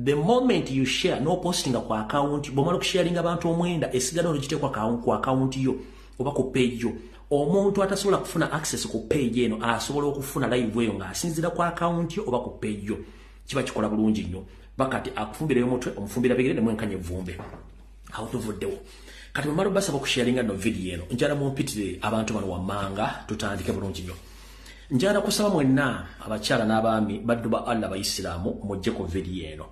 the moment you share no postinga ku account bwomala okusharinga abantu omwenda esigala olugiteekwa ku account yo oba ku page yo. Omuntu atasobola kufuna access ku page eno asobola okufuna live eyo ng'asinzira ku account yo oba ku page yo. Kiba kikola bulungi nnyo. Bakati akufumbirayo omutwe omufumbira bigere nemwenkanya evvumbe. Awo tuvuddewo kati bwemala obasaba okusharinga no video eno njala mumpitire abantu bano wammanga tutandike bulungi nnyo. Njala kusaba mwenna abakyala n'abaami baddu ba allah baisiraamu mujje ku video eno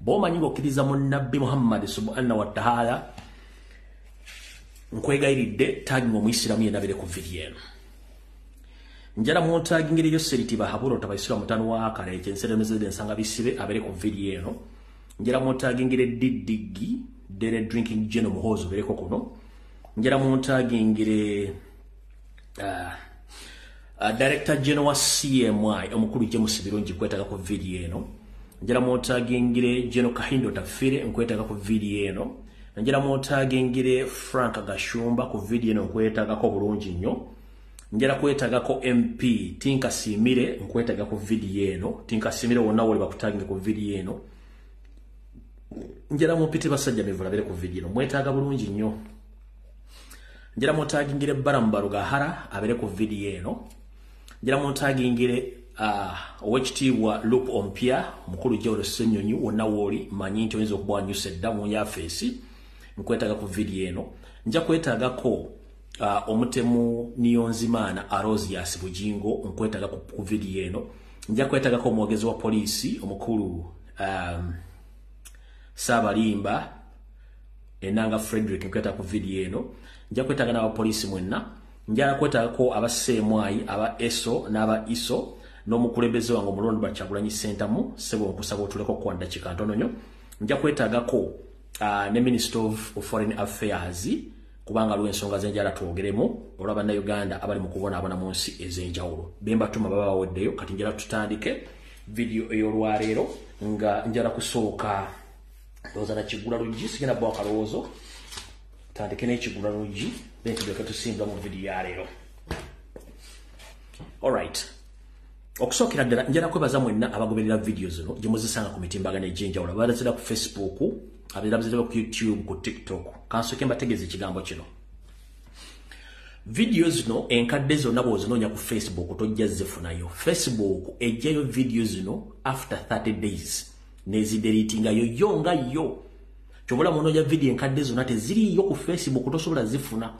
bwomanyi ng'okkiriza mu nabbi muhammadi subhanahu wataala nkwegayiridde taginga omuisiraamu yenna bere ku video eno. Njala muntagingiriyo seritiba haburo tabaisiraamu mutano wa kale ekyenseremezede ensanga bisibe abere ku video eno. Njala muntagingire diddigi dere drinking gin omuhoozi obereko kuno. Njala muntagingire uh, uh, director general wa cmi omukulu james birungi kwetaga ku video eno njala mwotagingire geno kahindo tafire nkwetaga ku video eno. Njala mwotagingire frank gashumba ku video eno nkwetagako bulungi nnyo. Njala kwetagako mp tinkasimire nkwetaga ku video eno. Tinkasimire wonna woli bakutaginge ku video eno. Njala mumpite basajja mivula bere ku video eno. Mwetaga bulungi nnyo. Njala mwotagingire baramu barugahara abere ku video eno. Njala mwotagingire uh, owekitiibwa lup ompya mukulu jawulo senyonyi wonna wooli manyi nti oyinza okuba wanyusa edda mu yafeesi nkwetaaga ku vidiyo eno. Nja kwetaagako uh, omutemu niyonzimaana arosias bujingo nkwetaaga ku, ku vidiyo eno. Nja kwetaagako omwogezi wa poliisi omukulu um, saabalimba enanga frederick nkwetaaga ku vidiyo eno. Nja kwetaaga n'abapoliisi mwenna. Njala kwetaagako abaseemwayi aba eso n'aba iso n'omukulembeze wange omulonde bakyagulanyi sentamu sebo nkusaba otuleko kuwa ddakika ntono nnyo nja kwetaagako ne minister of, foreign affairs kubanga aliwo ensonga zenjala twogeremu olwa bannayuganda abali mu kubonaabona mu nsi ez'enjawulo. Bembatuma baba baweddeyo kati njala tutandike vidiyo ey'olwaleero nga njala kusooka. Ndowooza nakigula luggi sigenda bwa akalowoozo tandike n'ekigula luggi then tuleke tusimbula mu vidiyo yaleero alright okusookera ddala njala kwebaza mwenna abagoberera vidiyo zino gye muzisanga ku mitimbagano egy'enjawulo abalazira ku facebook abalazira ku youtube ku tiktok. Kansooke mbategeeza ekigambo kino. Vidiyo zino enkadde zonna bw'ozinoonya ku facebook tojja zifunayo. Facebook ejjayo vidiyo zino after 30 days nezideritingayo yo nga yo. Kyobula munoonya vidiyo enkadde zonna teziriyo ku facebook tosobola zifuna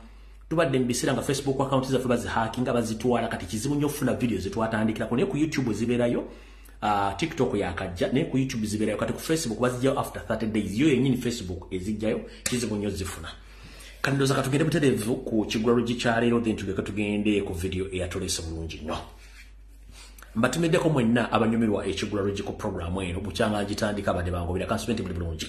tubadde mubiseera nga facebook account zaffe bazihakinga bazitwala kati kizibu nnyo okufuna video zetwatandikirako naye ku youtube zibeerayo uh, tiktok yakajja naye ku youtube zibeerayo kati ku facebook bazijjayo after 30 days. Yo yenyini facebook ezijjayo kizibu nnyo zifuna kati ndooza katugende butereevu ku kigulalo gikyaleero then tugeke tugende ku video eyatolese bulungi nnyo. Mbatumiddeko mwenna abanyumirwa ekigulalo gi ku programu eno bukyanga ngitandika badde bangobera kansumenti buli bulungi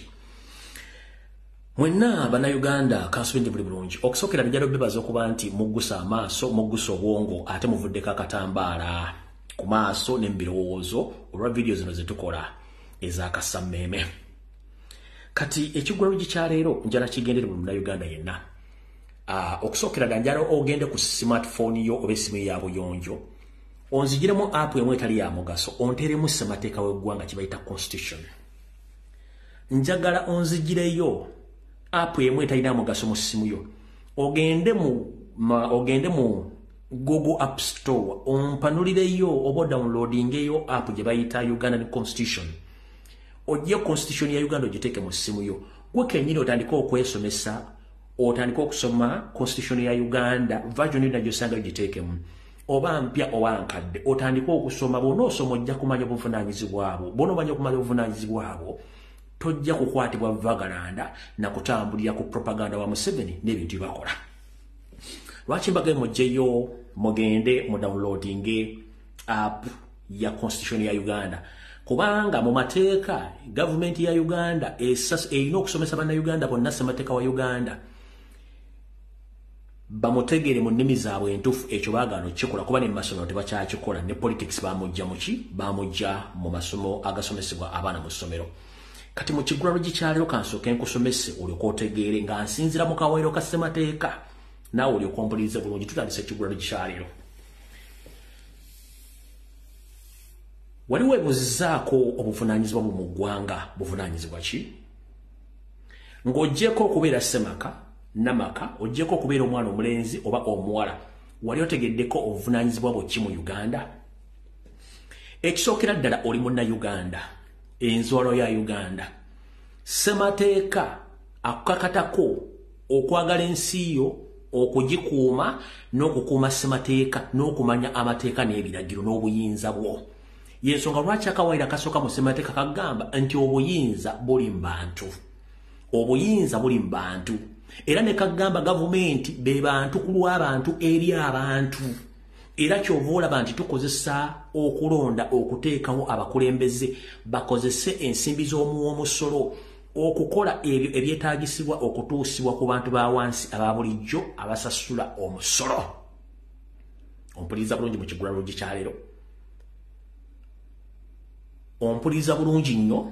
mwenna bannayuganda kansubindi buli bulungi. Okusookera njala bebaza okuba nti muggusa amaaso muggusa obwongo ate muvuddeko akatambaala. Ku maaso ne mubirowoozo olwa vidiyo zino zetukola ezakasammeme kati ekigwalo gikyaleero njala kigendere buli munnayuganda yenna. Uh, okusookera dda njala ogende ku smartphone yo oba essimu ya buyonjo onzigiremu app emu etali ya mugaso onteremu ssemateeka w'eggwanga kibayita constitution. Njagala onzigireyo app emu etalina mugaso mu ssimu yo. Ogende mu ma, ogende mu google app store ompanulireyo oba downloadingeyo app gye bayita ugandan constitution. Ojje constitution ya uganda ogiteeke mu ssimu yo. Gwe kennyini otandike okwesomesa otandike okusoma constitution ya uganda version yonna gyosanga giteekemu oba mpya oba nkadde otandike okusoma bwonaosoma ojja kumanya obuvunanyizibwabwo bwonaomanya okumanya obuvunanyizibwabwo tojja kukwatibwa vagalanda nakutambulira ku propaganda wa museveni n'ebintu byebakola lwaki mbagaye mugjeyo mugende mu downloading app ya constitution ya uganda? Kubanga mu mateeka gavumenti ya uganda erina okusomesa bannayuganda bonna ssemateeka wa uganda. Bamutegere mu nnimi zaabwe entuufu ekyo baagaana okukikola kuba ne mu masomero tebakyakikola ne politics bamujja muki bamujja mu masomo agasomesebwa abaana mu ssomero kati mu kigulalo gikyaliro kansooke nkusomese olyoka otegeere nga nsinzira mu kawairo ka ssemateeka naawe olyoka ompulirize bulungi tutandisa ekigulalo gikyaliro wali weebuzizaako obuvunanyizibwa bwe mu ggwanga buvunanyizibwa ki? Ng'ogyeko okubeera semaka namaka ogyeko okubeera omwana omulenzi oba omuwala wali otegeddeko obuvunanyizibwa bwe ki mu uganda? Ekisookera ddala oli munnayuganda enzwalo ya uganda. Semateeka akukakatako okwagala ensi yo okugikuuma n'okukuuma semateeka n'okumanya amateeka n'ebiragiro n'obuyinza bwo. Yensonga lwaki akawaire akasooka mu semateeka kagamba nti obuyinza buli mu bantu? Obuyinza buli mu bantu. Era ne kagamba gavumenti be bantu ku lw'abantu eri abantu era kyova olaba nti tukozesa okulonda okuteekawo abakulembeze bakozese ensimbi z'omuwomusolo okukola ebyo ebyetaagisibwa okutuusibwa ku bantu ba wansi aba bulijjo abasasula omusolo. Ompuliriza bulungi mu kigula lwogi kyaleero ompuliriza bulungi nnyo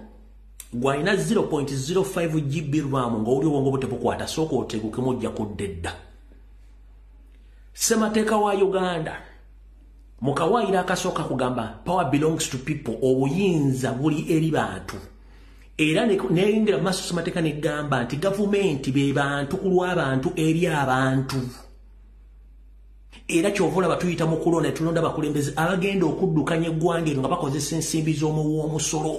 gwalina 0.05 gb rwam ngaoli obwongo butebukwata sooka otegukemu ojja kuddedda ssemateeka wa uganda mukawaayiro akasooka kugamba power belongs to people obuyinza buli eri bantu. Era neyingira mu maaso ssemateeka negamba nti gavumenti be bantu ku lw'abantu eri abantu. Era kyova olaba tuyita mu kulonda tulonda abakulembeze abagenda okuddukanya eggwanga eryo nga bakozesa ensimbi z'omuwoomusolo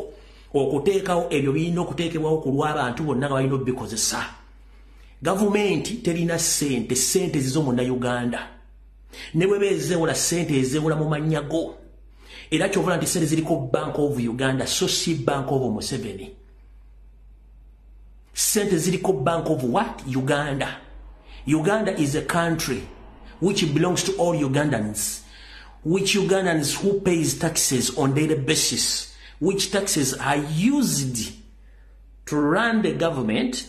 okuteekawo ebyo birina okuteekebwawo ku lw'abantu bonna nga balina obikozesa gavumenti terina ssente ssente zizo munnayuganda ne bwe beezeewola ssente ezeewola mu mannya go era kyovola nti ssente ziriko bank of uganda so si bank of museveni. Ssente ziriko bank of what? Uganda. Uganda is a country which belongs to all Ugandans, which Ugandans who pays taxes on daily basis, which taxes are used to run the government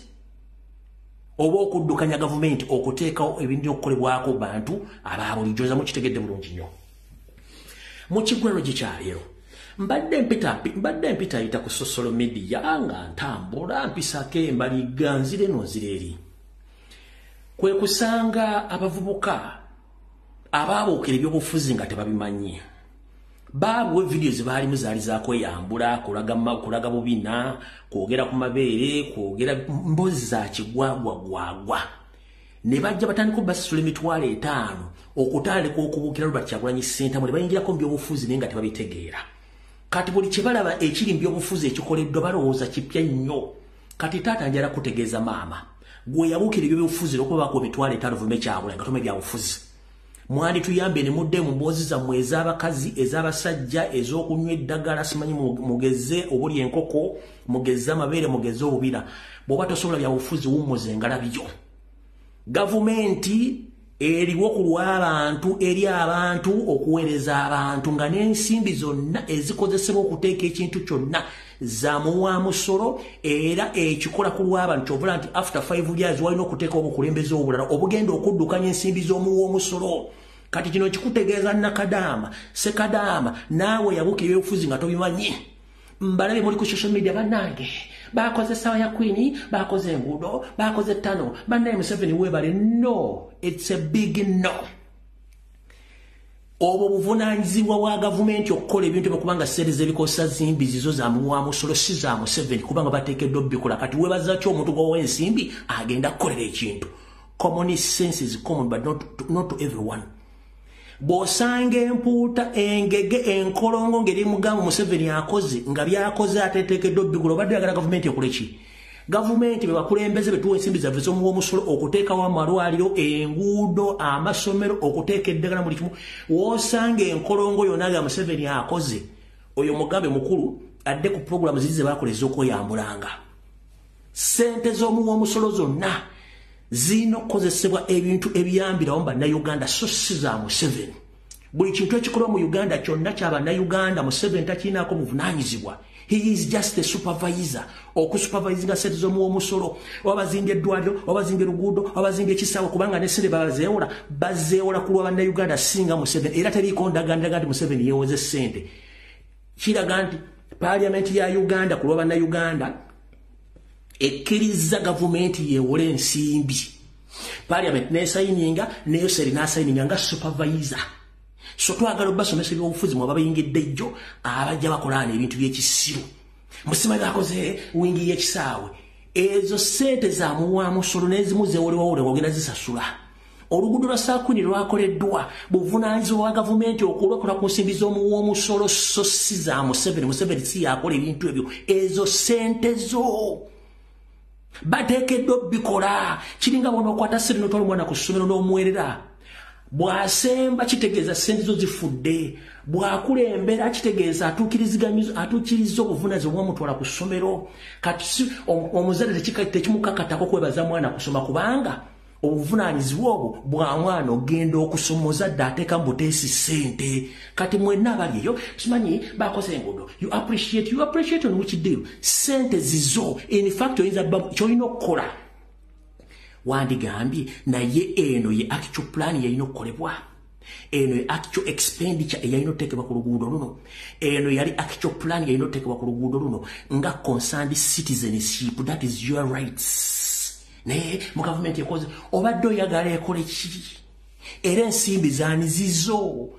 oba okuddukanya gavumenti okuteekawo ebintu okukolebwako bantu ababulijjo za mukitegedde bulungi nnyo. Mu kigwero gye kyaleero mbadde mbadde mpitayita ku social media nga ntambula mpisako embaliga nzire no nzire eri. Kwe kusanga abavubuka ababuukira ebyobufuzi nga tebabimanyi baabuwa evidiyo zebaalimu zaali zakweyambula kulaga bubina kwogera ku mabeere kwogera mbozi za kigwagwagwagwa ne bajja batandika obasasula emitwalo etaano okutandika okubuukira lwe bakyagulanyi sentamu ne bayingirako mu byobufuzi naye nga tebabitegeera kati buli kyebalaba ekiri mu byobufuzi ekikoleddwa balowooza kipya nnyo. Kati taata njala kutegeeza maama gwe yabuukira ebyobufuzi okubaako emitwalo etaano vume kyabula nga toma ebyabufuzi mwandi tuyambe ne mudde mu mboozi zammwe ez'abakazi ez'abasajja ez'okunywa eddagala simanyi mugeze obuli enkoko mugeze amabeere mugeze obubira. Bw'oba tosobola byabufuzi wummuze engalabyo gavumenti eriwo ku lw'abantu eri abantu okuweereza abantu nga n'ensimbi zonna ezikozesebwa okuteeka ekintu kyonna zamuwa musolo era ekikola ku lw'abantu kyovula nti after 5 years walina okuteekawo obukulembeze obulala obugenda okuddukanya ensimbi z'omuwa omusolo kati kino kikutegeeza nakadaama sekadaama naawe yabuukira ebyobufuzi nga tobimanyi. Mbalabe muli ku social media bannange. Bakoze sawa ya queen bakoze enguudo bakoze ttano bannaye museveni webale no its a big no. Obwo buvunanyizibwa bwa gavumenti okukola ebintu byokubanga sente zebikosa zimbi zizo zamuwa musolo si za museveni kubanga bateekeddwa obikola kati webaza ki omuntu gwowa ensimbi agenda kukolera ekintu? Common sense is common but not not to everyone bw'osanga empuuta engege enkolongo ngeri mugamba museveni akoze nga byakoze ateteekeddwa obigula obadde yagala gavumenti ekole ki? Gavumenti bebakulembeze betuwa ensimbi zaffe zomuwa omusolo okuteekawo amalwaliro enguudo amasomero okuteeka eddagala buli kimu. Wosanga enkolongo yonna nga museveni akoze oyo mugambe mukulu adde ku puroguramu ziri ze bakola ez'okweyambulanga sente z'omuwa omusolo zonna zirina okukozesebwa ebintu ebiyambirawo mu bannayuganda so si za museveni. Buli kintu ekikolwa mu uganda kyonna kya bannayuganda museveni takirinako buvunanyizibwa he is just a supervisor okusupervisinga sente z'omuwa omusolo oba bazimbye eddwaliro luguudo oba bazimbye ekisaawe kubanga ne sente bazeewola bazeewola ku lwa bannayuganda singa museveni. Era teriiko ndagandiraga nti museveni yeewoze sente kiraga nti paliamenti ya uganda ku lwa bannayuganda ekkiriza gavumenti yeewole ensimbi. Paliamenti nesayininga neyo seri nasayininga nga supervisor. So twagala obasomesa ebyobufuzi mwe babayingidde jjo abajja bakolaana ebintu byekisiru musimanyi akoze wingi yekisaawe. Ezo sente zamuwa musolo nezimu zewolewawole ngogenda zisasula. Oluguudo lwa saakuni lwakoleddwa. Buvunanyizibwa bwa gavumenti okulwakola ku nsimbi z'omuwa omusolo so si za museveni. Museveni si yakola ebintu ebyo. Ezo sente zo bateekeddwa obbikola kiringa bona okwata sente notwala omwana ku ssomero n'omuwerera. Bw'asemba kitegeeza sente zo zifudde. Bw'akulembera kitegeeza atuukiriza obuvunanyizibwa bwomutwala ku ssomero. Kati omuzadde tekimukakatako kwebaza mwana kusoma kubanga obuvunanyizibwa obwo bwa mwana ogenda okusoma omuzadde ateeka mu buteesi ssente. Kati mwenna abali eyo kimanyi bakoze enguudo. You appreciate you appreciate on which deal? Ssente zizo in fact oyinza kyolina okukola. Wandigambye naye eno ye actual plan yalina okukolebwa. Eno ye actual expenditure eyalina otekebwa ku luguudo luno. Eno yali actual plan yalina otekebwa ku luguudo luno. Nga concerned citizenship that is your rights naye mu gavumenti ekoze obadde oyagala ekole ki era ensimbi zanizizo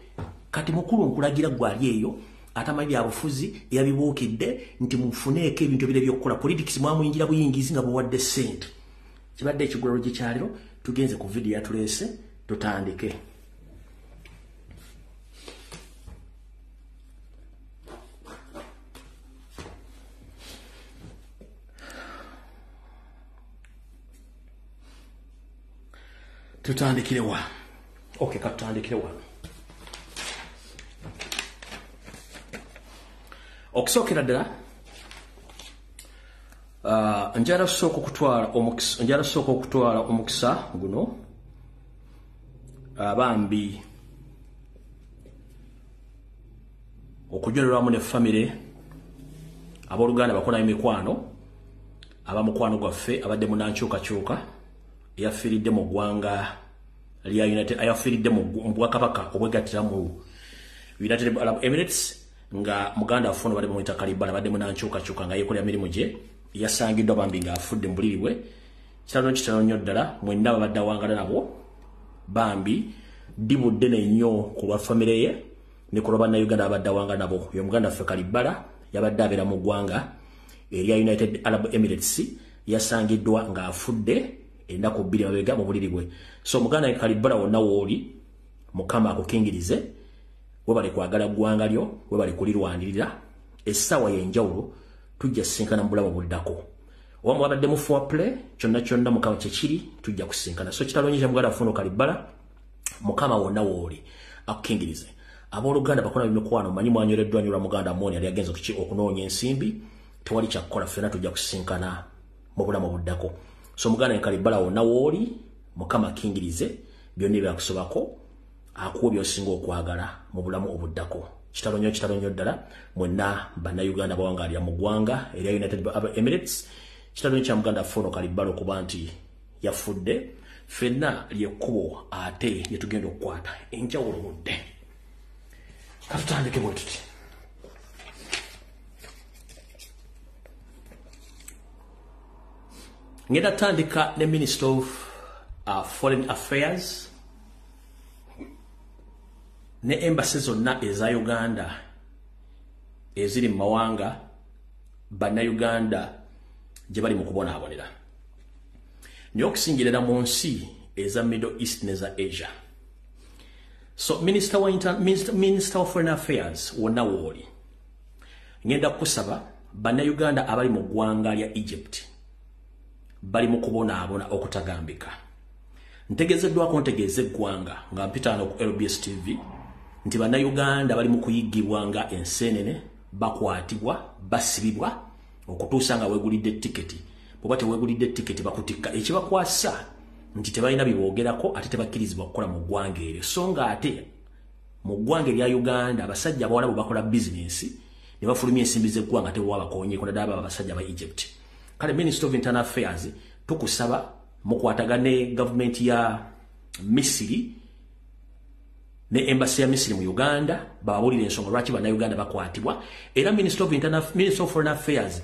kati mukulu nkulagira gwali eyo atamanyi byabufuzi yabibuukidde nti mufuneeko ebintu ebire byokkola politics mwamuyingira buyingizi nga buwadde sente kibadde ekigulalo gyekyaliro tugenze ku vidiyo yatuleese tutandike tutandikire wa? Ok katutandikire wano. Okusookera ddala uh, njala sooka okutwala omukisa njala sooka okutwala omukisa guno abambi okujolelwamu ne famire abooluganda bakola emikwano abamukwano gwaffe abadde munankyukakyuka yafiiridde mu ggwanga lya united yafiiridde mu bwakabaka obwegattira mu united arab emirates nga muganda afuna bali bamwita kalibala badde munankyukakyuka nga yekolera mirimu gye yasangiddwa bambi ng'afudde mu buliri bwe kitalo kitalo nnyo ddala mwenna babadde awangala nabo bambi dibudde nennyo ku lwa famire ye ne ku lwa bannayuganda babadde awangala nabo. Oyo muganda ffe kalibala yabadde abeera mu ggwanga erya united arab emirates yasangiddwa ng'afudde ennaku bbiri mabega mu buliri bwe so muganda kalibala wonna wooli mukama akukingirize webali kwagala ggwanga lyo webali kulirwanirira essaawa yenjawulo tujja kusinkana mu bulamu buddako oba mwabadde mufuwa play kyonna kyonna mukama kyekiri tujja kusinkana so kitalonyeza muganda afuna okalibala mukama wonna wooli akukingirize. Abooluganda bakona bimikwano manyi mwanyoleddwa nyolwa muganda moni yali agenza okunoonya ensimbi tewali kyakkola ffena tujja kusinkana mu bulamu buddako so muganda enkalibala wonna wooli mukama akingirize byonna ebyakusobako akuwa byosinga okwagala mu bulamu obuddako. Kitalo nnyo kitalo nnyo ddala mwenna bannayuganda bawangalira mu ggwanga erya united arab emirates kitalo nnyo kya muganda fono kalibala okuba nti yafudde ffenna lyekkubo ate lyetugenda okukwata enjawulo budde katutandike bwe tuti ngenda tandika ne minister of uh, foreign affairs ne embassy zonna eza uganda eziri mu mawanga bannayuganda gye bali mu kubonaabonera. Naye okusingirira mu nsi eza middle east neza asia. So minister wa, inter, minister, minister of foreign affairs wonna wooli ngenda kukusaba bannayuganda abali mu ggwanga lya egypt bali mu kubonaabona okutagambika. Ntegezeddwako ntegeeza eggwanga nga mpitaano ku lbs tv nti bannayuganda bali mu kuyigibwa nga enseenene bakwatibwa basibibwa okutuusa nga weegulidde tiketi bwoba teweegulidde tiketi bakutikka. Ekibakwasa nti tebalina biboogerako ate tebakkirizibwa kukola mu ggwanga eryo. So nga ate mu ggwanga erya uganda abasajja abawala bwe bakola bizinensi ne bafulumya ensimbi z'eggwanga tebuwa bakonyeeko naddala baba abasajja ba egypt kale minister of internal affairs tukusaba mukwatagane gavumenti ya misiri ne embassy ya misiri mu uganda babulira ensonga lwaki bannayuganda bakwatibwa. Era minister of, minister of foreign affairs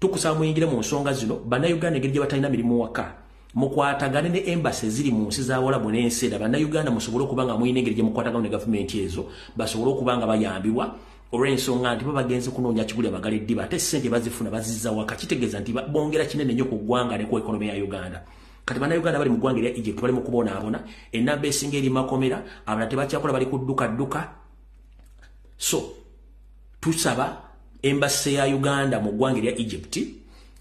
tukusaba muyingire mu nsonga zino bannayuganda engeri gye batalina mirimu waka mukwatagane ne embassy eziri mu nsi zawalabu n'ensi era bannayuganda musobole okuba nga mulina engeri gye mukwatagano ne gavumenti ezo basobole okuba nga bayambibwa olw'ensonga nti bo bagenze kunoonya kiguli abagala eddiba ate sente bazifuna bazizza waka. Kitegeeza nti bongera kinene nnyo ku ggwanga ne ku ekonomi ya uganda. Kati bannayuganda bali mu ggwanga erya egypt bali mu kubonaabona. Enamba esinga eri makomera abala tebakyakola bali kuddukadduka. So tusaba embasi ya uganda mu ggwanga erya egypt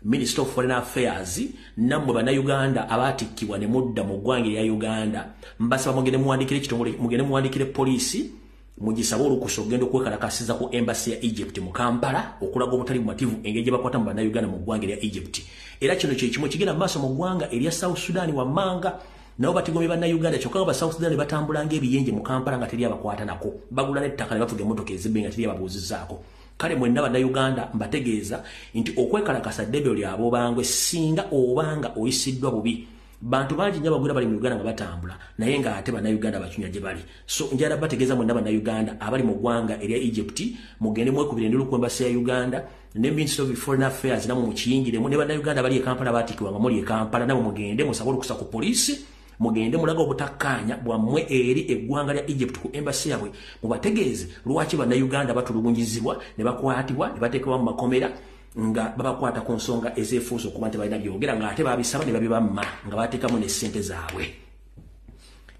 Minister of Foreign Affairs nammwe bannayuganda abaatikkibwa ne mudda mu ggwanga erya uganda. Mbasaba mugende muwandikire ekitongole mugende muwandikire poliisi mugisaba olukusa okugenda okwekalakasiza ku embassy ya egypt mu kampala okulaga obutali bumativu engeri gye bakwata mu bannayuganda mu ggwanga erya egypt. Era kino kyekimu kigenda mu maaso mu ggwanga erya south sudan wammanga nabo batigomye bannayuganda kyokka nga ba south sudan batambula ng'ebiyenje mu kampala nga teri abakwata nako. Bagula n'ettaka ne bavuga emmotoka ezibbe nga teri ababuuzizaako kale mwenna bannayuganda mbategeeza nti okwekalakasa ddebyo lyabo bangwe singa obanga oyisiddwa bubi bantu bangi nnyo abagwira bali mu uganda nga batambula naye ng'ate bannayuganda bacunya gye bali. So njala bategeeza mwenna bannayuganda abali mu ggwanga erya egypt mugende mwekubira endiruku embasi ya uganda ne ministry of foreign affairs namwe mukiyingiremu ne bannayuganda bali ekampala batikibwa nga muli ekampala namwe mugende musabe olukusa ku poliisi mugende mulaga obutakkaanya bwammwe eri eggwanga lya egypt ku embasi yabwe mubategeeze lwaki bannayuganda batulugunyizibwa ne bakwatibwa ne bateekebwa mu makomera nga babakwata ku nsonga ezeefuusa okuba nti balina byogera ngaate babisaba ne babibamma nga bateekamu n'essente zaabwe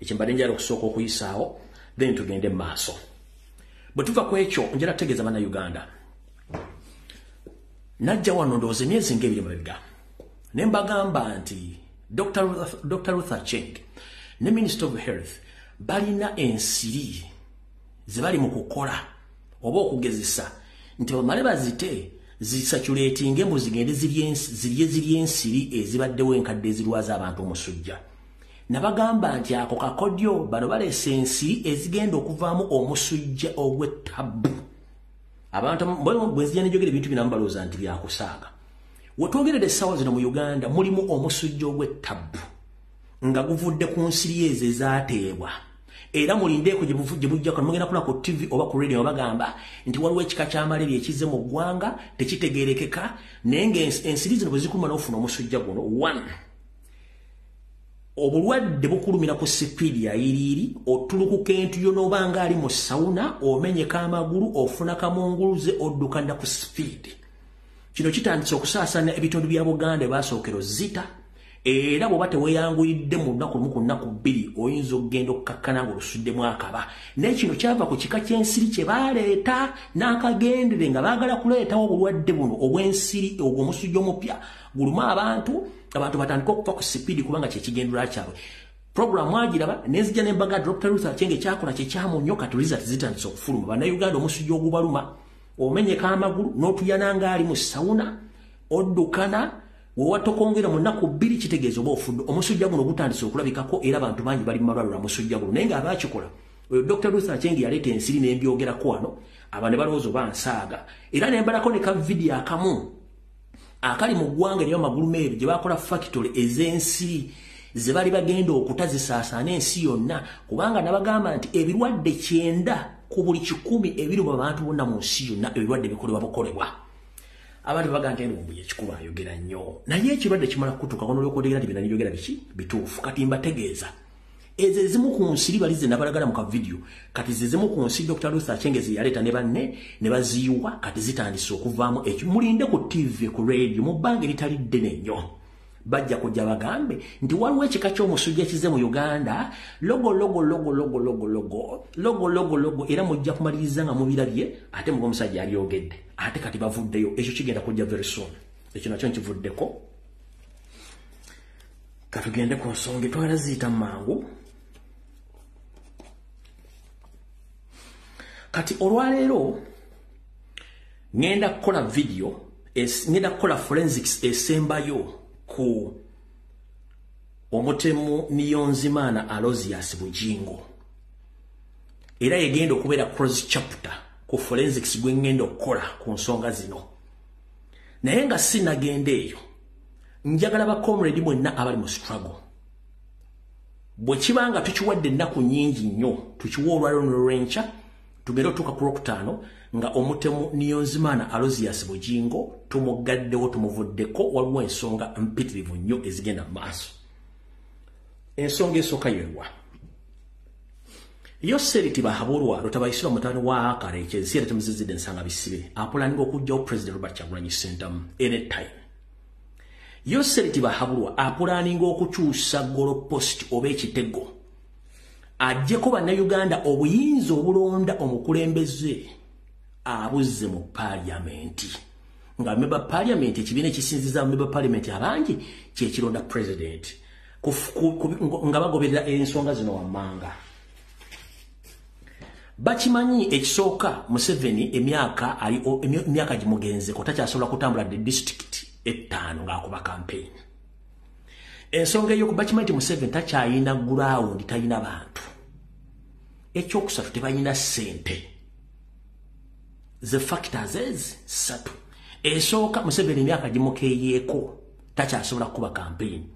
ekyo mbadde njala okusooka okuyisaawo then tugende mu maaso bwe tuva ku ekyo njala tutegeeza bannayuganda najja wano ndowooza emyezi ngaebiri mabega ne mbagamba nti Dr. Ruth, Dr. Ruth Acheng ne Minister of Health balina ensiri ze bali mu kukola oba okugezesa nti bamale bazite zisaculatinge mbu zigende zirye ziri ensiri ezibaddewo enkadde ezirwaza abantu omusujja. Nabagamba nti ako kakodyo bano baleesa ensiri ezigenda okuvaamu omusujja ogw'ettabu. Abantu bwenzija nejogera ebintu binamu balowooza nti byakusaaga wetwogerera essaawa zino mu uganda mulimu omusujja ogw'ettabu nga guvudde ku nsiri ezo ezaateebwa era mulindeeko gye bujjako mugenda kula ku tv oba ku radio bagamba nti waliwo ekika ky'amaleri ekize mu ggwanga tekitegerekeka naye ngaensiri zino bwe zikuluma n'ofuna omusujja guno one obulwadde bukulumira ku sipiidi yayiriiri otulukuka entuyo n'oba nga ali mu sawuna omenyeka amagulu ofuna kamunguluze oddukanda ku sipiidi kino kitandise okusaasanya ebitundu bya buganda ebyasookero zita era bw'oba teweeyanguyiridde mu lunaku lumu ku nnaku bbiri oyinza okugenda okukakkana nga olusuddemu akaba naye kino kyava ku kika ky'ensiri kye baaleeta n'akagendere nga baagala kuleetawo obulwadde buno obw'ensiri ogwo omusujja omupya. Guluma abantu abantu batandika okuva ku sipiidi kubanga kyekigendera kyabwe. Puroguramu agiraba nenzija nembaga dr ruth akyenge kyakola kyekyamunyo kati result zitandise okufuluma. Bannayuganda omusujja ogubaluma omenyeka amagulu n'otuyana ngaali mu sawuna oddukana wewatokongera mu nnaku bbiri kitegeeza oba ofudde omusujja guno gutandise okulabikako era abantu bangi bali mu malwaliro amusujja guno naye ngaabakikola oyo dr ruth akyenge yaleeta ensiri nembyogerako wano aba ne balowooza oba nsaaga era nembalako ne kavidiyo akamu akali mu ggwanga eryo amagulu meeri gye bakola factory ez'ensiri ze bali bagenda okutazisaasaana ensi yonna kubanga nabagamba nti ebirwadde kyenda ku buli kikumi ebiri mu bantu bonna mu nsi yonna ebirwadde bikolebwa bukolebwa abantu baga nti enumbu yekikuba ayogera nnyo. Naye ekirwadde kimala kutuuka kono olwokutegeera nti bina niyogera biki? Bituufu. Kati mbategeeza. Ezo ezimu ku nsiri bali ze nabalagala mu kavidiyo kati zezimu ku nsiri dr ruth achengezi yaleeta ne banne ne baziyiwa kati zitandise okuvaamu ekyo. Mulinde ku tv ku radio mu bbanga eritali ddene nnyo bajja kujja bagambe. Nti waliwo ekika ky'omusujja kize mu uganda logo logo logo logo logo logo logo logo logo era mujja kumaliriza nga mubirabye ate muba omusajja alyogedde ate kati bavuddeyo ekyo kigenda kujja very soon. Ekyo nakyo nkivuddeko. Katugende ku nsonga etwala ziyita mangu. Kati olwaleero ngenda kukola video ngenda kukola forensics esembayo ku omutemu niyonzimaana alozias bujingo. Era yegenda okubeera cross chapter ku forensics gwe ngenda okukola ku nsonga zino. Naye nga sinagenda eyo njagala bacomrade mwenna abali mu struggle. Bwe kiba nga tukiwadde ennaku nyingi nnyo tukiwa olwaliro nolwenca tugenda otuuka ku lwokutaano nga omutemu niyonzimaana alozias bujingo tumugaddewo tumuvuddeko waliwo ensonga mpitirivu nnyo ezigenda mu maaso. Ensonga esooka yewa yoseri tibahabulwa lwetabayisirwa mutani wa akara ekyensi era temuzizidde ensanga bisibe apulaninga okugjawo president robert kyagulanyi sentamu anytime. Yoseri tibahabulwa apulaninga okukyusa golopost oba ekitego. Ajjeko bannayuganda obuyinza obulonda omukulembeze abuzze mu paliamenti nga memba paliamenti ekibiina ekisinziza memba paliamenti abangi kyekironda president. Nga bagoberera ensonga zino wammanga. Bakimanyi ekisooka museveni emyaka emyaka gimugenzeko takyasobola kutambula de disitulikiti ettaano ng'akuba kampeyini ensonga eyoku bakimanyi nti museveni takyayina gulawundi talina bantu. Ekyokusatu tebalina ssente ze factors ezi ssatu esooka museveni emyaka gimukeeyeeko takyasobola kukuba kampeyini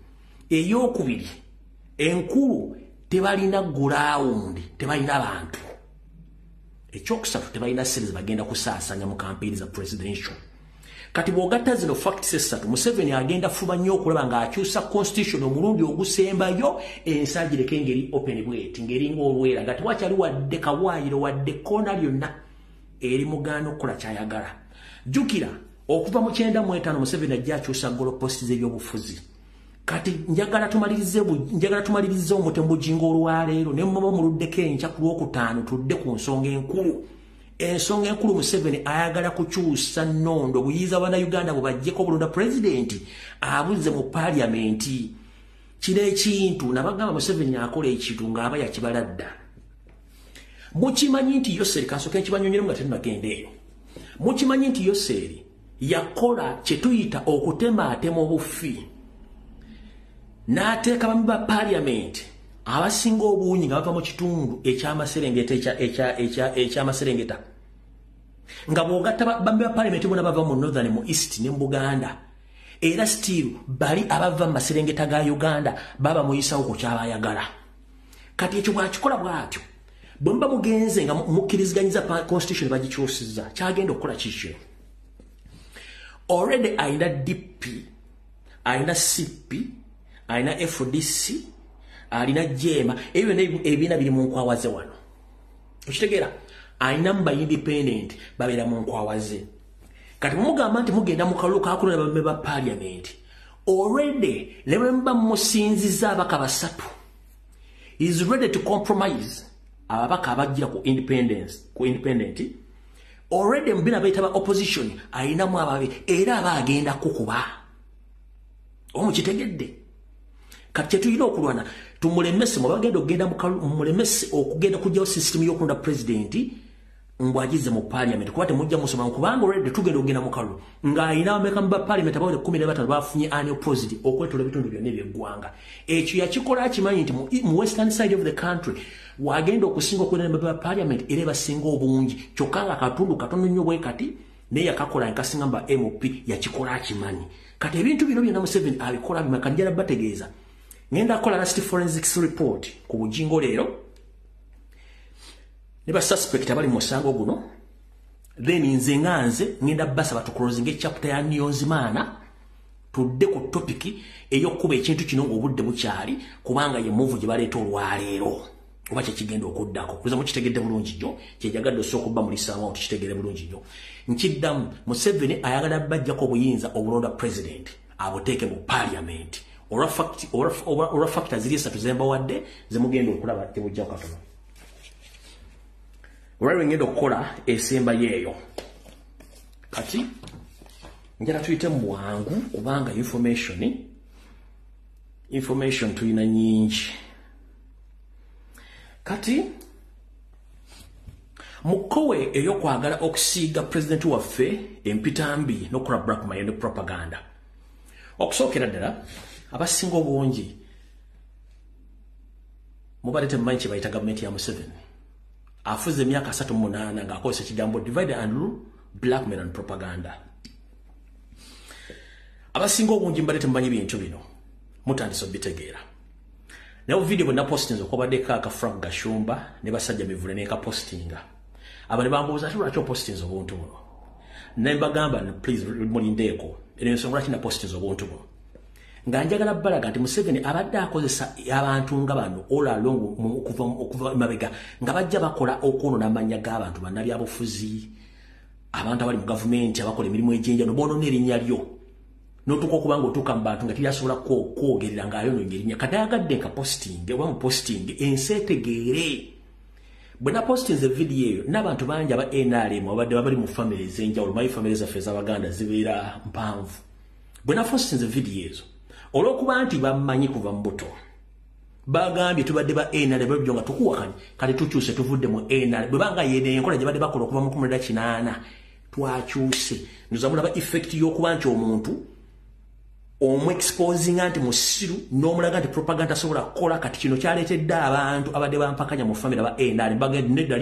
eyokubiri enkulu tebalina gulawundi tebalina bantu. Ekyokusatu tebalina sente zebagenda kusaasanya mu kampeyini za presidential. Kati bw'ogatta zino facts esatu museveni agenda fuba nnyo okulaba ng'akyusa constitution omulundi ogusembayo ensagireko engeri open bwet ngeringa olwera. Nga tewakyali wadde kawaayiro wadde koona lyonna eri mugaana okukola kyayagala. Jjukira okuva mu kyenda mu etaano museveni ajja akyusa goloposti z'ebyobufuzi. Kati njagala tumalirize njagala tumalirize omutemu bujinga olwaleero ne mmaba muluddeko enkya ku lwokutaano tudde ku nsonga enkulu. Ensonga enkulu museveni ayagala kukyusa nnondo buyiza bannayuganda bwe bajjeko bulonda pulezidenti abuze mu paliamenti kino ekintu nabagamba museveni akola ekintu ng'aba yakibala dda mukimanyi nti yoseri kansooka ekibanyonyeremu nga tetunagenda eyo mukimanyi nti yoseri yakola kyetuyita okutemaatema obufi. N'ateeka bami ba paliamenti abasinga obungi nga bava mu kitundu ekyamaserengeta ekyamaserengeta. Nga bwogatta bambi ba paliamenti bona bava mu northern mu east ne mu buganda. Era still bali abava mu maserengeta ga uganda baba muyisawo ku kyabayagala. Kati ekyo bwakikola bwatyo bwe muba mugenze nga mukkiriziganyiza constitution bagikyusiza kyagenda okukola kikyo already ayina dp ayina cp ayina fdc alina jema ebyo ebiina biri mu nkwawaze wano. Okitegeera ayinamu ba independent babeera mu nkwawaze. Kati mumugamba nti mugenda mu kalulu kakulira bamme ba paliament already ne bwe muba musinziza abaka basatu is ready to compromise ababaka abajjira ku independence ku independent already mubina bayita ba opposition ayinamu ababe era aba agenda kukuba omukitegedde kati kyetulina okulwana tumulemese mwebagenda okugenda mulemese okugenda kujjawo sisitemu y'okulonda pulezidenti mbwagize mu paliament kuba temujja musoma kubanga olwedde tugenda okugenda mukalulu ng'ayina bameka mu bapaliament abawere kumi ne batano bafunye anopposite okwetola ebitundu byonna ebyeggwanga. Ekyo yakikola akimanyi nti mu western side of the country wagenda okusinga okwenda ba paliament era ebasinga obungi. Kyokka nga katundu katono nnyo bwe kati naye yakakola nkasinga mu ba mp yakikola akimanyi. Kati ebintu bino byonna museveni abikola bimaka njala bategeeza. Ngenda kola last forensics report ku bujingo leero ne basuspect abali mu musango guno then nze nganze ngenda basa batuclosing echapter ya niyonzimana tudde ku topic ey'okuba ekintu kino ng'obudde bukyali kubanga ye move gye baleeta olwaleero. Oba kyekigenda okuddako. Kuza mukitegedde bulungi nnyo kyejagadde osooka okuba mulisaamu tukitegedde bulungi nnyo. Nkiddamu museveni ayagala bajjako obuyinza obulonda president abuteeke mu parliament. Olwa factor ziri esatu zembawadde zemugenda okulaba tebujjako katono olwaliro ngenda okukola esembayo eyo kati njala tuyite mu bwangu kubanga information information tulina nyingi. Kati mukowe eyokwagala okusiiga pulezidenti waffe empitambi n'okukola blackmail ne propaganda. Okusookera ddala abasinga obungi mubadde temumanyi kye bayita gavumenti ya museveni afuze emyaka asatu munaana ng'akozesa ekigambo divide and rule blackmail and propaganda. Abasinga obungi mubadde temumanyi bintu bino mutandisa obitegeera naye obuvidiyo bwe napostinze okwabaddeko akafrank gashumba ne basajja mivule nekapostinga aba ne bambuuza ate lwaki opostinze obuntu buno? Naye mbagamba please mulindeeko eno ensonga lwaki napostinze obuntu buno nga njagala balaga nti museveni abadde akozesa abantu nga bano olalong okuva mabega nga bajja bakola okwonona amanya g'abantu bannabyabufuzi abantu abali mu gavumenti abakola emirimu egyenjano bonona erinnya lyo. Notuka okuba nga otuuka mu bantu nga tibyasobola kwogerera ngaayononya erinnya. Kati ayagadde nka posting oba mu posting ensi etegeere. Bwe napostinze vidiyo eyo n'abantu bangi aba nrm abadde babali mu famire ez'enjawulo mayi famire zaffe ez'abaganda zibeera mpanvu. Bwe napostinze vidiyo ezo olwokuba nti bammanyi kuva mu buto. Bagambye tubadde ba nr babyo nga tukuwakanye kati tukyuse tuvudde mu nr bwe banga yene enkola gye badde bakola okuva mu kumulira kinaana twakyuse. Nozamulaba effect y'okuba nti omuntu omuexposinga nti musiru n'omulaga nti propaganda asobola kukola kati kino kyaleetedde abantu abadde bampakanya mu famire ba nr bagende nedda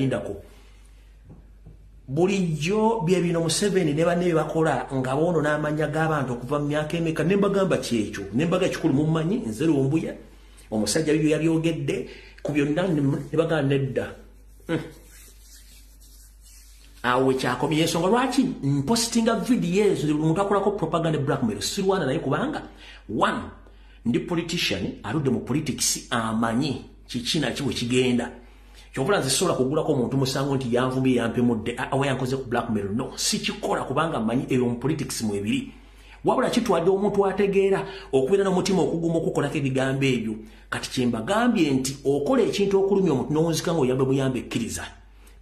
bulijjo byebino museveni ne banne bebakola nga boono n'amanya g'abantu okuva mu myaka emeka ne mbagamba kyekyo ne mbaga ekikulu mummanyi nze lumbuya omusajja bibyo yabyogedde ku byonna ne bagamba nedda. Hmm. awo wekyakomye ensonga lwaki mpositinga vidiyo ezo buli muntu akolako propaganda blackmail? Sirwana naye kubanga one ndi politician aludde mu politics amanyi kiki naki bwe kigenda kyovula nze sobola kugulako omuntu musango nti yanvumye yampemudde awa yankoze ku blackmail no sikikola kubanga mmanyi eyo politics mwebiri wabula kitwadde omuntu ategeera okubeera n'omutima okuguma okukolako ebigambo ebyo. Kati kyembagambye nti okola ekintu okulumya omuntu n'owunzika nga oyambe muyambe ekkiriza.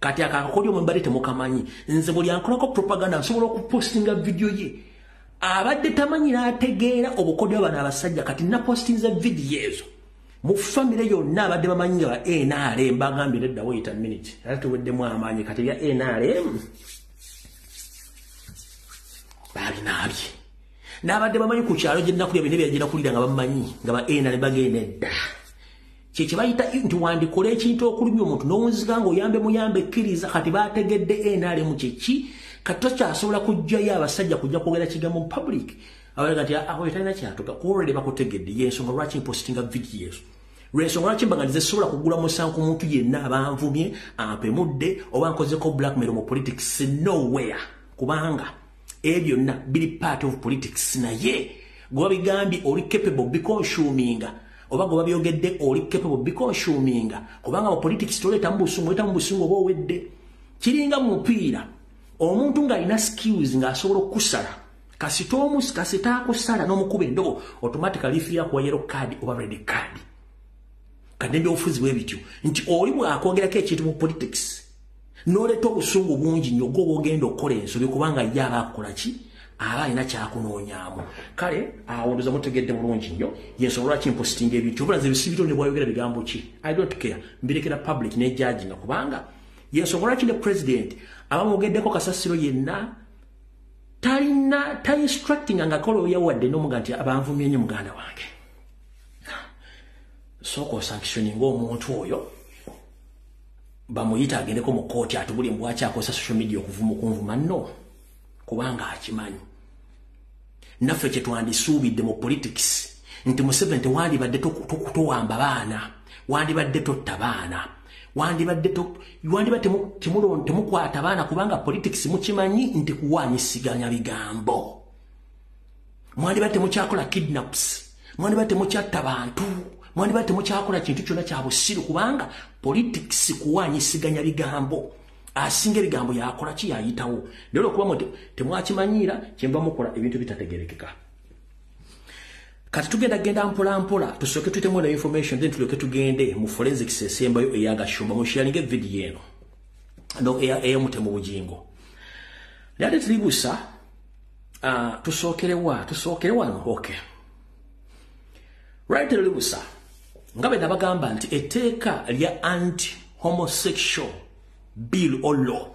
Kati akakakolyo mwembale temukamanyi. Nze buli ankolako propaganda nsobola okupostinga vidiyo ye. Abadde tamanyi n'ategeera obukodyo bano abasajja kati napostinze vidiyo ezo mu famire yonna abadde bamanyi nga nrm bagambye nedda wayita minute. Ate tuweddemu amaanyi kati bya nrm babinaabye. N'abadde bamanyi ku kyalo gyenakulya bine byagenda kulira nga bamanyi nga ba nrm bagenda edda kyekye bayita nti wandikola ekintu okulumya omuntu n'owunzika nga oyambe muyambe ekkiriza kati bategedde nrm kyeki kati tokyasobola kujjayo abasajja kujja kwogera kigambo mu public abaga nti awo talina kyatuga kuolredi bakutegedde. Yensonga lwaki mpositinga vidiyo ezo lwensonga lwaki mbaga nti zisobola kugula musango muntu yenna abanvumye ampemudde oba nkozeko blackmail mu politics? Nowhere. Kubanga ebyo byonna biri part of politics naye. Gwe babigambye oli capable biconsuminga oba gwe babyogedde oli capable biconsuminga kubanga mu politics toleetamu busungu oleetamu busungu oba owedde. Kiringa mu mupiira omuntu ng'alina skills ng'asobola okukusala kasita omusi kasita akusala n'omukuba endobo automatically fiira kuwa yellow card oba red card. Kati nebyobufuzi bwe bityo nti oli bw'akwogerako ekintu mu politics n'oleeta obusungu bungi nnyo gwe obwogenda okukola ensobi kubanga ye aba akola ki? Aba alina kyakunoonyaamu. Kale awo ndoza mutegedde bulungi nnyo yensobola lwaki mpositinga ebintu? Obulaze bisibiro ne bwayogera bigambo ki? I don't care. Mbirekera public ne jajinga kubanga yensobola lwaki ne president abamwogeddeko kasasiro yenna talina tainstructinga ngakola oyawadde nomuga nti abanvumye nnyo muganda wange. Sooka osankisioni ngaomuntu oyo bamuyita agendeko mu kooti atubuli mbwaki akozesa social media okuvuma okunvuma nno kubanga akimanyi. Naffe kyetwandisuubidde mu politics nti museveni tewandibadde towamba baana wandibadde totta baana wandibadde wandibadde temukwata baana kubanga politics mukimanyi nti kuwanyisiganya bigambo. Mwandibadde temukyakola kidnaps mwandibadde temukyatta bantu mwandibadde temukyakola kintu kyonna kya busiru kubanga politics kuwanyisiganya bigambo. Asinga ebigambo yakola ki yayitawo. Naye olwokuba temwakimanyira kyenva mukola ebintu bitategerekeka kati tugenda genda mpola mpola tusooke tuyitemu na information then tulyoke tugende mu forensics esembayo eyagashumba musharinge vidiyo eno. No eyomutemu bugingo naye ate tiribusa uh, tusookerewa tusookere wano? Okay right tiribusa nga bwe nabagamba nti etteeka lya anti homosexual bill or law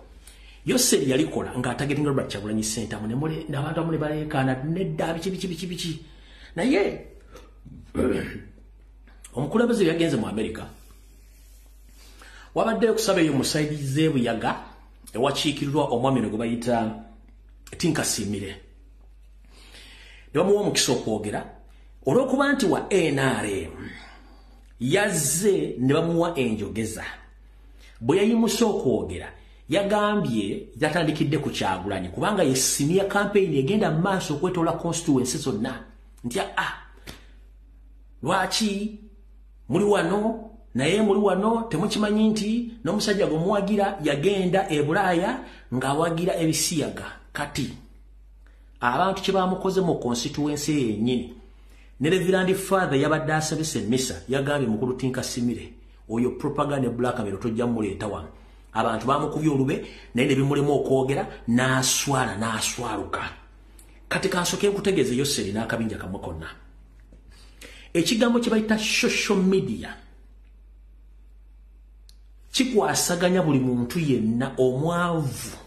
yo seri yalikola ng'atagetinga robert kyagulanyi sentamu n'abantu amu ne baleekaana nedda biki biki biki biki naye omukulembeze byagenze mu amerika wabaddeyo okusaba eyo musaidi z'ebuyaga ewakiikirirwa omwami no gwe bayita tinkasimire. Ne bamuwa omukisa okwogera olw'okuba nti wa nrm yazze ne bamuwa enjogeza. Bwe yayimusa okwogera yagambye yatandikidde ku kyagulanyi kubanga ye siniya kampeyini egenda mu maaso okwetoola constituensi zonna nti a lwaki muli wano? Naye muli wano temukimanyi nti n'omusajja gwe muwagira yagenda e bulaaya ng'awagira ebisiyaga. Kati abantu kye bamukoze mu constituensi yennyini ne reverand father yabadde asabisa emisa yagambye mukulu tinka simire oyo propaganda blackmail tojja muleeta wano. Abantu bamukubye olube naye ne bimulemu okwogera n'aswala n'aswaluka kati kansoke nkutegeeza yoseri n'akabinja kamwe konna. Ekigambo kye bayita social media kikwasaganya buli muntu yenna omwavu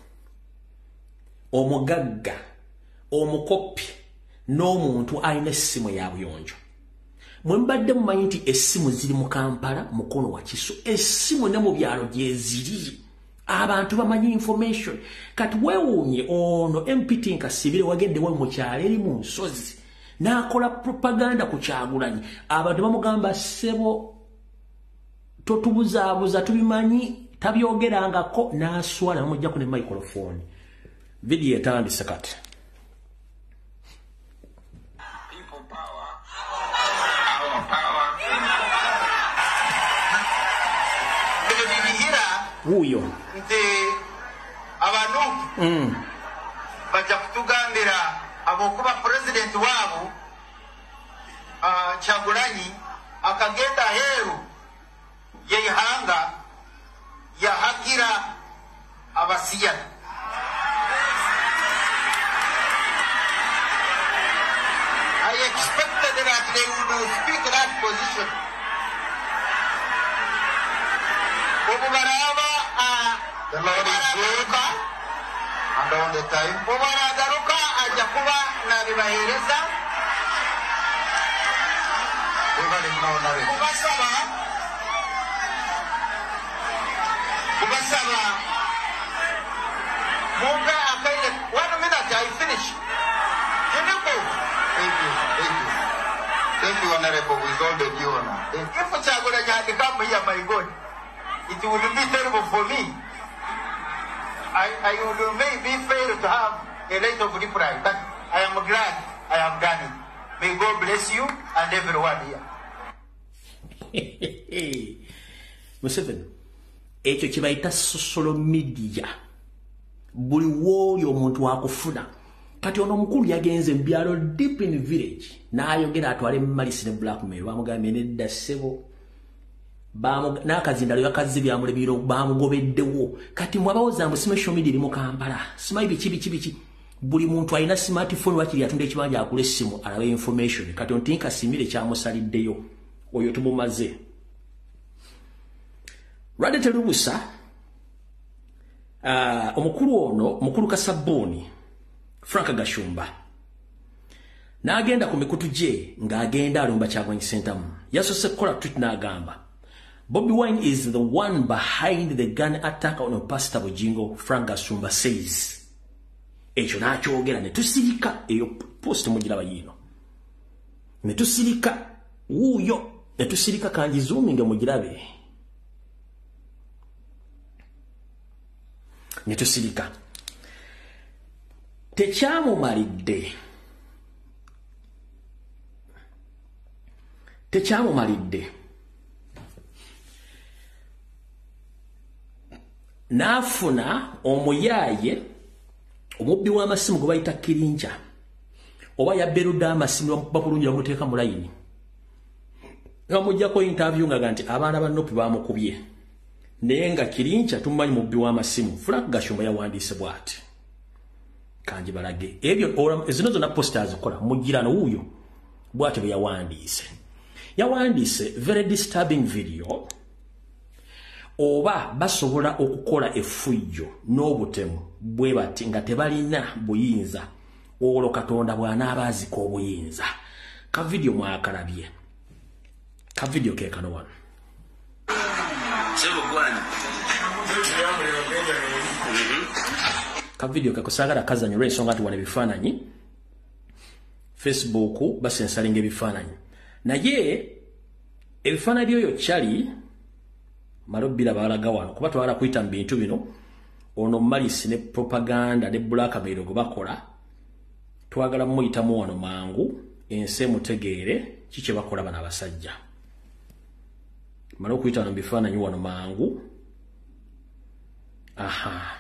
omugagga omukopi n'omuntu alina essimu ya buyonjo. Mwe mbadde mumanyi nti essimu ziri mu kampala mukono wa kiso. Essimu ne mu byalo gyeziri abantu bamanyi information. Kati weewuunye ono mpt nkasibire wagende we mukyalo eri mu nsozi n'akola propaganda ku kyagulanyi. Abantu bamugamba ssebo totubuzaabuza tubimanyi tabyogerangako n'aswala bamugjaku ne microphone. Vidiyo etandise kati wuuyo nti abantu bajja kutugambira abokuba pulezidenti waabo ah, kyagulanyi akagenda heeru yeihanga yahagira abasiyani I expected that they would speak that position. Obubaraba, all the time. Obaragaruka ajja kuba nabibahereza kubasaba kubasaba mumpe akaire one minute I finish Kiniko. Thank you, thank you. Thank you, Honorable, with all the due honor. If Chagula had come here, my God, it would be terrible for me. I, I would maybe fail to have a lot of reply, but I am glad I have done it. May God bless you and everyone here. museveni ekyo kye bayita social media buli wooli omuntu akufuna kati ono omukulu yagenze mu byalo deep in village n'ayogera atwale malisi ne blackmail bamugambye nedda ssebo N'akazindalo yakazze byamulemiro bamugobeddewo kati mwabawoza mbu social media eri mu kampala simanyi biki biki biki buli muntu alina smartphone wakiri atunda ekibanja akula essimu alabe information. Kati ontinka simire kyamusaliddeyo. Oyo tumumaze. Lwadde terubusa uh, omukulu ono mukulu kasabbuuni frank gashumba n'agenda ku mikutu gye ng'agenda alumba kyagwanyi sentamu yasose kukola twit n'agamba bobi wine is the one behind the gun attack on pastor bujingo frank gashumba says. Ekyo n'akyogera ne tusirika eyo post mugiraba yiino. Ne tusirika wuuyo ne tusirika kangizuuminge mugirabe ne tusirika. Tekyamumalidde tekyamumalidde n'afuna omuyaaye omubbi w'amasimu gwe bayita kirinja oba yabberudde amasimu bapulungi bamuteeka mu layini. Bamugjako interview ngaga nti abaana ba nopi bamukubye naye nga kirinca tumumanyi mubbi w'amasimu. Frank gashumba yawandiise bw'ati. Kanji balage ebyo ora- zino zonna posita azikola mugirano wuuyo bw'atyo bwe yawandiise. Yawandiise very disturbing video oba basobola okukola effujjo n'obutemu bwe bati nga tebalina buyinza olwo katonda bw'anaaba azika obuyinza. Ka vidiyo mwakalabye. Ka vidiyo kekano wano. Ka vidiyo kakusagala kazanyo olw'ensonga nti wana ebifaananyi. Facebook basensalinga ebifaananyi. Naye ebifaananyi byoyo kyali malobbira balaga wano kuba twagala kuyita mu bintu bino ono malisi ne propaganda ne blackmail gwe bakola twagala muyitamu wano mangu ensi emutegeere kikye bakola bano abasajja. Male okuyita wano mubifaananyi wano mangu. Aha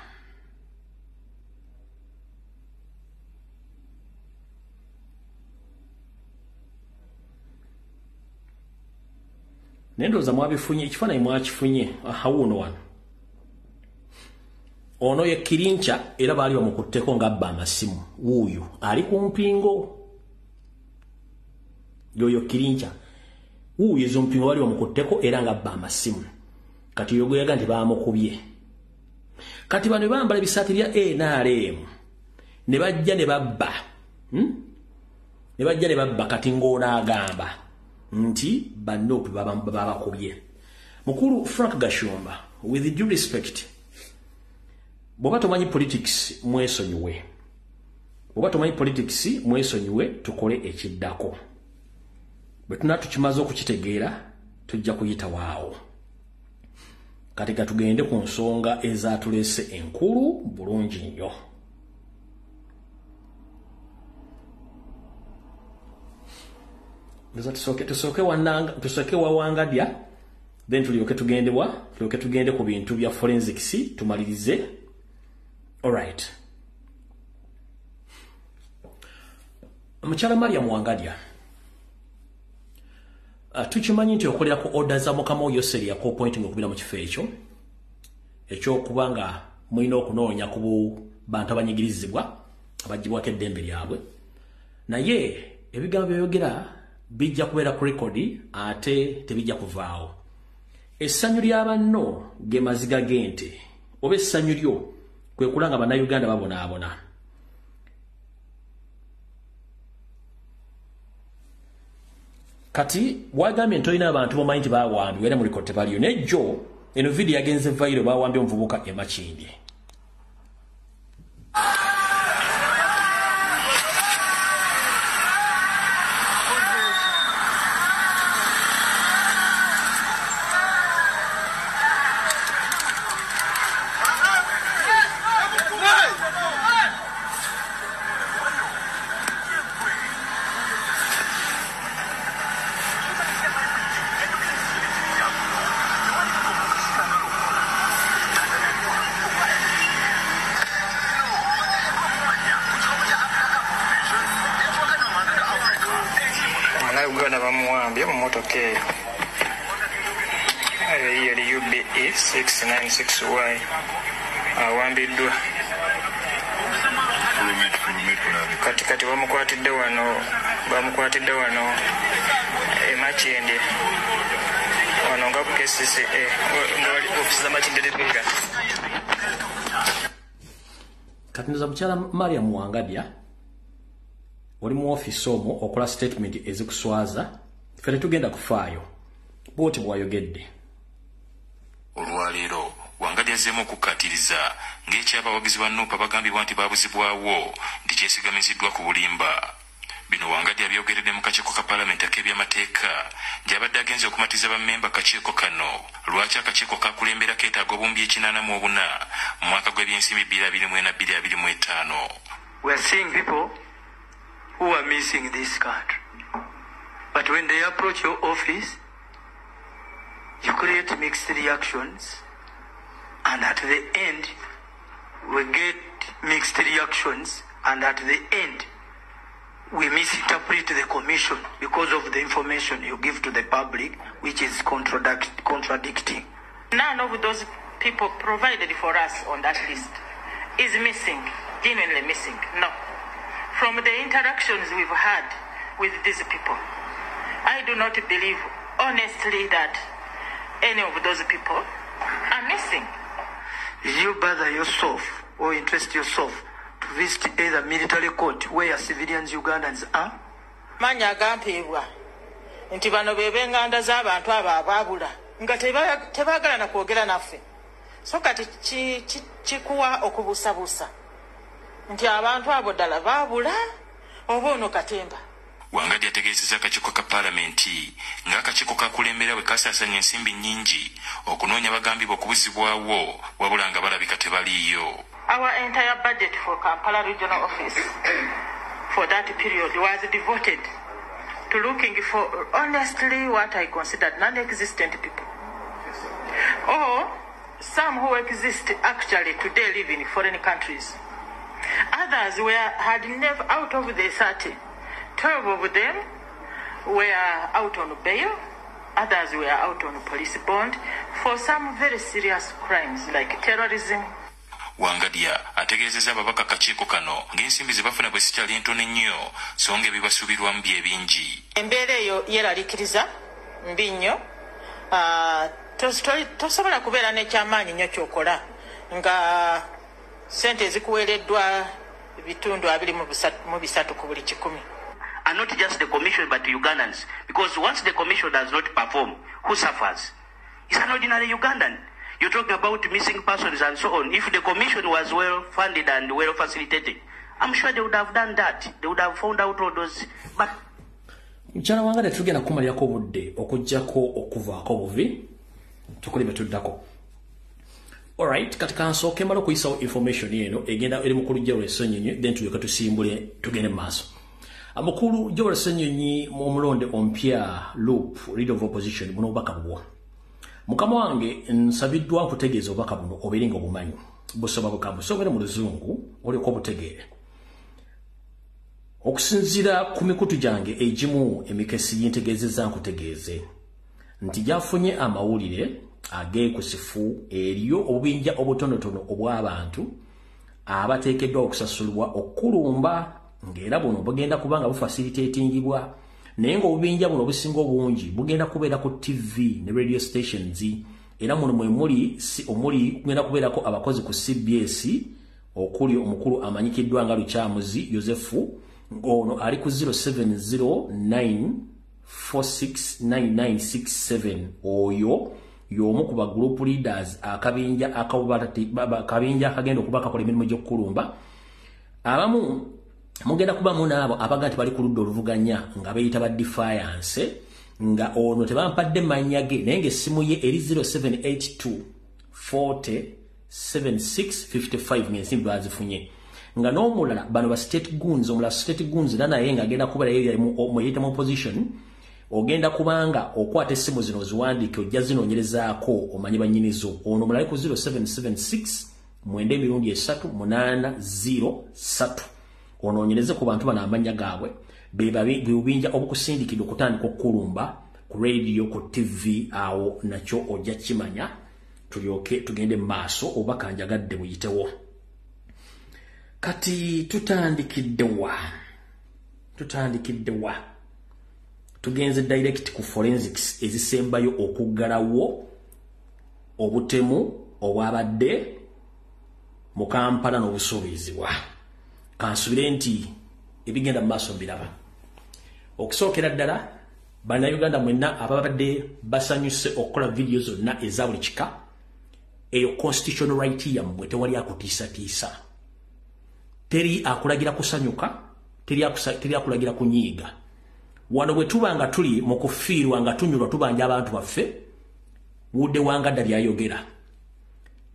naye ndowooza mwabifunye ekifaananyi mwakifunye ahawuuno wano. Ono ye kirinca era baali bamukutteko ng'abba amasimu. Wuuyo ali ku mpingo. Yoyo kirinca wuuyo ezo mpingo baali bamukutteko era ng'abba amasimu. Kati yo gweraga nti baamukubye. Kati bano bambala ebisaati bya nrm ne bajja ne babba. Hmm? ne bajja ne babba kati ng'onaagamba nti bannope babakubye mukulu frank gashumba with due respect bw'oba tomanyi politics mwesonyiwe. Bw'oba tomanyi politics mwesonyiwe tukole ekiddako. Bwe tunaa tukimaze okukitegeera tujja kuyita waawo. Kati ga tugende ku nsonga ezatuleese enkulu bulungi nnyo tusooke wawangadya then tulyoke tugendebwa tulyoke tugende ku bintu bya forensics tumalirize Alright. Mukyala Maria Mwangadya. Uh, tukimanyi nti okolera ku order za mukama oyo seri yako appointing okubira mu kifo ekyo ekyokuba nga mulina okunoonya ku bantu abanyigirizibwa abagibwako eddembe lyabwe naye ebigambo byoyogera bijja kubeera ku rekodi ate tebijja kuvaawo. Essanyu lyabanno ge maziga gente oba essanyu lyo kwe kulanga bannayuganda babonaabona. Kati bwagambye nti olina abantu bomanyi nti bawambi era muliko tebaliyo nejjo eno vidiyo yagenze vairo bawambye omuvubuka emakindi uganda bamuwambye mu motoka eyo eyo yali ube 696y awambiddwa kati kati bamukwatidde wano bamukwatidde wano emakindi wano nga ku kcca nga wali ofisi zamakinderebeera kati maria muwangadya oli mu ofiisi omwo okola statement ezikuswaza ffe tetugenda kufaayo. Bwoti bwayogedde. Olwaleero wangali azzeemu okukkatiriza ng'ekyabawagizi ba nuupa bagambibwa nti babuzibwawo nti kyesigamiziddwa ku bulimba bino wangali abyogeredde mu kakiiko ka paalamenti ak'ebyamateeka. Gy'abadde agenze okumatiza bammemba kakiiko kano. Lwaki akakiiko kakulembera keetaaga obumbi ekinaana mu obuna mu mwaka gw'ebyensimbi 2024 We are seeing people who are missing this country. But when they approach your office, you create mixed reactions, and at the end, we get mixed reactions, and at the end, we misinterpret the commission because of the information you give to the public, which is contradict- contradicting. None of those people provided for us on that list is missing, genuinely missing. No. From the interactions we've had with these people, I do not believe honestly that any of those people are missing. You bother yourself or interest yourself visit either military court where civilians Ugandans are? manya agampeebwa nti bano be b'enganda z'abantu abo abaabula nga teba- tebaagala na kwogera naffe. So kati ki- ki- kikuwa okubuusabuusa nti abantu abo ddala baabula oba ono katemba our entire budget for kampala regional office for that period was devoted to looking for honestly what I considered non-existent people. Or some who exist actually today live in foreign countries. Others were had never out of the 30. 12 of them were out on bail. Others were out on police bond for some very serious crimes like terrorism, wangadya ategeezezza ababaka akakiiko kano ng'ensimbi ze bafuna bwe zikyali ntono ennyo so nga ebibasuubirwamu bye bingi. Embeera eyo yeraliikiriza mbi nnyo. Ah, tosobola kubeera n'ekyamaanyi nnyo kyokola nga sente ezikuweereddwa bitundu abiri mu bisatu- mu bisatu ku buli kikumi and not just the commission but Ugandans. Because once the commission does not perform, who suffers? It's an ordinary Ugandan. You're talking about missing persons and so on. If the commission was well funded and well facilitated, I'm sure they would have done that. They would have found out all those. But mukyala wange tetugenda kumalirako obudde okugjako okuvaako obuvi tukole bye tuddako alright kati kansooke mala okuyisawo information eno egenda eri jewe sonye nye, then tulyoke tusimbule tugende mu maaso amukulu gerald senyonyi omulonde ompya loop leader of opposition buno obubaka bubwa mukama wange nsabiddwa nkutegeeza obubaka buno obeere nga obumanyi. Busoba bukambu sobere mu luzungu olyoka obutegeere okusinziira ku mikutu gyange egimu emikesi yintegeezezza nkutegeeze. Nti gyafunye amawulire ag'ekusifu eriyo obubinja obutonotono obw'abantu abateekeddwa okusasulwa okulumba ng'era buno bugenda kuba nga bufasilitatingibwa naye ng'obubinja buno obusinga obungi bugenda kubeera ku tv ne radio stations. Era muno mwe muli si omuli kugenda kubeerako abakozi ku cbs okuli omukulu amanyikiddwa nga lukyamuzi yosefu ng'ono ali ku 0709 469967 oyo y'omu ku bagroup leaders akabinja baba- akabinja akagenda okuba kakola emirimu gy'okukulumba abamu mugenda kubamu n'abo abaga nti bali ku ludda oluvuganya nga beeyita ba defiance nga ono tebampadde mannya ge naye ng'essimu ye eri 0782 40 7655 ng'ensimbi bazifunye nga n'omulala bano ba state guns omulala state guns era naye ng'agenda kubeera yeyita mu opposition ogenda kubanga okwata essimu zino oziwandiike ojja zinoonyerezaako omanyi bannyinizo. Ono mulali ku 0776 mwenda emirundi esatu munaana 03 onoonyereze ku bantu bano amannya gaabwe be bubinja obukusindikidde okutandika okukulumba ku radio ku tv awo nakyo ojja kimanya tulyoke tugende mu maaso oba kanjagadde buyitewo. Kati tutandikidde wa? Tutandikidde wa? Tugenze direct ku forensics ezisembayo okuggalawo obutemu obwabadde mu kampala n'obusuubizibwa kansubire nti ebigenda mu maaso mbiraba okusookera ddala bannayuganda mwenna ababadde basanyuse okukola vidiyo zonna eza buli kika eyo constitutional right yammwe tewali akutiisatiisa. Teri akulagira kusanyuka teri akulagira kunyiiga. Wano bwe tuba nga tuli mu kufiirwa nga tunyulwa tubanja abantu baffe wudde wangadda byayogera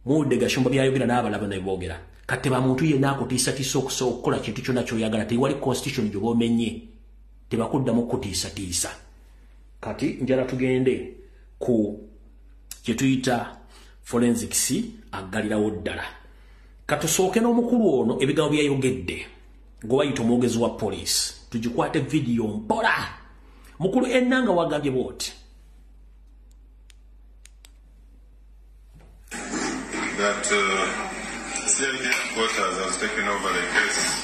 muwudde gashumba byayogera n'abalaba nebogera kati bamuntu yenna akutiisatiisa okusobola okukola kintu kyonna kyoyagala tewali constitution gyobaomenye tebakuddamu kutiisatiisa. Kati njala tugende ku kyetuyita forensics aggalirawo ddala. Katusooke n'omukulu ono ebigambo byayogedde gwebayita omwogezi wa poliisi tugikwate vidiyo mpola. Mukulu ennanga wagambye bwoti that uh, CID headquarters has taken over the case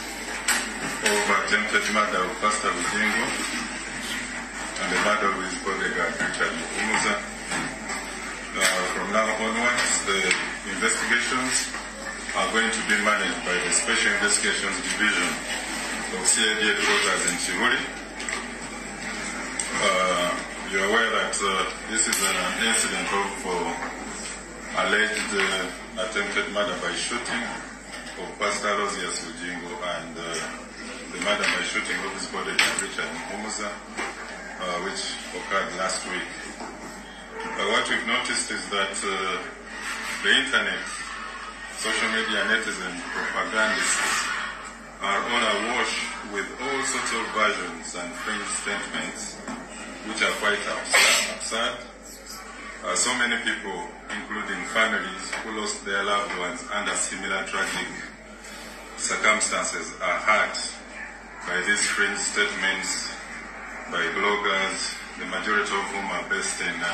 of attempted murder of Pastor Bujingo and the murder of his bodyguard Richard Umuza. Uh, from now onwards, the investigations are going to be managed by the Special Investigations Division of CID headquarters in Chivuli. Uh, you're aware that uh, this is an incident of alleged uh, attempted murder by shooting of Pastor Rosias Ujingo and uh, the murder by shooting of his bodyguard Richard Mumuza, uh, which occurred last week. Uh, what we've noticed is that uh, the internet, social media netizen propagandists are all awash with all sorts of versions and fringe statements which are quite absurd. absurd. Uh, so many people, including families who lost their loved ones under similar tragic circumstances, are hurt by these fringe statements by bloggers, the majority of whom are based in uh,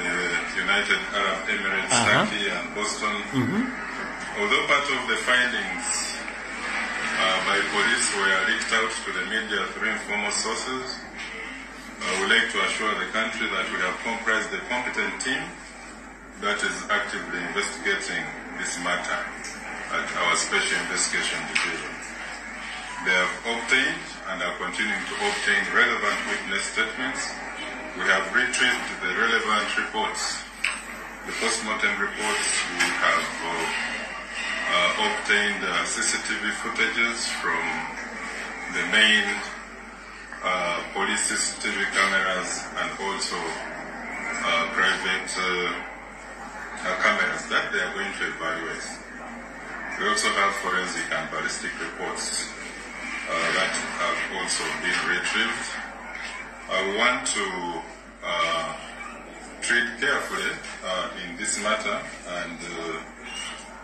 the United Arab Emirates, Uh-huh. Turkey, and Boston. Although part of the findings uh, by police were leaked out to the media through informal sources, I would like to assure the country that we have comprised a competent team that is actively investigating this matter at our Special Investigation Division. They have obtained and are continuing to obtain relevant witness statements. We have retrieved the relevant reports, the post-mortem reports. We have uh, uh, obtained uh, CCTV footages from the main uh, police CCTV cameras and also uh, private uh, uh, cameras that they are going to evaluate. We also have forensic and ballistic reports uh, that have also been retrieved. I want to uh, treat carefully in this matter and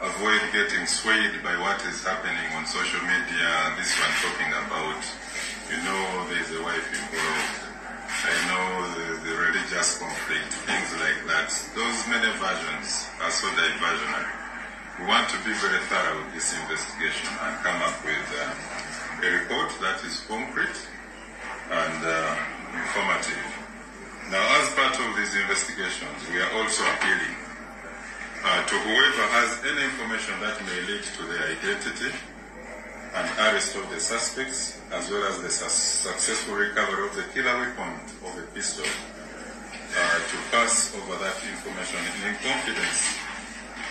avoid getting swayed by what is happening on social media. This one talking about, you know, there's a wife involved. I know the, the religious conflict, things like that. Those many versions are so diversionary. We want to be very thorough with this investigation and come up with uh, a report that is concrete and uh, informative. Now, as part of these investigations, we are also appealing uh, to whoever has any information that may lead to their identity and arrest of the suspects, as well as the su- successful recovery of the killer weapon of a pistol, uh, to pass over that information in confidence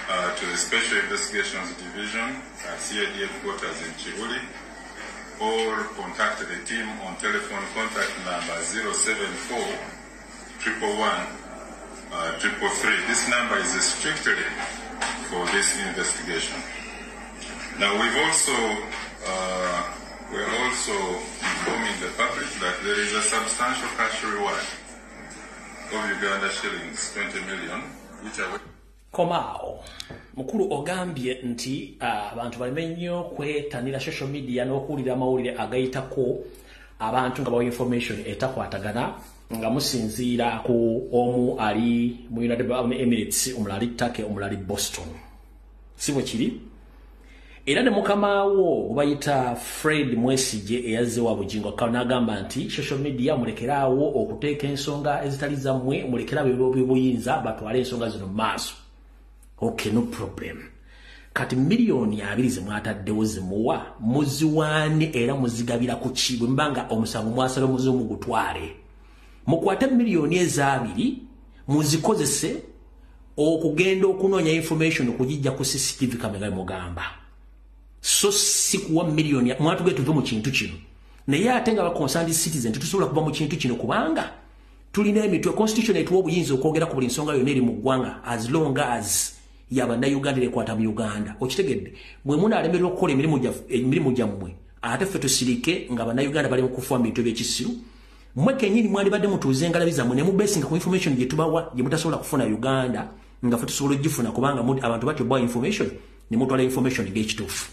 uh, to the Special Investigations Division at CID headquarters in Chibuli, or contact the team on telephone contact number 074 111 uh. This number is strictly for this investigation. Now we've also uh, we're also informing the public that there is a substantial cash reward of Uganda shillings 20 million, which are komaawo mukulu ogambye nti ah, abantu baleme nnyo kwetanira social media n'okuwulira amawulire agayitako abantu nga bawa information etakwatagana nga musinziira ku omu ali mu united emirates omulala ali take omulala ali boston. Si bwe kiri era ne mukamaawo gwe bayita fred mwesige eyazze wa bugingo akawa n'agamba nti social media mulekeraawo okuteeka ensonga ezitali zammwe mulekeraawo ebyobuyinza batwale ensonga zino mu maaso. Okay no problem. Kati miliyoni abiri zemwataddewo zimuwa muziwaane era muzigabira ku ki? Bwe mba nga omusango mwasala omuzimu gutwale. Mukwate miliyoni ezaabiri muzikozese okugenda okunoonya information okugijja ku cctv kamera mugamba so si kuwa miliyoni mwatugee tuve mu kintu kino. Naye ate nga baconcerned citizen tetusobola kuva mu kintu kino kubanga tulina emitwe constitution etuwa obuyinza okwogera ku buli nsonga yonna eri mu ggwanga as long as erekwata mu uganda. Okitegedde bwe munaalemererwa okukola emirimu gyaffe- emirimu gyammwe ate ffe tusirike nga bannayuganda bali mu kufuwa mu bintu ebyekisiru mmwe kenyini mwandibadde mutuuza engalabi zammwe ne mubesinga ku information gye tubawa gye mutasobola kufuna uganda nga ffe tusobola ogifuna kubanga mu- abantu batyo bawa information ne mutwala information ng'ekituufu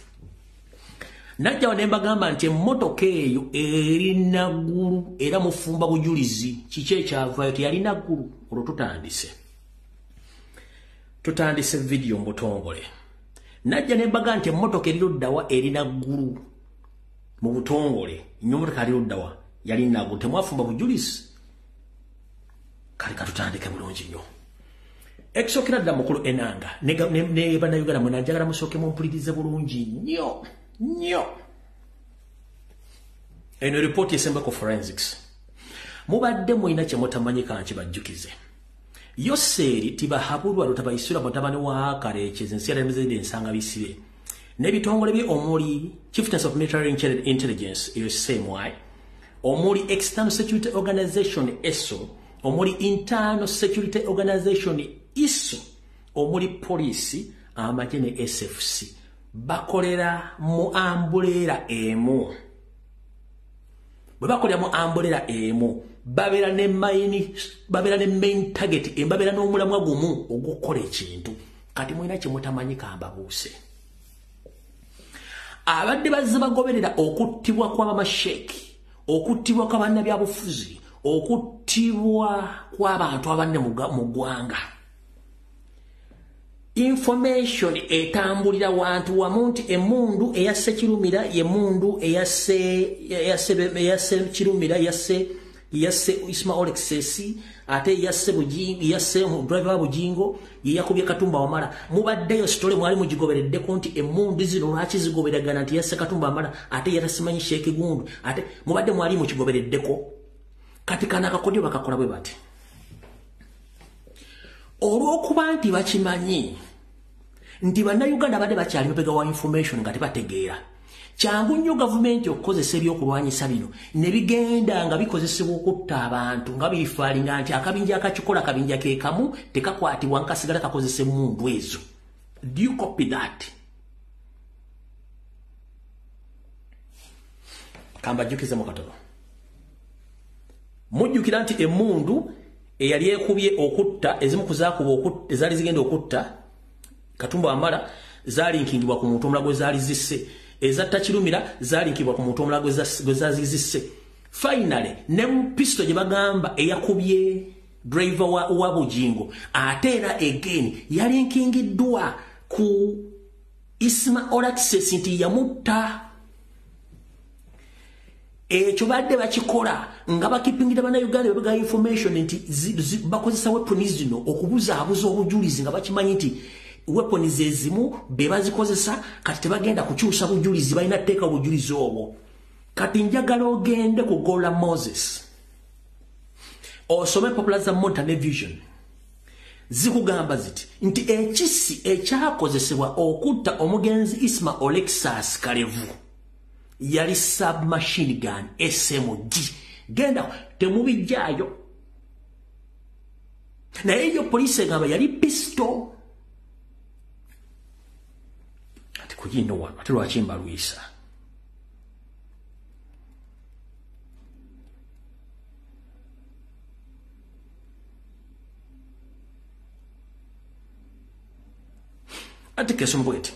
najjawo ne mbagamba nti emmotoka eyo erina ggulu era mufumba bujulizi. Kiki ekyavaayo? Teyalina ggulu? Olwo tutandise. Tutandise vidiyo mu butongole najja ne mbaga nti emmotoka eri luddawa erina ggulu mu butongole. Nnyo mmotoka ali luddawa yalina ggulu temwafumba bujulizi? Kale katutandike bulungi nnyo. Ekisookera ddala mukulu enanga. Ne ne ne bannayuganda mwena njagala musooke mumpulirize bulungi nnyo nnyo. Eno ripooti esembeko forensics. Mubadde mulina kyemutamanyika nkibajjukize yoseeri tibahabulwa lutabayisula mutabani wa kalekyezi ensi yalemezedde ensanga bisibe n'ebitongole bye omuli chieftains of military intelligence eyo cmy omuli external security organization eso omuli internal security organization iso omuli poliisi amagye ne sfc bakolera mu ambuleera emu. Bwe bakolera mu ambolera emu babeera ne maini babeera ne main target e babeera n'omulamwa gumu ogukukola ekintu. Kati mulina kyemutamanyi kambabuuse. Abadde bazze bagoberera okuttibwa kw'abamasheki okuttibwa kw'abannabyabufuzi okuttibwa kw'abantu abanne mu ggwanga information etambulira wantu wamu nti emundu eyasse kirumira yemundu eyasse kirumira yasse yasse isma olexesi ate yasse yasse drive wa bujingo yeyakubye katumba wamala. Mubaddeyo sitole mwali mugigobereddeko nti emundu zino lwaki zigoberagana nti yasse katumba wamala ate yatasimanyi sheeki gundu. Ate mubadde mwali mukigobereddeko kati kana akakodyo bakakola bwe bati. Olw'okuba nti bakimanyi nti bannayuganda badde bakyali mabega wa information nga tebategeera. Kyangu nnyo gavumenti okukozesa ebyokulwanyisa bino ne bigenda nga bikozesebwa okutta abantu nga birifaalinga nti akabinja akakikola akabinja ke kamu tekakwatibwa nkasigala kakozesa emundu ezo. Do you copy that? Kambajjukizemu katono. Mujjukira nti emundu eyali ekubye okutta ezimu kuzakuba ezaali zigenda okutta katumba wamala zalinkingibwa ku muntu omulala gwe zaali zisse. Ezatta kirumira zalinkibwa ku muntu omulala gwe zaali zisse. Finally ne mupisto gye bagamba eyakubye driver wa, wa bujingo ate era again yalinkingiddwa ku isma olaxes nti yamutta. Ekyo badde bakikola nga bakipingira bannayuganda bebega information nti bakozesa weponi zino okubuzaabuza obujulizi nga bakimanyi nti weponi zezimu be bazikozesa kati tebagenda kukyusa bujulizi balina tteeka obujulizi obwo. Kati njagala ogende ku gola moses. Osome popula za montane vision. Zikugamba ziti nti ekisi ekyakozesebwa okutta omugenzi isma olexas kalevu yali submachine gun smg genda temubijjaayo naye yo poliisi egamba yali pisto ati kuyinowa ate lwaki mbalwisa ate kesomo bweti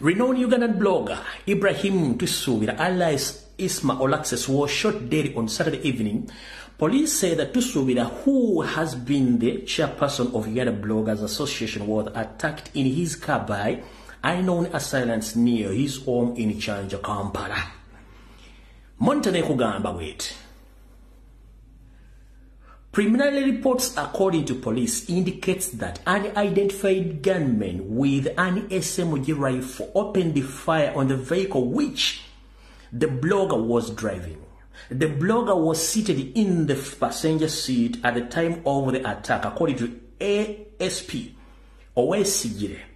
Renowned Ugandan blogger Ibrahim Tusubira, alias Isma Olaxes, was shot dead on Saturday evening. Police say that Tusubira, who has been the chairperson of Uganda Bloggers Association, was attacked in his car by unknown assailants near his home in Chanja, Kampala. Montane kugamba wait. Preliminary reports, according to police, indicates that unidentified gunmen with an SMG rifle opened the fire on the vehicle which the blogger was driving. The blogger was seated in the passenger seat at the time of the attack, according to ASP Owesigire.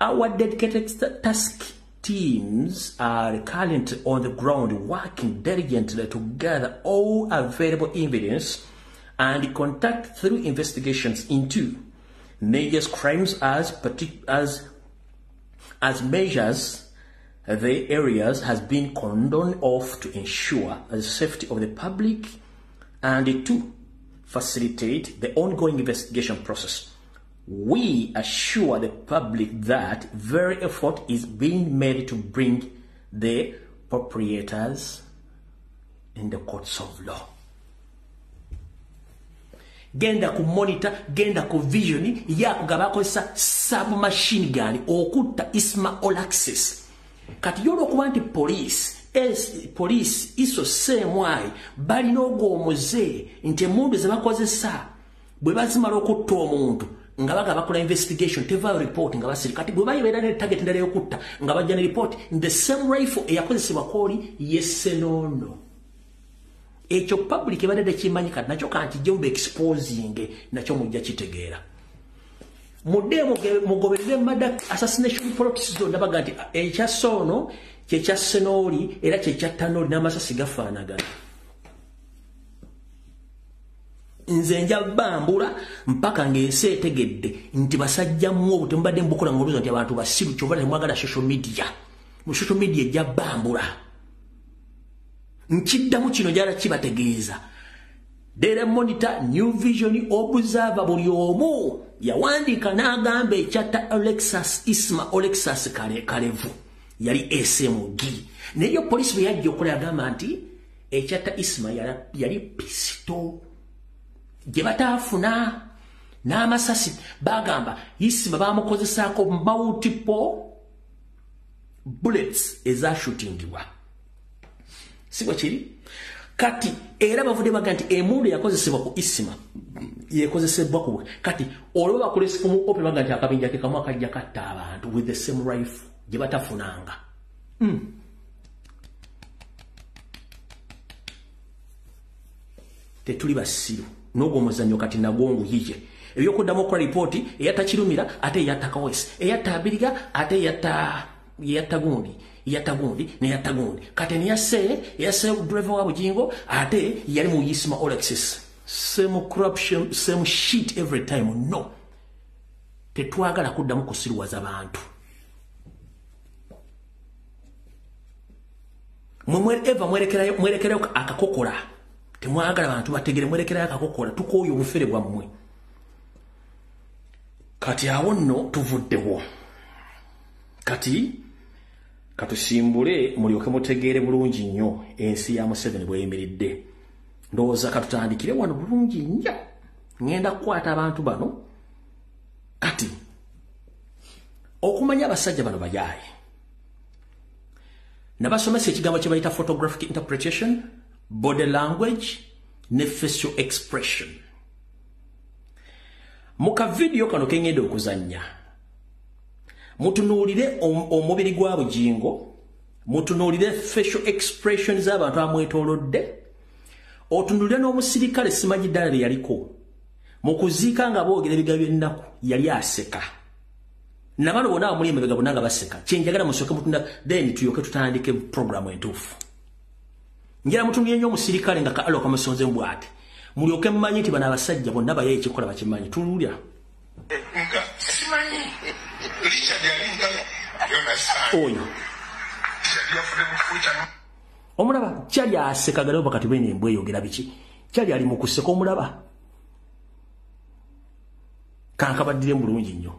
Our dedicated task teams are currently on the ground working diligently to gather all available evidence and conduct through investigations into major crimes as as as measures the areas has been cordoned off to ensure the safety of the public and to facilitate the ongoing investigation process. We assure the public that very effort is being made to bring the perpetrators in the courts of law. genda ku monitor genda ku vision yako nga bakozesa submachine gun okutta isma olaxis kati yolwokuba nti poliisi poliisi iso seemwayi balina ogwomuze nti emundu zebakozesa bwe bazimala okutta omuntu nga baga bakola investigation tevaayo report nga basiri kati bwe bayibeera ne target endala yokutta nga bajja ne report the same rifle eyakozesebwa kooli yesenoono ekyo public ebadde tekimanyi kati nakyo kanti gye muba exposing nakyo mujja kitegeera. Mudde mugoberere mada assassination plots zonna baga nti ekyassa ono kyekya senooli era kyekya tanooli n'amasasi gafaanagana nze nja bambula mpaka ng'ensi etegedde nti basajja mu obutembadde mubukola ngaoluza nti abantu basiru kyova temwagala social media. Mu social media ejja bambula. Nkiddamu kino jala kibategeeza. Daily monitor new vision observer buli omu. Yawandiika n'agamba ekyatta alexas isma alexas kale, kalevu. Yali smg naye polisi bwe yajja okola yagamba nti ekyatta isma yala- yali pisito gye bataafuna n'amasasi bagamba isima bamukozesaako multiple bullets ezashutingibwa si bwe kiri? Kati era bavudde baga nti emundu yakozesebwa ku isima yekozesebwa ku kati olwo bakulesifu mu ope baga nti akabinja ke kamu akajja katta abantu with the same rifle gye batafunanga. Tetuli basiru n'ogwo omuzannyo kati nagwo nguyije ebyokuddamu okukola lipooti eyatta kirumira ate eyatta kawesi eyatta abiriga ate eyatta eyatta gundi eyatta gundi neyatta gundi. Kati neyasse eyasse driver wa bugingo ate yali mu yisima olexis same corruption same shit every time. No. Tetwagala kuddamu kusiruwaza bantu. Mwe eva mwerekerayo mwerekerayo akakokola temwagala bantu bategere mwerekerayo akakokola tukooya obufere bwammwe. Kati awo nno tuvuddewo. Kati katusimbule mulyoke mutegeere bulungi nnyo ensi ya museveni bweyimiridde. Ndowooza katutandikire wano bulungi nnyo. Ŋŋenda kukwata abantu bano. Kati okumanya abasajja bano bayaaye. Nabasomesa ekigambo kye bayita photographic interpretation body language ne facial expression. Mu kavidiyo kano keŋŋenda okuzannya mutunuulire om- omubiri gwa bugingo mutunuulire facial expression z'abantu amwetoolodde otunuulire n'omusirikale simanyi ddala lye yaliko mu kuziika nga boogera ebigambo by'ennaku yali aseka. Nabano bonna abamuli emabega bonna nga baseka. Kyenjagala musooke mutunda then tulyoke tutandike programu entuufu njala mutunulire nnyo omusirikale nga kaalo kamusonze bw'ati mulyoke mumanyi nti bano abasajja bonna baye ekikola bakimanyi. Tululya. Nga simanyi. Richard yalinga yonasani oyo omulaba kyali aseka galiwo bakati bwene embw eyogera biki? Kyali ali mu kuseka omulaba? Kankabaddire bulungi nnyo.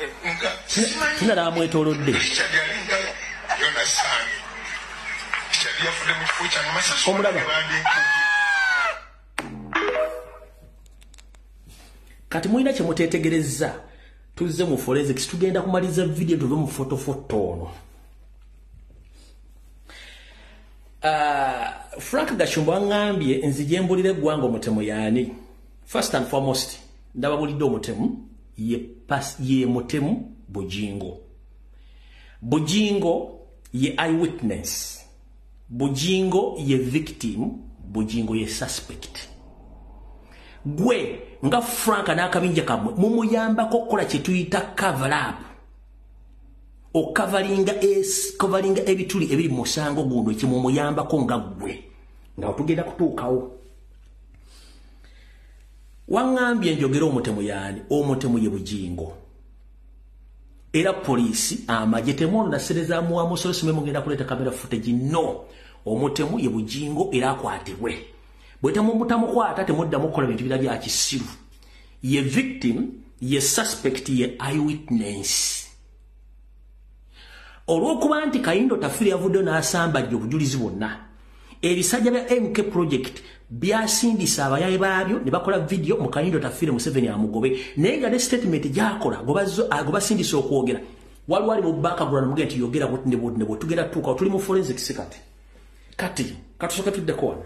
Nga simanyi tunala amwetoolodde richard yalinga yonasani richard yafudde mu kifo kya masasi Omulaba. kati mulina kyemutetegereza tuzze mu forensics tugenda kumaliza vidiyo tuve mu fotofoto ono. Ah, frank gashumba waŋŋambye nzije mbulira eggwanga omutemu yaani? First and foremost ndababulidde omutemu ye mutemu bugingo bugingo ye eyewitness bugingo ye victim bugingo ye suspect. Gwe nga franka n'akabinja kammwe mumuyambako okukola kye tuyita cover up. Okavalinga ebituli ebiri mu musango guno ekimumuyambako nga gwe nga tugenda kutuukawo. Waŋŋambye njogere omutemu yaani omutemu ye bugingo era poliisi amagye temono naserezaamu wa musolo simwe mugenda kuleeta kamera footage no omutemu ye bugingo era akwatibwe. Bwe temumutamukwata temuddamu kukola bintu bira bya kisiru. Ye victim ye suspect ye eyewitness. Olw'okuba nti kayindo tafiri yavuddeyo n'asambajja obujulizi bwonna ebisajja bya mk project byasindisa abayaye baabyo ne bakola vidiyo mu kayindo tafire museveni amugobe. Naye nga ne statement gyakola gwe basindisa okwogera waliwo ali mu background muge nti yogera bwoti ne bwoti ne bwoti tugenda tuuka tuli mu forensics kati kati katusooke tuddeko wano.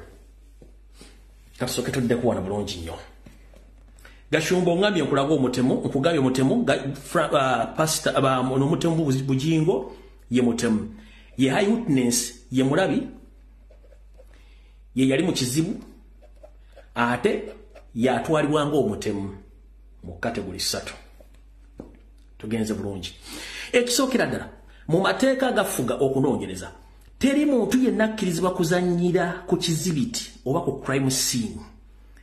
Katusooke tuddeko wano bulungi nnyo. Gashumba oŋambye nkulaga omutemu nkugambye omutemu ga- Fra- ah, pastor- aba- ono omutemu bu- bugingo ye mutemu. Ye eyewitness ye mulabi ye yali mu kizibu ate yatwalibwa ngaomutemu mu kategori ssatu. Tugenze bulungi. Ekisookera ddala mu mateeka agafuga okunoonyereza teri muntu yenna akkirizibwa kuzanyira ku kizibiti oba ku crime scene.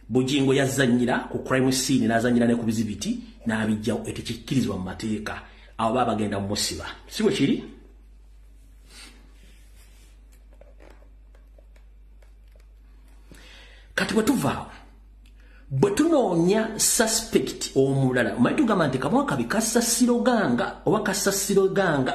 Bugingo yazanyira ku crime scene n'azanyira ne ku bizibiti n'abijjawo etekikkirizibwa mu mateeka. Abo baba bagenda mumusiba si bwe kiri kati bwe tuvaawo bwe tunoonya suspect omulala omanyi tugamba nti kabwa kabi kasasiroganga oba kasasiroganga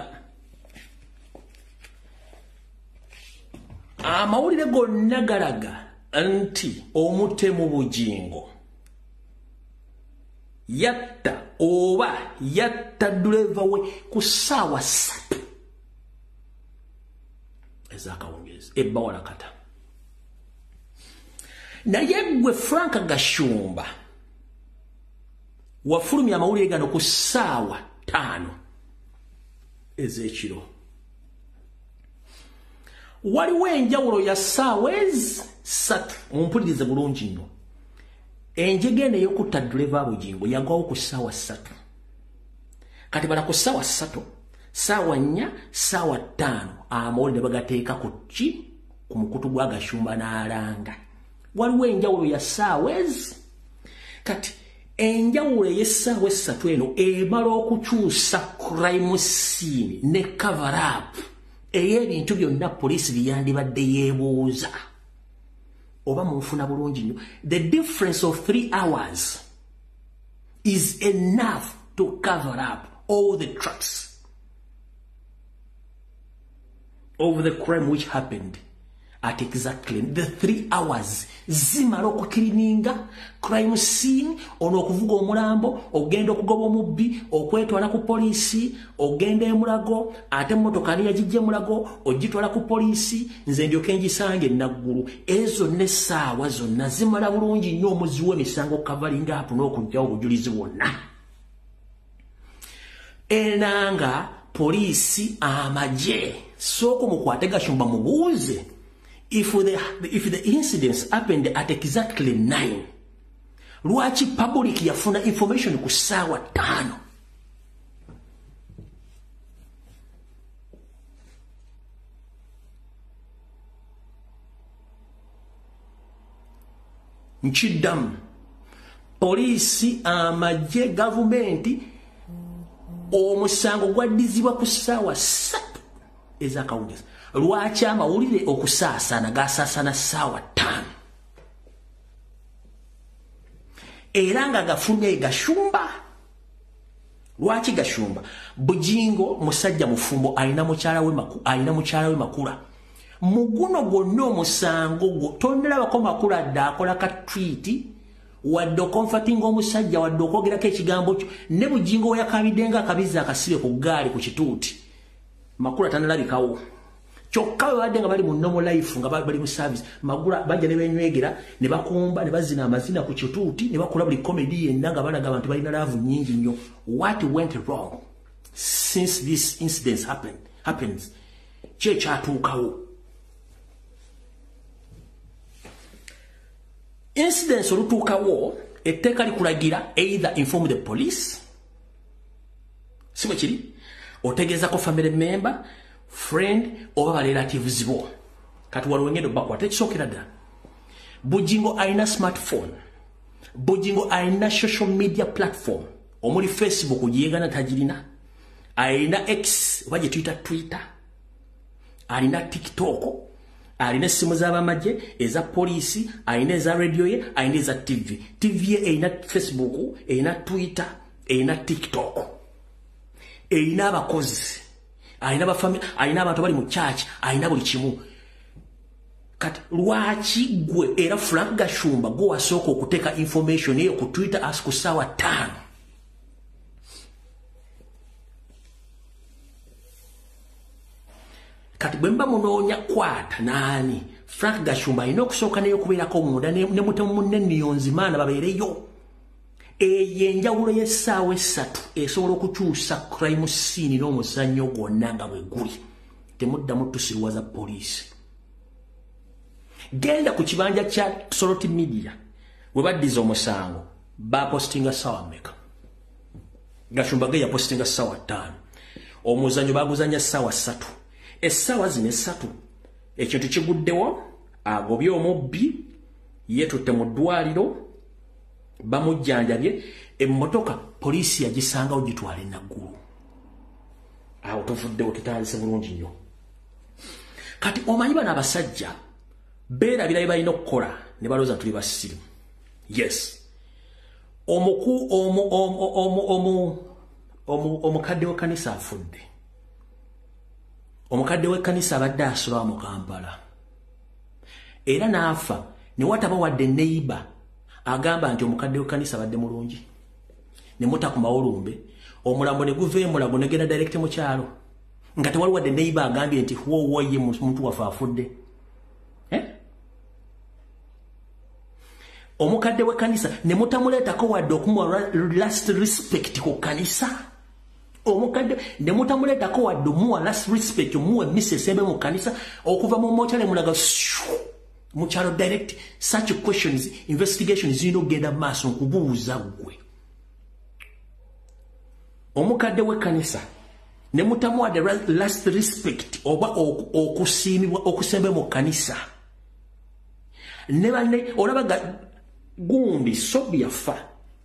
amawulire gonna galaga nti omutemu bugingo yatta oba yatta duleva we ku ssaawa ssatu ezakawungezi ebbawalakata naye gwe frank gashumba wafulumya amawulire gano ku ssaawa ttaano ez'ekiro. Waliwo enjawulo ya ssaawa ezi ssatu mumpulirize bulungi nno enjega eno ey'okutta duleva bugingo yagwawo ku ssaawa ssatu. Kati bala ku ssaawa ssatu ssaawa nnya ssaawa ttaano amawulire bagateeka ku ki? Ku mukutu gwa gashumba n'alanga waliwo enjawulo ya ssaawa ezi. Kati enjawulo ey'essaawa essatu eno emala okukyusa crime scene ne cover up ey'ebintu byonna poliisi byeyandibadde yeebuuza. Oba munfuna bulungi nnyo? The difference of three hours is enough to cover up all the tracks of the crime which happened at exactly the three hours. Zimala okukirininga crime scene ono okuvuga omulambo okugenda okugoba omubbi okwetwala ku poliisi ogenda emulago ate emmotoka ani yagijja emulago ogitwala ku poliisi nze ndyoke ngisange enaggulu ezo n'essaawa zonna zimala bulungi nnyo omuzi w'emisango kavalinga apo n'okugjawo obujulizi bwonna. Era nga poliisi amagye sooka mukwate gashumba mubuuze if the, if the incidents happened at exactly 9 lwaki public yafuna information ku ssaawa ttaano nkiddamu poliisi amagye gavumenti omusango gwaddizibwa ku ssaawa ssatu ezakawungezi lwaki amawulire okusaasana gasaasana ssaawa ttaano? Era nga gafulumye gashumba. Lwaki gashumba? Bugingo musajja mufumbo alina mukyala we makula. Mu guno gwonna omusango gwo tondalabako makula adde akola ka twiti wadde okomfatinga omusajja wadde okwogerako ekigambo kyo. Ne bugingo we yakabidde nga akabizi akasibe ku gaali ku kituuti. Makula tanalabikawo kyokka bwe badde nga bali mu nomo life nga bali mu service magula bajja ne benywegera ne bakumba ne bazina amazina ku kituuti ne bakola buli comedy yenna nga balaga abantu balina laavu nyingi nnyo. What went wrong since this incident happened, happens? Ki ekyatuukawo incidents olutuukawo etteeka likulagira either inform the police si bwe kiri otegeezako family member friend oba barelatives bo kati waliwo ngendo bakwata ekisookera ddala bugingo alina smartphone. Bugingo alina social media platform. Omuli facebook gyegana tagirina alina x oba gye tuyita twitter. Alina tiktok. Alina essimu z'abamagye eza poliisi alina eza radio ye alina eza tv tv ye erina facebook erina twitter erina tiktok. Erina abakozi alina bafami alina abantu bali mu church alina buli kimu. Kati lwaki gwe era frank gashumba gwe wasooka okuteeka information eyo ku twitter as ku ssaawa ttaano? Kati bwe mba munoonya kwata naani frank gashumba alina okusooka neyo okubeerako munda ne mutemu munne niyonzimaana babeereyo eyo enjawulo y'essaawa essatu esobola okukyusa crime scene n'omuzannyo gwonna nga bwe guli. Temuddamu tusirwaza poliisi. Genda ku kibanja kya soroti media we baddiza omusango bapostinga sawa meka gashumba ge yapostinga sawa ttaano. Omuzannyo baguzanya ssaawa ssatu. Essaawa zino essatu ekintu kiguddewo agobye omubbi yetutte mu ddwaliro bamujjanjabye emmotoka poliisi yagisangawo gitwala enaggulu awo tuvuddewo tutandise bulungi nnyo. Kati omanyi bano abasajja beerabira bye balina okukola ne balooza tuli basiru yes. Omuku omu omu omu omu omu omukadde w'ekkanisa afudde. Omukadde w'ekkanisa abadde asula mu kampala. Era n'afa ne wataba wadde neiba agamba nti omukadde w'ekkanisa abadde mulungi ne mutakuma olumbe omulambo ne guva emulago ne genda direct mu kyalo. Nga tewali wadde neiba agambye nti wowo ye muntu waffe afudde. Eh? omukadde w'ekkanisa ne mutamuleetako wadde okumuwa last respect ku kkanisa. Omukadde ne mutamuleetako wadde omuwa last respect omuwa emisa esembe mu kkanisa okuva mu mokyale mulaga mu kyalo direct such questions investigation zirina okugenda mu maaso nkubuuza gwe. Omukadde w'ekkanisa ne mutamuwadde last respect oba okusiimibwa okusembe mu kkanisa ne banne olabaga gundi sobi yafa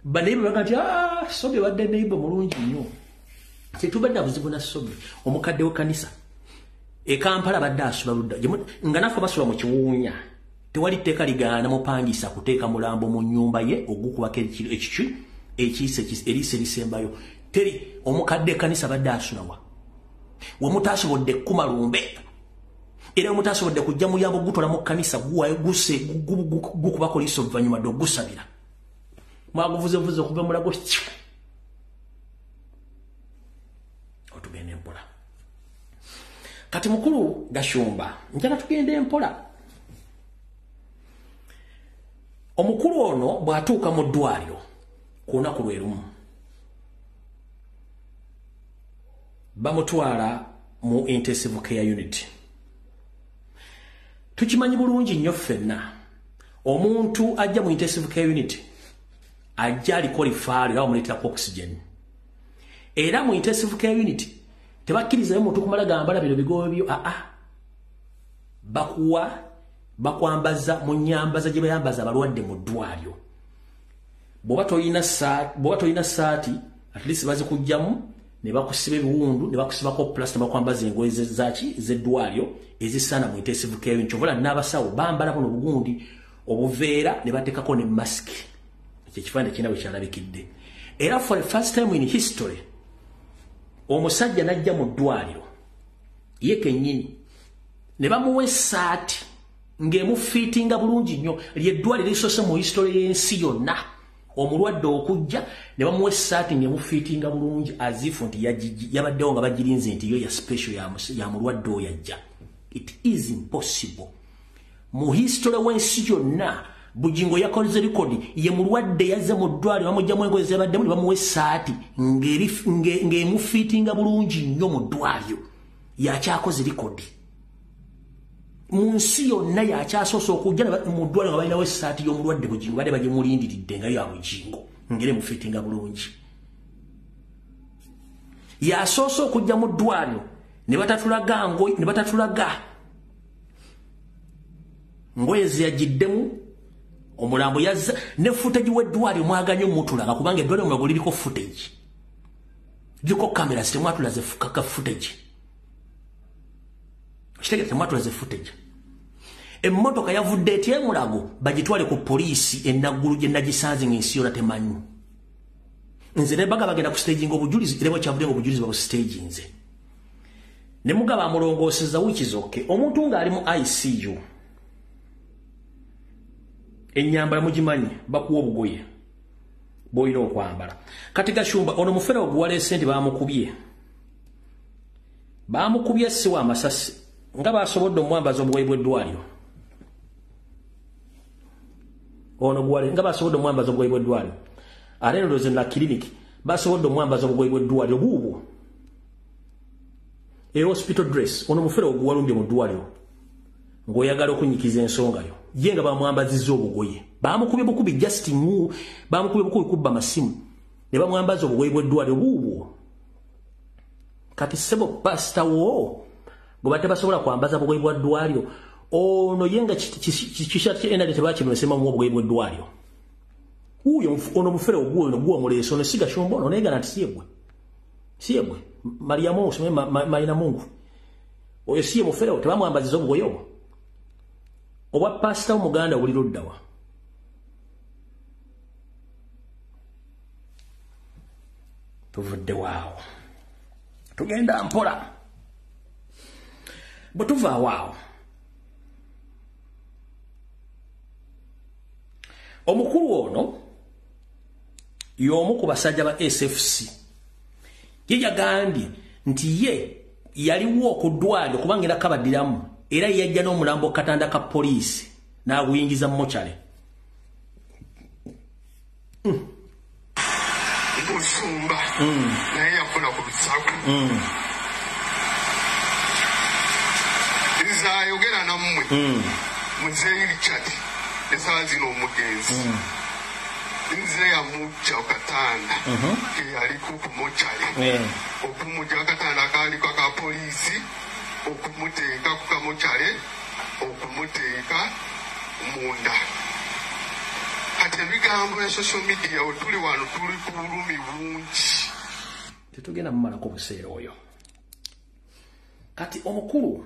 baneiba baga nti "Ah, sobi badde neiba mulungi nnyo. Tetubadde buzibu na sobi omukadde w'ekkanisa ekampala badde asula ludda nga naffe basula mu kiwuunya tewali tteeka ligaana mupangisa kuteeka mulambo mu nnyumba ye ogukubako eki- ekiki ekiise ekis- eriiso erisembayo teri omukadde ekkanisa badde asulawa we mutasobodde kumalumbe era we mutasobodde kujja muyambo gutwala mu kkanisa guwayo guse gu- gu- gukubako liiso oluvannyuma dde ogusabira mwaguvuzevuze okuva mulago kati mukulu gashumba njala tugenda empola omukulu ono bw'atuuka mu ddwaliro ku lunaku lwe lumu bamutwala mu intensive care unit. Tukimanyi bulungi nnyo ffenna. Omuntu ajja mu intensive care unit ajja aliko lifaalo era bamuleeterako oxygen. Era mu intensive care unit tebakkirizayo muntu kumala gambala bino bigobo byo aa bakuwa bakwambaza mu nyambaza gye bayambaza abalwadde mu ddwaliro. Bw'oba toyina saati at least bazikugjamu ne bakusiba ebiwundu ne bakusibako plus ne bakwambaza engoye zaki z'eddwaliro ezisaana mu intensive care unit ovala n'abasawo bambala buno obugundi obuveera ne bateekako ne masiki. Ekyo ekifaananyi kirina bwe kyalabikidde. Era for the first time in history omusajja n'ajja mu ddwaliro. Ye kennyini ne bamuwa essaati ng'emufiitinga bulungi nnyo. Lyeddwaliro erisoose mu hisitole y'ensi yonna. Omulwadde okujja ne bamuwa essaati ng'emufiitinga bulungi azifu nti yabaddewo nga bagirinze nti yo ya special ya mulwadde oyo ajja. It is impossible. Mu hisitole w'ensi yonna bugingo yakoleze likodi ye mulwadde yazze mu ddwaliro bamugjamu engoye zebaddemu ne bamuwa essaati ng'emufiitinga bulungi nnyo mu ddwaliro. Yakyakoze likodi mu nsi yonna yakyasoose okujja mu ddwaliro nga balinawo essaati y'omulwadde bugingo badde bagimulindiridde nga ya bugingo ngeri mufiitinga bulungi. Yasoose okujja mu ddwaliro ne batatulaga ne batatulaga ngoye zeyagiddemu omulambo yazza ne footage w'eddwaliro mwaganye omutulaga kubanga eddwaliro mulago liriko footage. Liriko kamera zitemwatulaze kaka footage kitegere temwatulaze footage. Emmotoka yavudde etya emulago? Bagitwale ku poliisi enaggulu gye nagisanze ng'ensi yona temanyi. Nze ne baga bagenda ku staging obujulizi era bwekyavudde nga obujulizi babustaginze ne mugaba amulongooseza wiiki zokke omuntu ng'ali mu icu enyambala mugimanyi bakuwa obugoye bwolina okwambala. Kati gashumba ono mufere oguwaleese nti bamukubye bamukubye si wa masasi nga basobodde omwambaza obugoye bw'eddwaliro ono guwale nga basobodde omwambaza obugoye bw'eddwaliro ate ndowooza na kiriniki basobodde omwambaza obugoye bw'eddwaliro buubwo e hospital dress ono mufere oguwalumbye mu ddwaliro ng'oyagala okunyikiza ensonga yo. Ye nga bamwambazizza obugoye. Bamukubye bukubi justin bamukubye bukubi kubba masimu. Ne bamwambaza obugoye bw'eddwaliro buubwo kati sebo pasita wo gwe badde basobola kwambaza bugoyi bwa ddwalyo ono ye nga kishati kye enade tebakimuleseemamu obugoyi bweddwalyo wuuyo ono mufere ogwono gwomuleesa ono siga kyomba ono negana nti siyegwe siyegwe mariyamu osome marina mungu. Oyo siye mufere o tebamwambaziza obugoyi obwo. Obwa pasita omuganda buli luddawa tuvudde waawo. Tugenda mpola. Bwe tuvaawo awo omukulu ono y'omu ku basajja ba sfc ye yagambye nti ye yaliwo okuddwaliro kubanga era kabaddiramu era yajja n'omulambo katanda ka poliisi n'aguyingiza mochale musumba naye yakola ku lusaku nze ayogera nammwe muzeeyi richard esaawa zino omugenzi nze yamujja katanda keyaliko kumochale okumujja katanda akaliko ka poliisi. Okumuteeka ku kamochale okumuteeka munda. Kati ebigambo ya social media we tuli wano tuli ku bulumi bungi. Tetugenda mumalako buseera oyo. Kati omukulu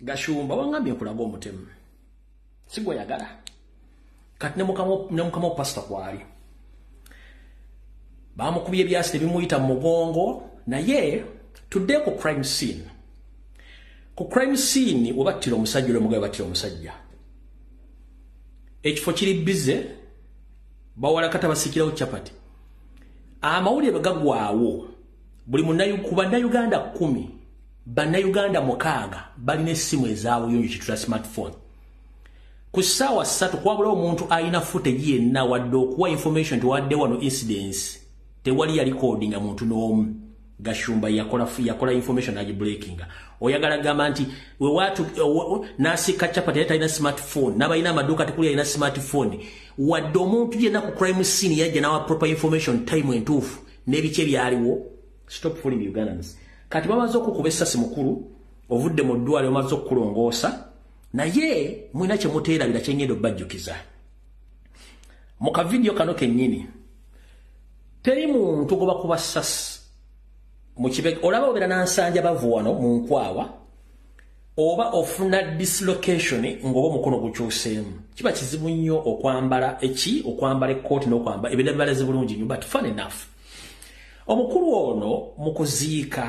gashumba wangambye nkulaga omutemu. Sigweyagala kati ne mukama opasita kwali. Bamukubye ebyasi nebimuyita mu mugongo naye tudde ku crime scene. Ku crime scene webattira omusajja olwemugabe battira omusajja. Ekifo kiri bize bawalakata basikirawo capati amawulire bwe gaggwaawo buli ku bannayuganda kumi bannayuganda mukaaga balina essimu ezabuyonjo kitula smartphone. Ku ssaawa ssatu kwabula omuntu alina footage yenna wadde okuwa information tewadde wano incidence tewali yalikodinga muntu n'omu. Gashumba yakola yakola information agibreakinga oyagala gamba nti wewatu nasika chapati yali talina smartphone n'abalina amaduuka tekuli yalina smartphone. Wadde omuntu yenna ku crime scene yajja n'awa proper information time entuufu n'ebiki ebyaliwo stop fooling ugandans kati bamaze okukuba essasi mukulu ovudde mu ddwaliro bamaze okukulongoosa naye mulina kyemuteerabira kyengenda obbajjukiza mu kavidiyo kano kennyini teri muntu gwe bakuba ssasi mukibe olaba obeera nansanja bavu wano mu nkwawa oba ofuna dislocation ng'oba omukono gukyuseemu. Kiba kizibu nnyo okwambala eki okwambala ekkooti n'okwambala ebirabalazi bulungi nnyo but fun enough omukulu ono mu kuziika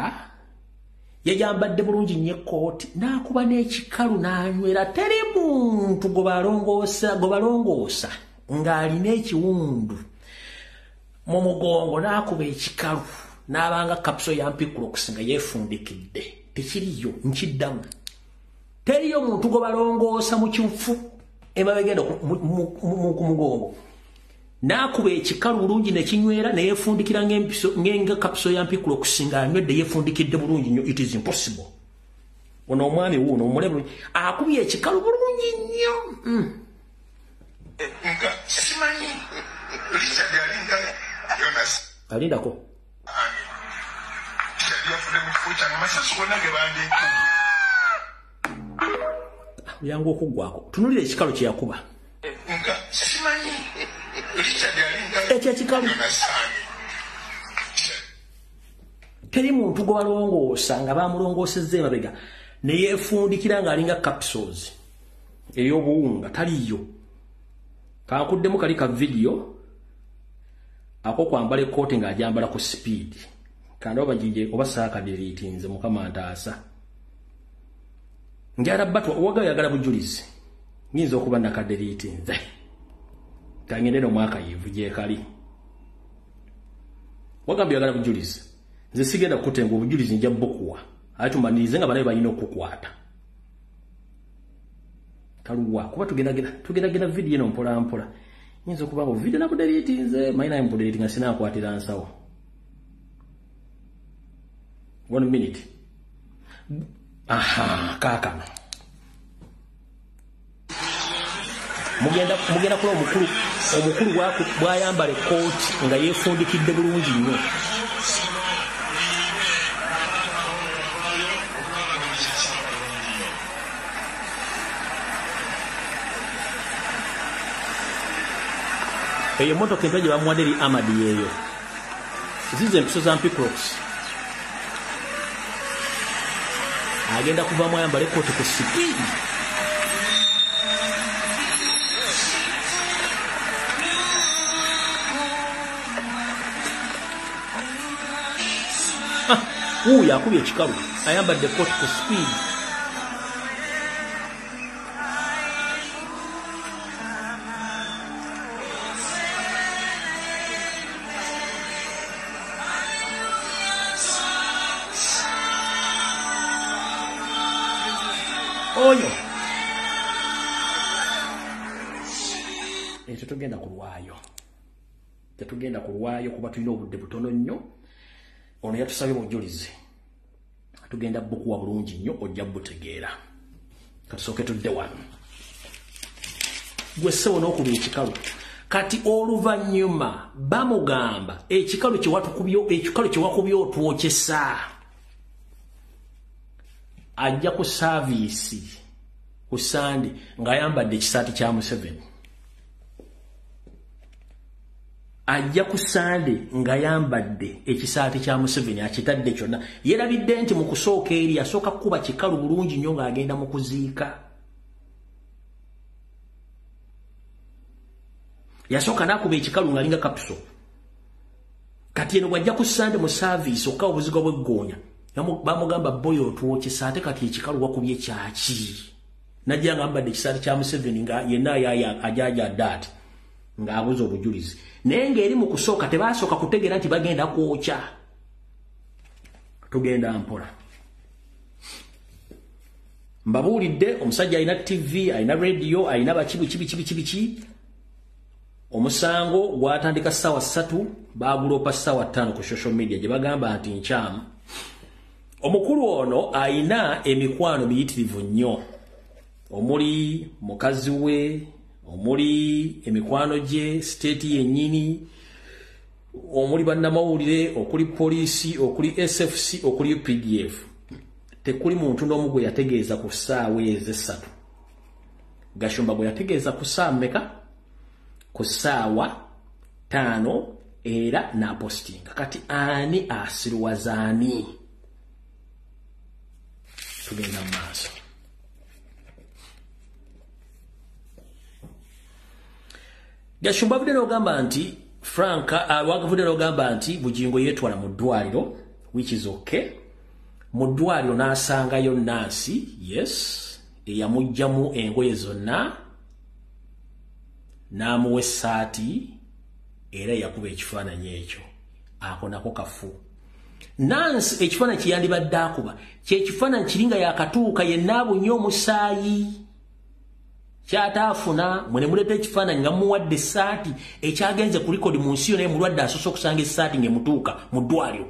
yayambadde bulungi nnyo ekkooti n'akuba n'ekikalu n'anywera. Teri muntu gwe balongoosa ng'alina ekiwundu mu mugongo n'akuba ekikalu n'abanga kapso yampikulokusi nga yeefundikidde. Tekiriyo nkiddamu. Teriyo muntu gwe balongoosa mu kifu emabegenda ku mugongo n'akuba ekikalu bulungi nekinywera neyeefundikira nga kapso yampikulokusi ng'anywedde yeefundikidde bulungi nnyo. It is impossible. Ono omwami wuuno omule bulungi. Akubye ekikalu bulungi nnyo. Nga simanyi. Richard alinga yonas alindako. Yafudde mu kifo kyange masasi gonna ge bandiika yangu okuggwako tunulira ekikalu kyeyakuba nga simanyi. richard alinga ekyo ekikalu teri muntu gwe balongoosa nga bamulongoosezza emabega neyeefundikira ng'alinga capsules ey'obuwunga taliyo kankuddemu kali ka vidiyo akokwambala ekkooti ng'ajambala ku sipiidi kandi oba gije oba saakadiriitinze mukama ntaasa. Njala batwa owaga oyagala bujulizi nyinza okuba nakadiriitinze kangende nomwaka yivu gyekali wagambye oyagala bujulizi nze sigenda kukutenga obujulizi nja bukuwa ate tumanirize nga banabe balina okukwata. Kaluwa kuba tugendagenda vidiyo eno mpolampola nyinza okuba nga vidiyo nakudiriitinze malinaye mukudiriitinga sinakwatira nsawo. One minute. Aha kaakano mugenda mugenda kula omukulu omukulu bwayambala ekooti nga yeefundikidde bulungi nnyo. Eyo emotoka empya gye bamuwadde eri amadi yeeyo. Zizo empiso za mpicrox agenda kuvamu ayambala ekooti ku sipiidi wuuyo akubye ekikalu ayambadde kot ku speed. Oyo. Ekyo tugenda kulwayo tetugenda kulwayo kuba tulina obudde butono nnyo ono yatusabye bujulizi tugenda bukuwa bulungi nnyo ojja butegeera. Katusooke tudde wano. Gwe ssebo n'okuba ekikalu. Kati oluvannyuma bamugamba ekikalu ekikalu kyewakubya otwokyesa ajja ku saaviisi ku sande ng'ayambadde ekisaati kya museveni ajja ku sande ng'ayambadde ekisaati kya museveni akitadde kyonna. Yeerabidde nti mu kusooka eri asooka kukuba kikalu bulungi nnyo ng'agenda mu kuziika. Yasooka n'akuba ekikalu ng'alinga kapuso kati eno bw'ajja ku sande mu saaviisi okka obuzigo bw'eggoonya bamugamba boyo otwokyesa ate kati ekikalu wakubye kyaki? Najja nga mbadde ekisaati kya museveni nga yenna ajajadde ati ng'abuza obujulizi naye ng'eri mu kusooka tebasooka kutegeera nti bagenda kwokya. Tugenda mpola. Mbabuulidde omusajja alina tv alina rediyo alina baki biki biki biki biki omusango gwatandika ssaawa ssatu bagulopa ssaawa ttaano ku social media gye bagamba nti nkyamu. Omukulu ono ayina emikwano miyitirivu nnyo. Omuli mukazi we omuli emikwano gye siteeti yennyini omuli bannamawulire okuli poliisi okuli sfc okuli pdf tekuli muntu n'omu gwe yategeeza ku ssaawa ezo essatu gashumba gwe yategeeza ku ssaawa mmeka? Ku ssaawa taano era n'apostinga. Kati ani asiruwaza ani tugenda mu maaso gashumba avudde n'ogamba nti frank uh, wagavudde n'ogamba nti bugingo yeetwala mu ddwaliro which is okay. Mu ddwaliro n'asangayo nansi yes eyamugjamu engoye zonna n'amuwa essaati era yakuba ekifaananyi ekyo. Ako nako kafu. Nansi ekifaananyi kye yandibadde akuba kyekifaananyi kiri nga yakatuuka yenna abunye omusaayi kyataafuna mwene muleeta ekifaananyi nga muwadde essaati ekyagenze ku likodi mu nsi yo naye mulwadde asoose okusanga essaati ng'emutuuka mu ddwaliro.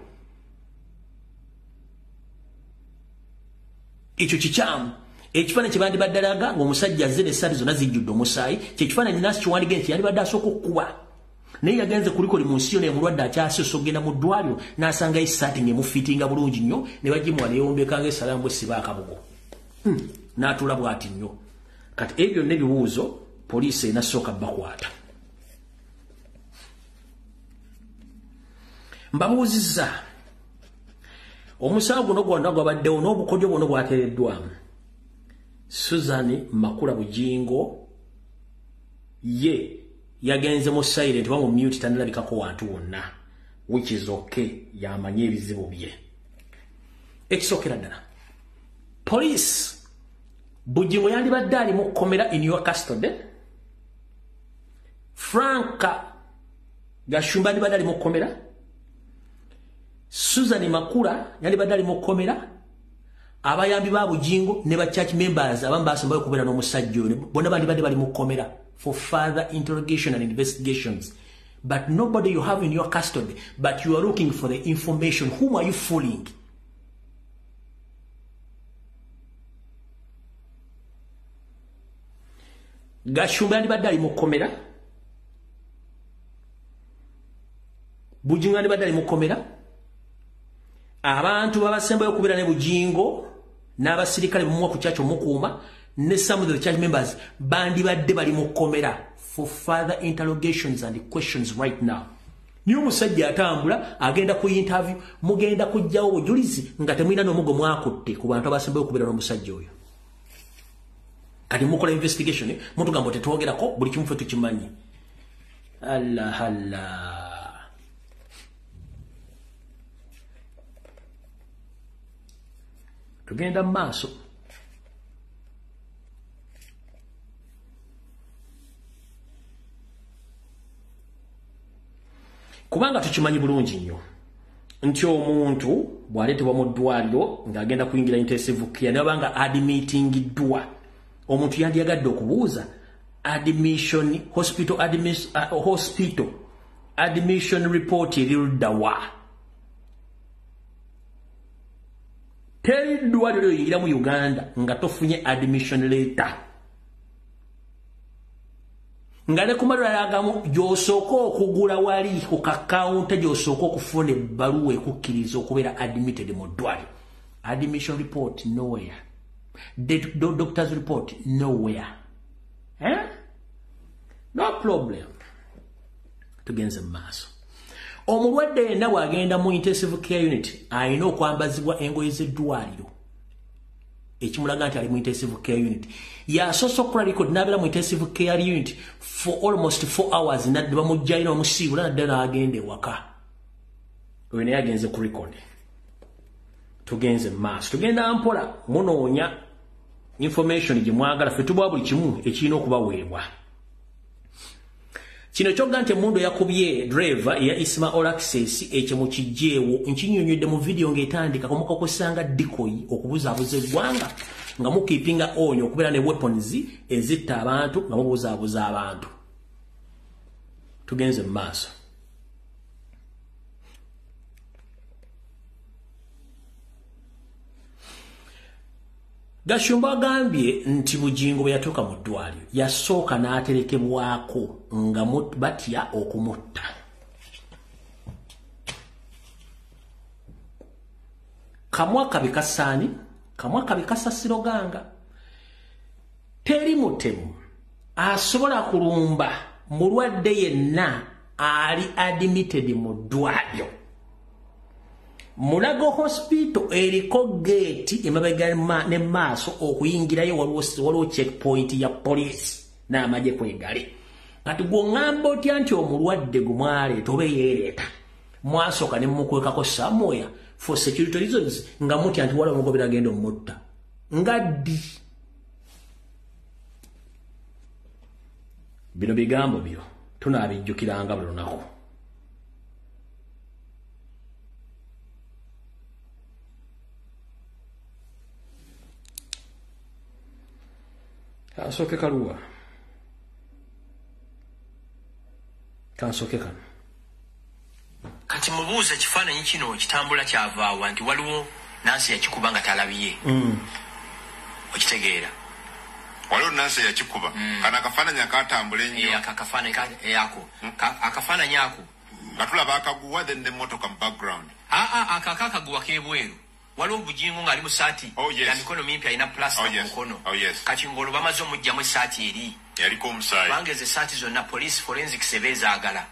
Ekyo kikyamu. Ekifaananyi kye bandibadde alaga ng'omusajja azze n'essaati zonna zijjudde omusaayi kyekifaananyi nasi kiwandiike nti yandibadde asooka okukuba naye yagenze ku likodi mu nsi yo naye mulwadde akyasoose okugenda mu ddwaliro n'asangayo essaati ng'emufiitinga bulungi nnyo ne bagimuwa neyewombekanga essalaamu bwesiba akabugo. Hmm. n'atuula bw'ati nnyo kati ebyo byonna ebibuuzo poliisi enasooka bakwata. Mbabuuzizza omusawo guno gwonna gwabaddewo n'obukodyo bwonna bwateereddwamu susan makula bugingo ye yagenze mu silent oba mu mute tanalabikako wantu wonna okay yamanye ebizibu bye. Ekisookera ddala. Poliisi bugingo yandibadde ali mu kkomera in your custody franka gashumba yandibadde ali mu kkomera susan makula yandibadde ali mu kkomera abayambi ba bugingo ne ba church members abamu basembayo okubeera n'omusajja oyo bonna bandibadde bali mu kkomera for further interrogation and investigations. But nobody you have in your custody but you are looking for the information. Whom are you fooling gashumba yandibadde ali mu kkomera? Bugingo yandibadde ali mu kkomera? Abantu babasembayo okubeera ne bugingo n'abasirikale bumuwa ku kyaky omukuuma ne some of the church members bandibadde bali mu kkomera for further interrogations and questions right now. Niye omusajja atambula agenda ku interview mugenda kujjawo bujulizi nga temulina n'omugo mwakutte ku bantu abasembayo okubeera n'omusajja oyo kati mukola investigation mutugamba tetwogerako buli kimu fe tukimanyi. Allah allah tugenda mu maaso. Kubanga tukimanyi bulungi nnyo nti omuntu bw'aleetebwa mu ddwaliro ng'agenda kuyingira intensive care naye obanga admitingiddwa omuntu yandiyagadde okubuuza admission hospital, admis, uh, hospital admission report eri luddawa teri ddwaliro lyoyingira mu uganda nga tofunye admission letter. Nga ne ku malwaliro agamu gy'osooka okugula wali ku kakawunta gy'osooka okufuna ebbaluwa ekukkiriza okubeera admitted mu ddwaliro. Admission report nowhere the doctor's report nowhere. Eh? no problem. Tugenze mu maaso. Omulwadde yenna bw'agenda mu intensive care unit alina okwambazibwa engoye z'eddwaliro. Ekimulaga nti ali mu intensive care unit. Yasoose okukola record n'abeera mu intensive care unit for almost four hours nadde bamugjayo nomusiibula nadde n'agenda ewaka. Oyo naye agenze ku record. Tugenze mu maaso. Tugenda mpola munoonya information gye mwagala ffe tubwa buli kimu ekirina okubaweebwa. Kino kyogga nti emundu yakubye driver eya isma all access ekyo mu kijjeewo nkinyonywedde mu vidiyo ng'etandika komukakozesanga dikoyi okubuzaabuza eggwanga nga mukiipinga onyo okubeera ne weapons ezitta abantu nga mubuzaabuza abantu. Tugenze mu maaso gashumba agambye nti bugingo bwe yatuuka mu ddwaliro yasooka n'aterekebwako nga batya okumutta. Kamwaka bikasaani kamwaka bikasasiroganga teri mutemu asobola kulumba mulwadde yenna ali admitted mu ddwaliro mulago hospital eriko geeti emabega ne maaso okuyingirayo waliwo checkpoint ya poliisi n'amagye kwegale. Kati gwoŋŋamba otya nti omulwadde gwe mwaleeta oba yeereeta mwasooka ne mumukwekako somewhere for security reasons nga mutya nti waliwo omugobera agenda omutta nga ddi? Bino bigambo byo tunaabijjukiranga buli lunaku kansooke kaluwa kansooke kano kati mubuuza ekifaananyi kino kitambula kyavaawa nti waliwo nansi yakikuba nga talabye okitegeera waliwo nansi yakikuba kana akafaananyi akatambula ennyo ako akafaananyi ako nga tulaba akaguwa then nemmotoka mu background. Aa akaka akaguwa kebweru waliwo obugingo ng'ali mu saati ya mikono mimpi alina plasita ku mukono. Kati ng'olwo bamaze omugjamu esaati eri. Kubanga ezo esaati zonna police forensics ebeezaagala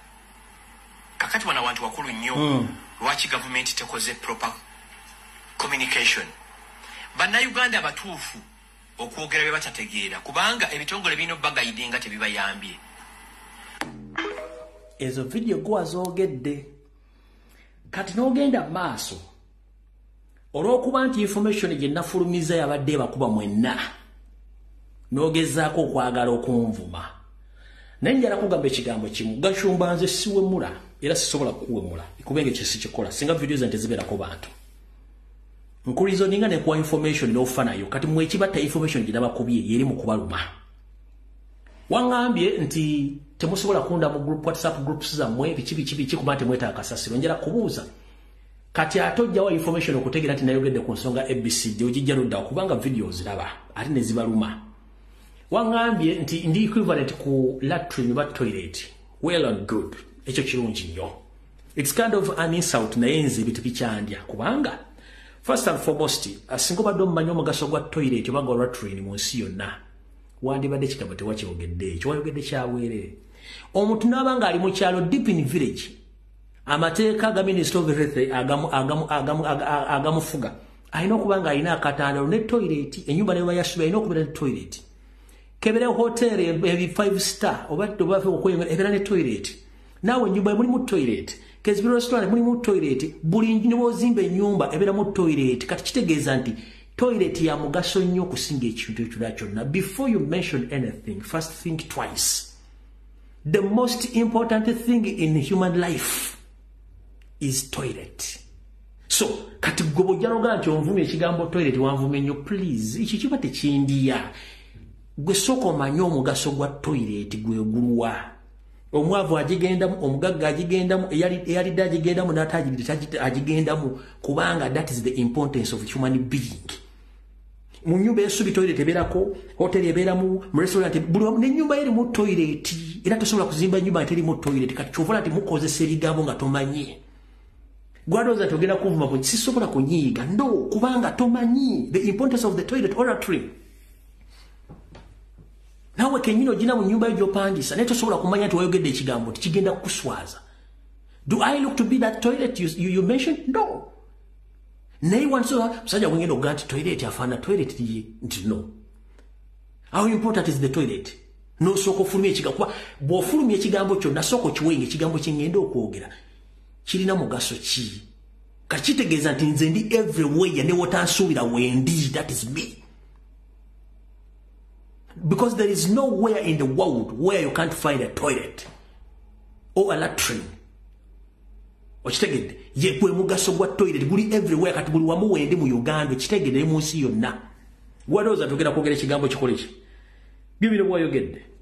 kakati wana wantu wakulu nnyo lwaki gavumenti tekoze proper communication? Bannayuganda abatuufu okwogera bye batategeera kubanga ebitongole birina obbagayidinga tebibayambye. Ezo vidiyo gwe zoogedde. Kati n'ogenda maaso olw'okuba nti information gye nafulumiza yabadde ebakuba mwenna n'ogezaako okwagala okunvuma. Naye njala kugamba ekigambo kimu gashumba nze siwemula era sisobola kuwemula kubanga ekyo sikikola singa vidiyo zange tezibeerako bantu. Nkulizo ninga nekuwa information n'ofa nayo kati mwekibatta information gye nabakubye yeri mu kubaluma. Waŋŋambye nti temusobola kunda mu group whatsapp groups zammwe biki biki biki kuba temwetaaga kasasiro njala kubuuza kati ate ojjawo information okutegeera nti nayogedde ku nsonga abcd ogijja ludda okubanga video ziraba ate ne zibaluma. Waŋŋambye nti ndi equivalent ku latrin ba toilet. Well and good. Ekyo kirungi nnyo. Its kind of an insult naye nze ebintu bikyandya kubanga first and foremost asinga obadde omumanyi omugaso gwa toilet oba gwa latrin mu nsi yonna wandibadde kigambo tewakyogedde ekyo wayogedde kyaweerere omuntu naaba nga ali mu kyalo deep in village amateeka ga minister of health agamufuga alina okuba nga alina akatandalo ne toilet enyumba neba yasubi alina okubeera ne toilet. Kebere hotel ebi 5 star oba ebeera ne toilet. Naawe ennyumba mulimu toilet. Kezibiro restaurant mulimu toilet. Buli nobozimba ennyumba ebeeramu toilet. Kati kitegeeza nti toilet ya mugaso nnyo okusinga ekintu ekirala kyonna. Before you mention anything first think twice. The most important thing in human life is toilet. So kati gwe bwojjaloga nti onvumya ekigambo toilet wanvumya nnyo please. Ekyo kiba tekindiya. Gwe sooka omanye omugaso gwa toilet gwegulwa omwavu agigendamu omugagga agigendamu eyalidde agigendamu nate agigendamu kubanga that is the importance of human being. Mu nyumba esubi toilet ebeerako hoteri ebeeramu mu restaurant nenyumba erimu toilet era tosobola kuzimba nyumba nga terimu toilet. Kati kyovola nti mukozesa ebigambo nga tomanye gwadooza nti ogenda kuvuma ku sisobola kunyiiga no kubanga tomanyi. The importance of the toilet oratory. Naawe kenyini ogina mu nyumba yo gyopangisa naye tosobola kumanya nti wayogedde ekigambo nti kigenda kukuswaza. Do i look to be that toilet you, you, you mentioned? No. Naye wansoa musajja gwengenda okuga nti toilet afaana toilet nti no. How important is the toilet? Nosooka ofulumya ekigambo kuba bw'ofulumya ekigambo kyonna sooka okiwenga ekigambo kyengenda okwogera kirina mugaso ki? Kati kitegeeza nti nze ndi everywhere ne wotansuubira wendi that is me. Because there is nowhere in the world where you can't find a toilet or a latrine. Okitegedde? Ye gwe mugaso gwa toilet guli everywhere kati buli wamu wendi mu uganda okitegedde ne mu nsi yonna. Gwalowooza togenda kwogera ekigambo kikole ki? Bibiro bwayogedde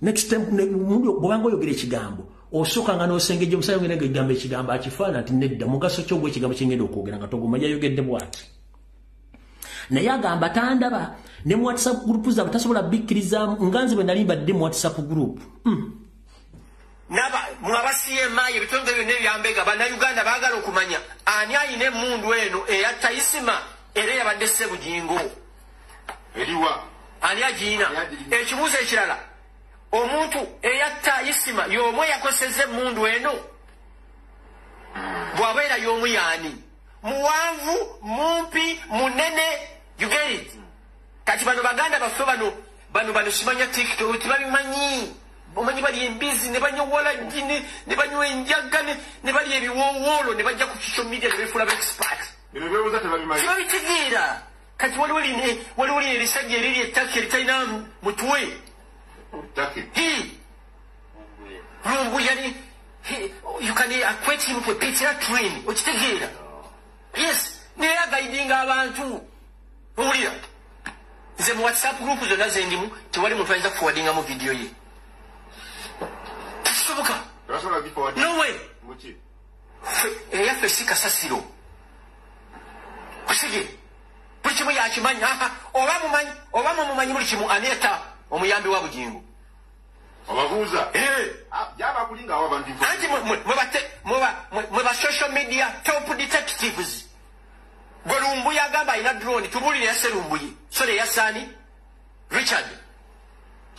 next time bwobanga oyogera ekigambo osookanga n'osengejja omusajja ngenda egambo ekigambo akifaana nti nedda mugaso ki ogwa ekigambo kyengenda okwogera nga togumanya yayogedde bwati. Naye agamba tandaba ne mu whatsapp group zaabwe tasobola bikkirizamu nga nze bwe nali mbadde mu whatsapp group. Mwabasiemayi ebitongole byonna ebyambega bannayuganda baagala okumanya ani ayina emundu eno eyatta isima era eyabadde sebugingo eriwa. Ani agiina ekibuuzo ekirala omuntu eyatta isima y'omu eyakoseza emundu eno bw'abeera y'omu yaani muwanvu mumpi munene yugerit kati bano baganda baffe bano bano bano simanya tiktok tebabimanyi. Omanyi bali embizi ne banywa walagi ne banywa enjaga ne bali ebiwowoolo ne bajja ku social media nebefuula baexpert tebabitegeera kati waliwo lino erisajja eriri ettaka eritalina mutwe lumbu yali you can equate him to a petra train okitegeera yes naye agayidinga abantu owulira nze mu whatsapp group zonna zendimu tewali muntu ayinza kufuwadingamu vidiyo ye tekisoboka nowe eyaffe si kasasiro kusige buli kimu yakimanyi oba mumanyi oba mumumanyi buli kimu aneeta omuyambi wa bugingo. Obabuuza. Anti mwe ba social media top detectives. Gwe lumbuye agamba alina drone tubuulire yasse lumbuye sole yasaani richard.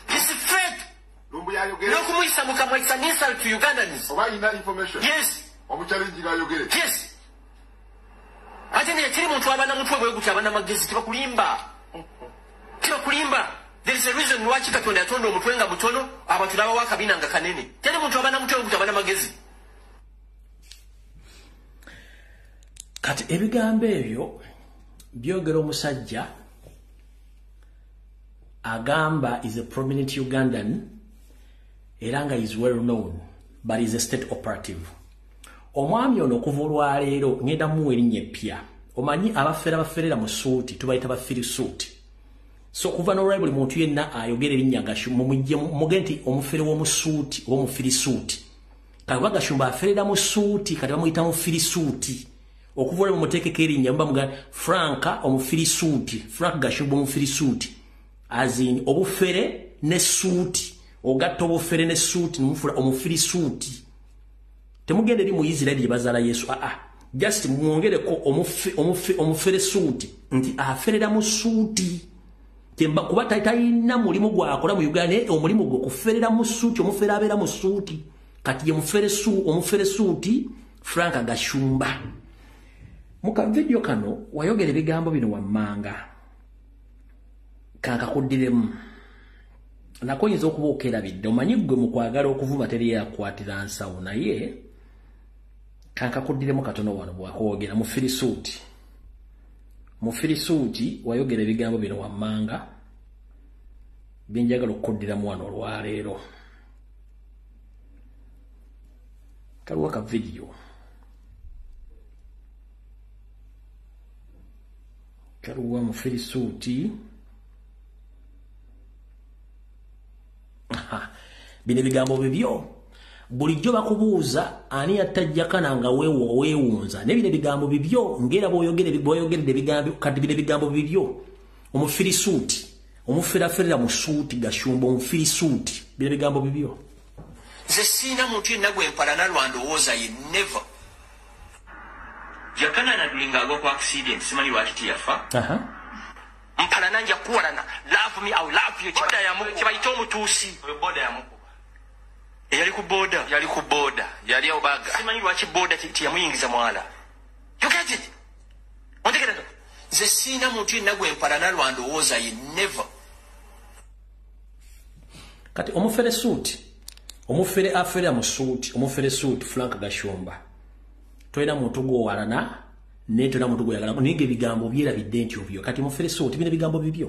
His fake n'okumuyisa mu kamwa it's an insult to ugandans. Yes. Yes. Ate naye kiri muntu abana mutwe bwe guti abana magezi tebakulimba tebakulimba there is a reason lwaki katonda yatonda omutwe nga mutono abantu n'abawo akabina nga kanene. Teri muntu abana mutwe bwe guti abana magezi. Kati ebigambo ebyo byogera omusajja agamba is a prominent ugandan era nga is well known but is a state operative. Omwami ono okuva olwaleero ngenda muwa erinnya eppya. Omanyi abafeera baferera mu suuti tubayita bafiri suuti so okuva n'olwali buli muntu yenna ayogera erinnya muge nti omufere w'omusuuti oba omufirisuuti kakuba gashumba aferera mu suuti kati bamuyita mufirisuuti okuva olwali mumuteekeko erinnya mubamuga franka omufirisuuti frank gashumba omufirisuuti azin obufere ne suuti ogatta obufere ne suuti nomufula omufirisuuti temugenda eri mu isirairi gye bazaala yesu. Aa just mwongereko omufere suuti. Nti aferera mu suuti kuba talina mulimu gwakola mu uganda omulimu gwe okuferera mu suuti omufere abeera mu suuti. Kati ye omufere suuti frank gashumba. Mu kavidiyo kano wayogera ebigambo bino wammanga. Kankakuddiremu nako oyinza okuba okerabidde omanyi gwe mu kwagala okuvuma teri yakwatira nsawo naye kankakuddiremu katono wano bwakwogera mu firisuuti mufirisuuti wayogera ebigambo bino wammanga byenjagala okukoddiramu wano olwaleero. Kaliwo ka vidiyo. Kaliwa mufirisuuti bino ebigambo bibyo bulijjo bakubuuza ani yattajjakana nga weewunza. Naye bino ebigambo bibyo ngaera bwoyogeredde ebigambo kati bino ebigambo bibyo omufirisuuti omuferaferera mu suuti gashumba omufirisuuti bino ebigambo bibyo. Nze siina muntu yenna gwe mpalana lwandowooza ye neva yakananadulinga agwa ku accident simanyi lwaki tiyafa mpalana nja kuwalana love me iw love you. Kibayita omutuusi eyali ku boda. Yali ku boda. Yali obaga simanyi lwaki boda tiyamuyingiza mwala yogetit ontegera nze siina muntu yenna gwe mpalana lwandowooza ye neva kati omufere suuti omufere aferera mu suuti omufere suuti frank gashumba tolina muntu gwowalana naye tolina muntu gweyagala naye nga ebigambo byerabidde nti obyo. Kati mufere suuti bino ebigambo bibyo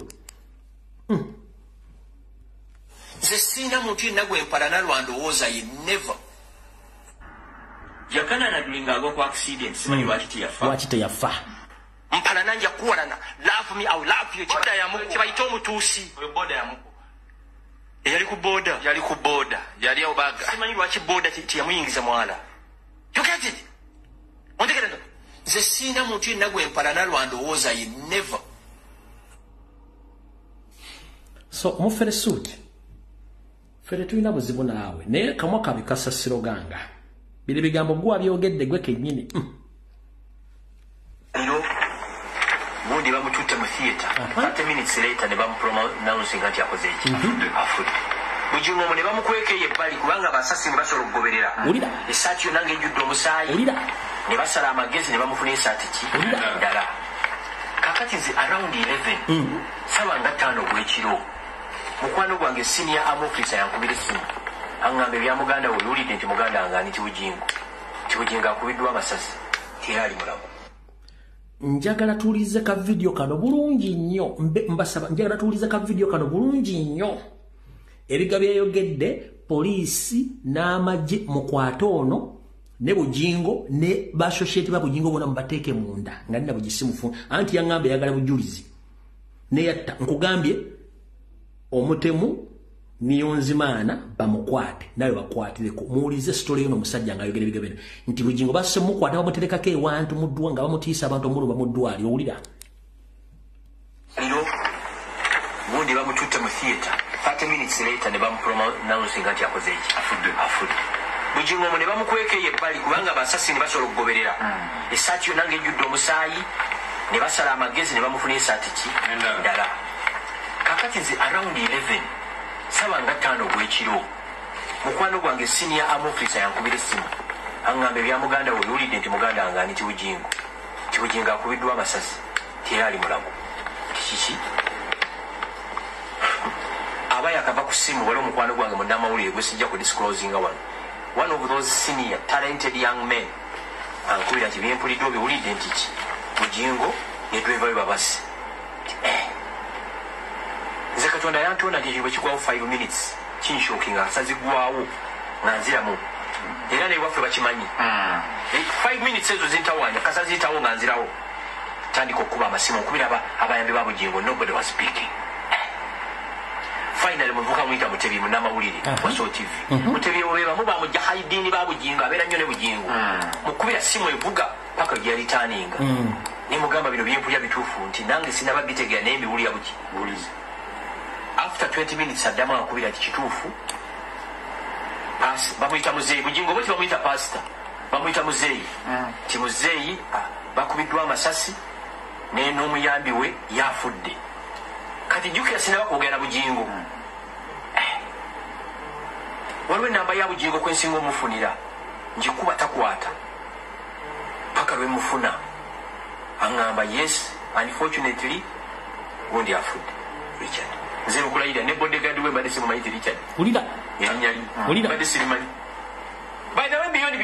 nze siina muntu yenna gwe mpalana lwandowooza ye neva yakananadulinga agwa ku accident simanyi lwaki tiyafa lwaki teyafa? Mpalana nja kuwalana love me iw love you kibayita omutuusi eyali ku boda. Yali ku boda. Yali obaga simanyi lwaki boda tiyamuyingiza mwala? Yogetit ontegera nze siina muntu yenna gwe mpalana lwandowooza ye neva so omufere suuti fere tulina buzibu naawe. Naye kamwa kabi kasasiro ganga. Bino bigambo gwe wabyogedde gwe kennyini. Ero gundi bamututte mu theatre. 30 minutes later ne bamupronouncinga nti akoze eki afudde. Bujingo mu ne bamukwekeyo ebbali kubanga basasi ne basobola okugoberera. Esaati yonna ngaejjudde omusaayi. Ne basala amagezi ne bamufuna esaati ki? Ddala. Kakati nze around 11 saba nga ttaano ogwekiro mukwano gwange siniya amofisa yankubira essimu. Aŋŋamba ebya muganda we owulidde nti muganda wange ani kibujingo kibujingo akubiddwa amasasi. Era ali mulamu. Njagala tuwulize ka vidiyo kano bulungi nnyo. Mbasaba njagala tuwulize ka vidiyo kano bulungi nnyo. Ebiga byayogedde poliisi n'amagye mukwate ono ne bujingo ne basociety ba bujingo bona mubateeke munda nga nina bugisimufu anti yaŋŋamba yagala bujulizi. Neyatta nkugambye omutemu niyonzimaana bamukwate nawe bakwatireko. Muwulize sitole yono omusajja nga ayogera ebiga bino nti bujingo basse mukwata bamuterekako ewantu muddwa nga bamutiisa abantu omulumba mu ddwaliro owulira? Gundi bamututte mu theatre. 30 minutes later ne bamupronouncinga nti akoze eki afudde. Afudde. Bujingo mu ne bamukwekeyo ebbali kubanga basasi ne basobola okugoberera. Esaati yonna ngaejjudde omusaayi ne basala amagezi ne bamufuna esaati ki? Ndala kakati nze around 11 saba nga ttaano ogwekiro mukwano gwange siniya amofisa yankubira essimu. Aŋŋamba ebya muganda we owulidde nti muganda wange ani kibujingo kibujingo akubiddwa amasasi tera ali mulamu kikiki aba yakava ku ssimu wali omukwano gwange munnamawulire gwe sijja kudisclosinga wano. One of those senior talented young men ankubira nti byempulidde obiwulidde nti ki? Bujingo nedweva we babasi nze katonda yantonda nti kigwawo 5 minutes. Kinshoki nga nsazigwawo nga nziramu. Era newaffe bakimanyi. 5 minutes ezo zintawanya kasa ziyitawo nga nzirawo. Tandika okuba amasimu okubira abayambi ba bugingo nobody was speaking. Finally muvuka muyita mutebi munamawulire waso tv mutebi obebamu bamujja haidini ba bugingo abeera nnyo ne bugingo. Mukubira simu evuga paka gyalitaninga nemugamba bino byempulya bituufu nti nange sinaba bitegera naye mbiwulira buki after 20 minutes addamu akubira nti kituufu. Bamuyita muzeeyi. Bugingo bwe tibamuyita pasita bamuyita muzeeyi. Ti muzeeyi bakubiddwa amasasi naye n'omuyambi we yafudde. Kati jjukira sinaba kwogera bugingo. Waliwo enamba ya bugingo kwensinga omufunira. Njikuba takwata. Paka lwemufuna aŋŋamba yes unfortunately gundi afudde. Richard nze lukulayira ne bodegard we mbadde simumanyiti richard. Ulira erinyali Ulira. mbadde sirimanyi by the way beyond,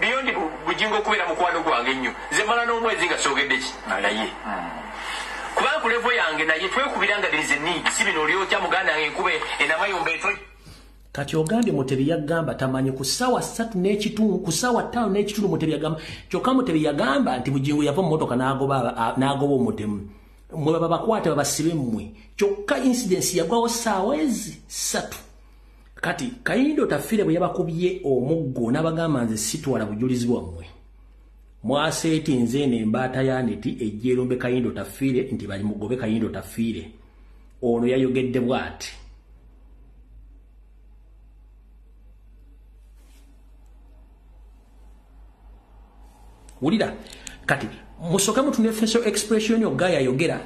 beyond bugingo okubeera mukwano gwange ennyo nze mala n'omwezi nga soogedde ki? Naye. Kubanga ku levo yange naye twekubira nga there is a need. Si bino olyotya muganda yange nkube enamayumba etwe. Kati ogambye mutebi yagamba tamanyi ku ssaawa ssatu n'ekitundu ku ssaawa ttaano n'ekitundu mutebi yagamba kyokka mutebi yagamba nti bujingo yava mu motoka n'agoba omutemu mwe baba bakwate babasibe mmwe kyokka insidensi yagwawo ssaawa ezi ssatu kati kayindo tafiire bwe yabakubye omuggo n'abagamba nze sitwala bujulizi bwammwe. Mwaseeti nze eno embaata ya neti ejja erumbe kayindo tafiire nti bali mugobe kayindo tafiire ono yayogedde bw'ati. Wulira kati musoke mutune facial expression yo gaya yogera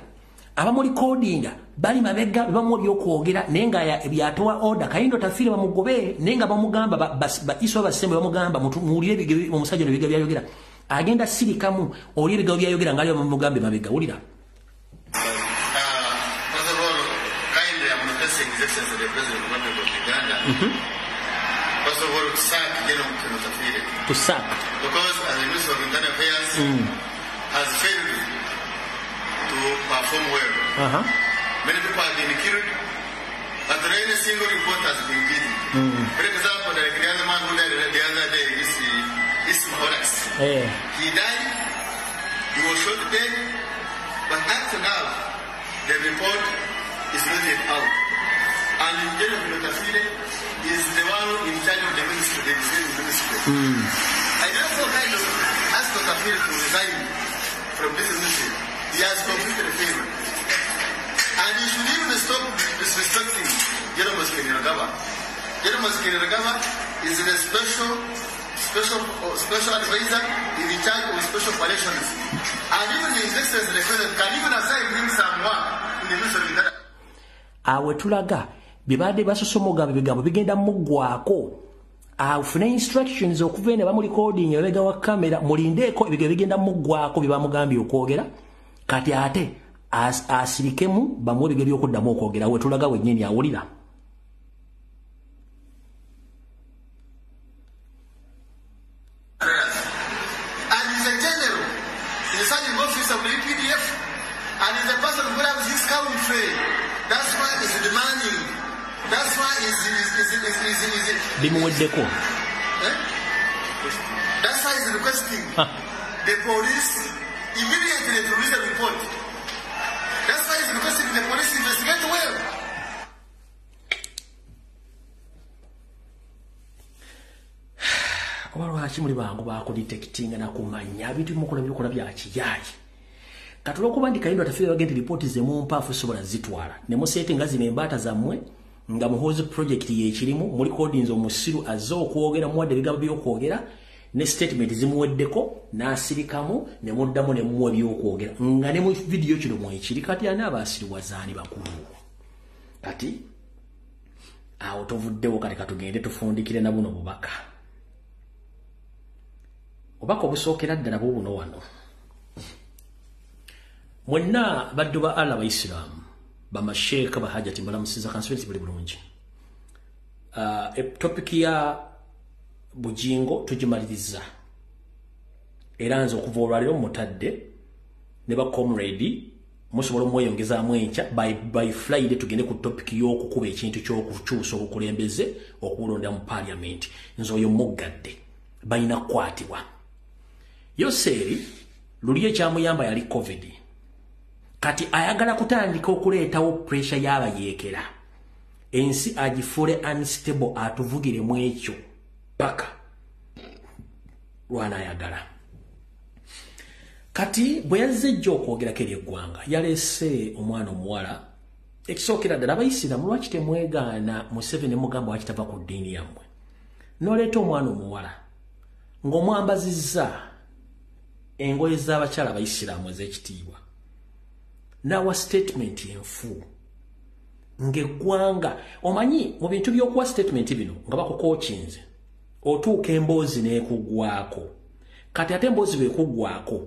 abamuli codinga bali mabega bamu byokwogera naye nga ya- byatowa order. Kayindo tafire bamugobe naye nga bamugamba ba- bas- baiswa basembe bamugamba mutu- muwulire ebige- omusajja ono ebiga byayogera. Agenda sirikamu oli ebigabo byayogera ngaali bamugambe mabega. Wulira. Republic of Uganda. First of all, to sack General Mkeno Tafire tusaka because as the Minister of Internal Affairs has failed to perform well. Aha. Many people have been killed, but not any single report has been given. For example, like the other man who died the other day, this is Horace. Eh. He died, he was shot dead, but up to now, the report is not yet out. And General Minotafide is the one in charge of the ministry, the ministry. I therefore kind of ask Minotafide to resign from this ministry. He has completed failed. And he should even stop disrespecting General Maskiniragaba. General Maskiniragaba is the special special special advisor in charge of special operations. And even the President can even assign him someone in the Ministry of Interior. awe tulaga bibadde basosomoga bigambo bigenda muggwako afune instructions okuva ene bamuli coding ebega wa kamera mulindeeko ebigabo bigenda muggwako bye bamugambye okwogera. Kati ate as- asirikemu bamuwe ebigabo byokuddamu okwogera we tulaga wennyini awulira And he's a general. He's a sergeant officer of the EPDF. And he's a person who loves his country. That's why he's demanding. That's why he's, he's, he's, he's, he's, he's, he's, bimuweddeko eh? That's why he's requesting the police immediately to read the report. That's why he's requesting the police investigate well. oba lwaki muli bangu bakuditektinga nakumanya bintu bimukola byokola byakiyaayi kati olwokuba nti kayindo atafiire bagenda lipooti zemumpaafu sobola zitwala nemuseete nga zino embaata zammwe nga muhoozi projekiti yekirimu muli kodinza omusiru azze okwogera muwadde ebigambo byokwogera ne statement zimuweddeko n'asirikamu ne muddamu ne mumuwa byokwogera. Nga ne mu vidiyo kino mwekiri kati ani abaasiriwazaani bakulu? Kati awo tovuddewo kati katugende tufundikire na buno bubaka. Obubaka obusookera ddala bubuno wano. Mwenna baddu ba allah abaisiraamu bamasheeka bahajati mbalamusiza kansibensi buli bulungi. Uh, etopiki ya bujingo tugimaliriza era nze okuva olwaliro mutadde ne bacomrade musobola omweyongezaamu enkya by, by friday tugende ku topiki y'okukuba ekintu ky'okukyusa obukulembeze okubulondera mu paliamenti nze oyo muggadde balina kukwatibwa. Yoseeri luli ekyamuyamba yali covid kati ayagala kutandika okuleetawo puresha y'abayeekera. Ensi agifuule unstable atuvugiremu ekyo. Paka. Lwanaayagala. Kati bwe yazze ejja okwogerako eri eggwanga yaleese omwana omuwala ekisookera ddala. Abayisiraamu lwaki temwegaana museveni mugamba wakitava ku ddiini yammwe? N'oleeta omwana omuwala ng'omwambazizza engoye z'abakyala abayisiraamu ez'ekitiibwa nawa statement enfu. Ng'eggwanga omanyi mu bintu by'okuwa statement bino nga bakukokinze otuuka emboozi n'ekugwako kati ate emboozi bwekuggwako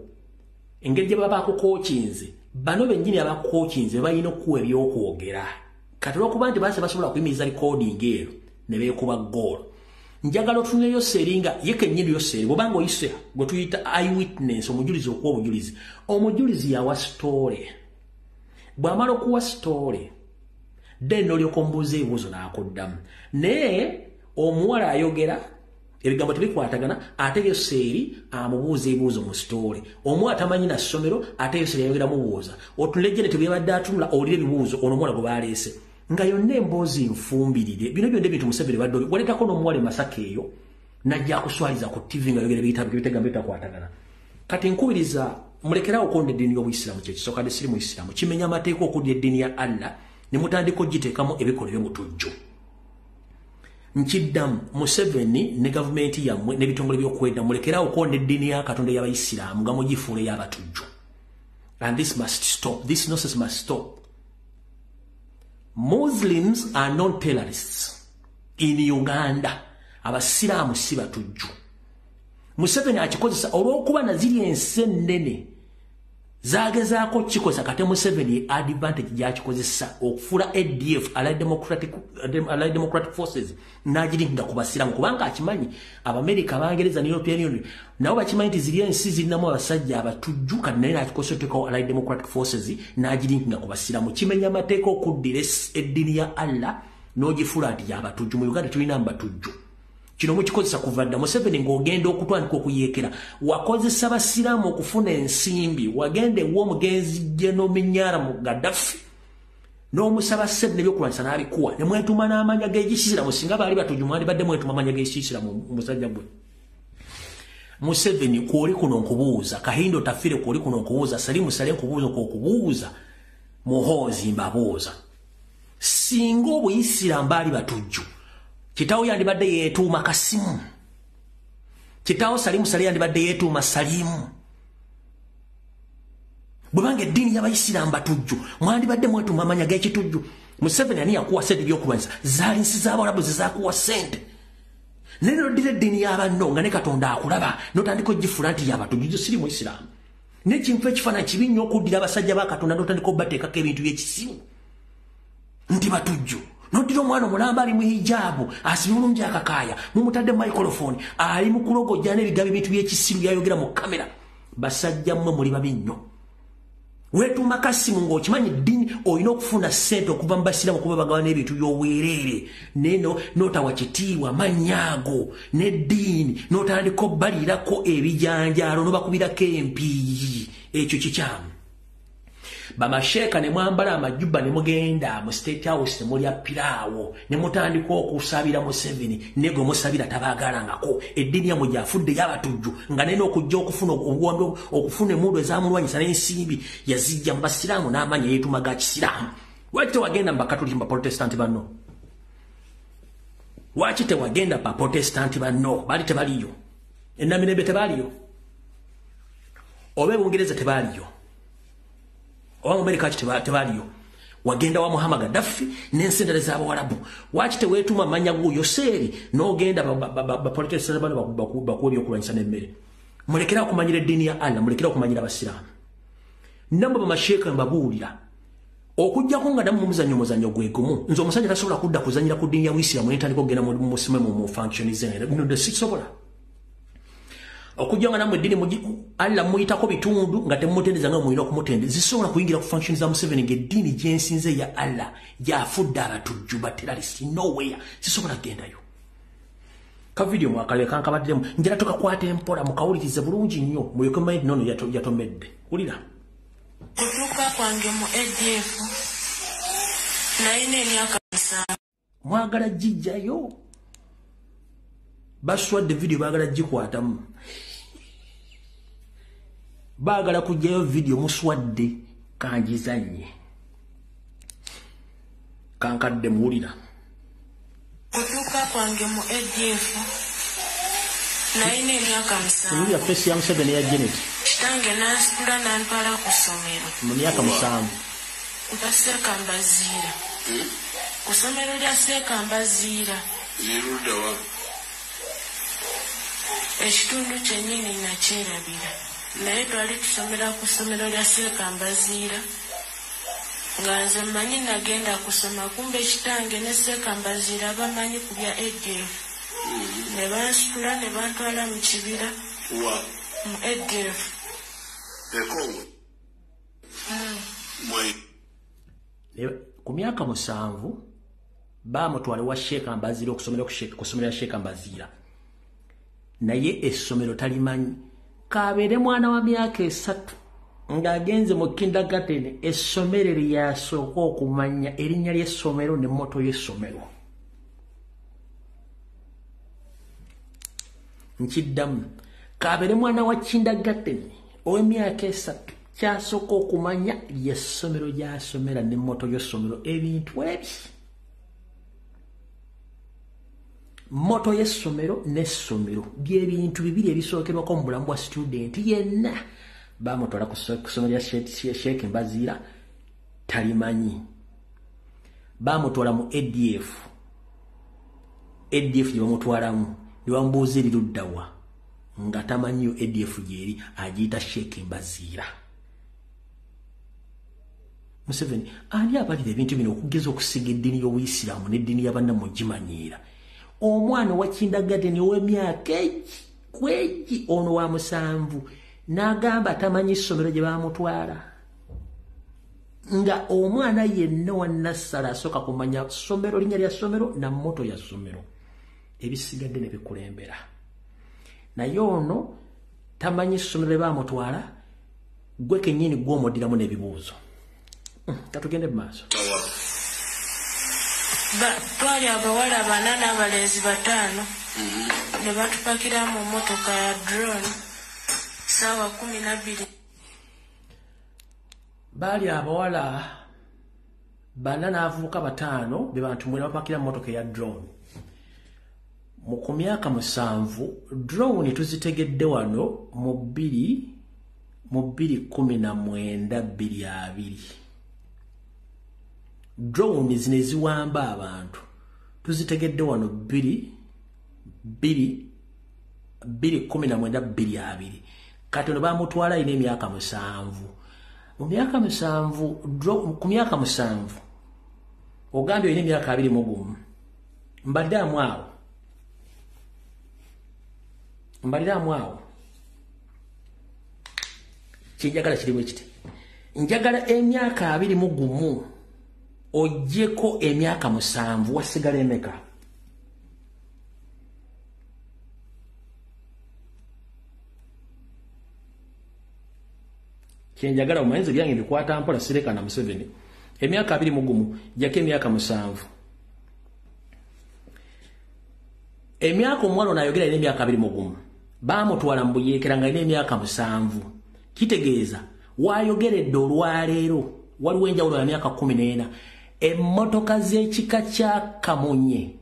engeri gye baba bakukokinze bano bennyini abakukokinze balina okukuwa ebyokwogera. Kati olwokuba nti basi basobola kuyimiriza recording eyo ne beekuba goolo njagala otunuleyo seeri nga ye kennyini yo seeri bwobanga oyise gwe tuyita eyewitness omujulizi okuwa obujulizi. Omujulizi yawa sitoole bw'amala okuwa sitoole then n'olyoka omubuuza ebibuuzo n'akuddamu. Naye omuwala ayogera ebigambo tebikwatagana ate yesu eri amubuuza ebibuuzo mu sitoole omuwala tamanyi na ssomero ate yesu eri ayogera mubuuza otunulejjene tebyabadde atunula owulira ebibuuzo ono omuwala gwe baleese. Nga yonna emboozi nfumbirire. Bino byonna ebintu museveni badde waleetako n'omuwala e masaka eyo najja akuswaliza ku tv nga yogera ebitegambo bitakwatagana. Kati nkubiriza mulekerawo okwonda eddiini y'obuyisiraamu kyekisookadde siri muisiraamu kimenya amateeka okudya eddiini ya allah ne mutandika ogiteekamu ebikola byomutujju nkiddamu museveni ne gavumenti yammwe n'ebitongole by'okwedda mulekerawo okwonda eddiini ya katonda y'abayisiraamu nga mugifuula ey'abatujju and this must stop this nonsense must stop. Muslims are non terrorists. In uganda abasiraamu si batujju museveni akikozesa olw'okuba naziri ensi ennene zagezaako kikozesa kate museveni advantage gyakikozesa okufuula adf allied democratic, forces nagirinda ku basiraamu. Kubanga akimanyi abamerika abangereza ne european union nabo bakimanyi nti ziri ensi zirinamu abasajja abatujju kati naye nakikozesa otekawo allied democratic forces nagirinda ku basiraamu. Kimenya amateeka okuddira eddiini ya allah n'ogifuula nti yabatujju. Mu uganda tulina mu batujju kino mukikozesa kuva dda. Museveni ng'ogenda okutandika okuyeekera. Wakozesa basiraamu okufuna ensimbi. Wagenda ewa omugenzi geno minyara mu gaddafi n'omusaba sente nebyokulwanyisa n'abikuwa. Ne mwetuma n'amanya g'ekisiramu singa baali batuju mwandibadde mwetuma amanya g'ekisiramu musajja gwe. Museveni kwoli kuno nkubuuza kahindo tafire kwoli kuno nkubuuza salimu sale nkubuuza kwokubuuza muhoozi mbabuuza singa obuyisiramu baali batujju kitawo yandibadde yeetuuma kasimu. Kitawo salimu sale yandibadde yeetuuma salimu. Bwebanga eddiini y'abayisiraamu batujju mwandibadde mwetuuma amanya g'ekitujju. Museveni ani yakuwa sente ebyokulwanyisa zaali nsi z'abawalabu zezakuwa sente naye noddira eddiini y'abanno nga ne katonda akulaba notandika ogifuula nti yabatujju siri muisiraamu nekintu ekifaananyi kibi nnyo okuddira abasajja ba katonda notandika obateekako ebintu by'ekisimu. Nti batujju noddira omwana omulamba ali mu hijaabu asibi bulungi akakaaya mumutadde microphone ali mu kulogojja n'ebigambo ebintu by'ekisiru byayogera mu kamera basajja mmwe muli babi nnyo. Weetuuma kasimu ng'okimanyi ddiini olina okufuna ssente okuva mu basiramu kuba bagawa n'ebintu by'obwereere. Neno notawa kitiibwa mannyago n'eddiini notandika obbaliirako ebijanjaalo nobakubirako empiiyi. Ekyo kikyamu bamasheeka ne mwambala amajuba ne mugenda mu state house ne mulya piraawo ne mutandika okusabira museveni ne gwe musabira tabaagalangako. Eddiini yamwe gyafudde yabatujju nga nene okujja okufuna obuwambi okufuna emundu ezamulwanyisa n'ensimbi yazijja mu basiraamu n'amanya yeetuma ga kisiraamu. Lwaki tewagenda mu bakatoliki mu baprotestanti banno? Lwaki tewagenda baprotestanti banno? Baali tebaliyo. Enamirembe tebaliyo? Oba ebungereza tebaliyo oba mu amerika ki tebaliyo. Wagenda wa muhama gaddafi n'ensendere z'abawalabu waki teweetuma amanya guyo seeri n'ogenda bapolitesana bano bakuwa ebyokulwanyisa n'emmere. Mulekera okumanyira eddiini ya allah mulekera okumanyira abasiraamu. Namwe bamasheeka mbabuulira okujjako nga namu mumuzanyo omuzanyo gwe gumu nze omusajja tasobola kudda kuzanyira ku ddiini ya buisiraamu nentandika okugenda musimu mu functionize bino sisobola okujja nga namwe eddiini allah muyitako bitundu nga temumutendeza nga mulina okumutendeza. Zisobola kuyingira ku function za museveni ngaeddiini gyensinze ya allah gyafudde abatujju bateralist nowhere zisobola kugendayo kavidiyo mwakale kankabaddemu njala tukakwata empola mukawulirize bulungi nnyo mulyoke mumanyi nono yatomedde. Wulira. Kutuuka kwange mu adf nalina emyaka musanvu mwagala gijjayo baswadde vidiyo baagala gikwatamu baagala kujjayo vidiyo muswadde kangizanye. Kankadde muwulira. Kutuuka kwange mu adf nalina emyaka musanvu. Ewulira fesi ya museveni ya janet kitange nansitula nantwala ku ssomero. Mu myaka musanvu. Nga seeka mbaziira ku ssomero lya seeka mbaziira neruddawa ekitundu kyennyini nakyerabira naye twali tusomera ku ssomero lya seeka mbaziira nga nze mmanyi nagenda kusoma kumba ekitange ne seeka mbaziira bamanyi ku bya adf ne bansitula ne bantwala mu kibira. Mu ekongo mwai ku myaka musanvu bamutwale wa sheeka mbaziira okusomera ku ssomero ya sheeka mbaziira naye essomero talimanyi kabeere mwana wa myaka esatu. Ng'agenze mu kindagatene essomero lyasooka okumanya erinnya ly'essomero ne moto y'essomero. Nkiddamu kabeere mwana wa kindagatene ow'emyaka esatu kyasooka okumanya lyessomero gy'asomera ne moto y'essomero ebintu ebi moto y'essomero n'essomero byebintu bibiri ebisookerwako mu bulamu bwa situdenti yenna bamutwala ku ssomero lya sheeke mbaziira talimanyi. Bamutwala mu adf adf gye bamutwalamu ne bamubuuza eriruddawa nga tamanyiyo adf gyeri agiyita sheeke mbaziira museveni ani abalira ebintu bino okugeza okusiga eddiini y'obuisiraamu n'eddiini y'abannamu gimanyiira omwana wakindagadeni ow'emyaka egi kwegi ono wa musanvu n'agamba tamanyi ssomero gye bamutwala nga omwana yenna wa nassala asooka kumanya ssomero linnya lya ssomero na moto ya ssomero. Ebisigadde ne bikulembera. Naye ono tamanyi ssomero lye bamutwala gwe kennyini gw'omuddiramu n'ebibuuzo. Katugende mu maaso twali abawala bana n'abalenzi bataano. Ne batupakira mu motoka ya drone saawa kumi nabiri baali abawala bana n'avubuka bataano be bantu mwena bapakira mu motoka eya drone. Mu ku myaka musanvu drone tuzitegedde wano mu bbiri mu bbiri kumi na mwenda bbiri abiri drone zino eziwamba abantu. Tuzitegedde wano bbiri bbiri bbiri kumi na mwenda bbiri abiri. Kati ono bamutwala ayina emyaka musanvu. Mu myaka musanvu ku myaka musanvu ogambye olina emyaka abiri mu gumu. Mbaddaamu awo. Mbaliraamu awo. Kyenjagala kirimu ekiti. Njagala emyaka abiri mu gumu ogyeko emyaka musanvu wasigala emeka? Kyenjagala omumanyizo byange bikwata mpola sireka na museveni. Emyaka abiri mu gumu jako emyaka musanvu. Emyaka omuwala ono ayogera alina emyaka abiri mu gumu. Baamutwala mu buyeekera nga alina emyaka musanvu. Kitegeeza waayogeredde olwaleero waliwo enjawulo ya myaka kumi n'ena emmotoka z'ekika kya kamunye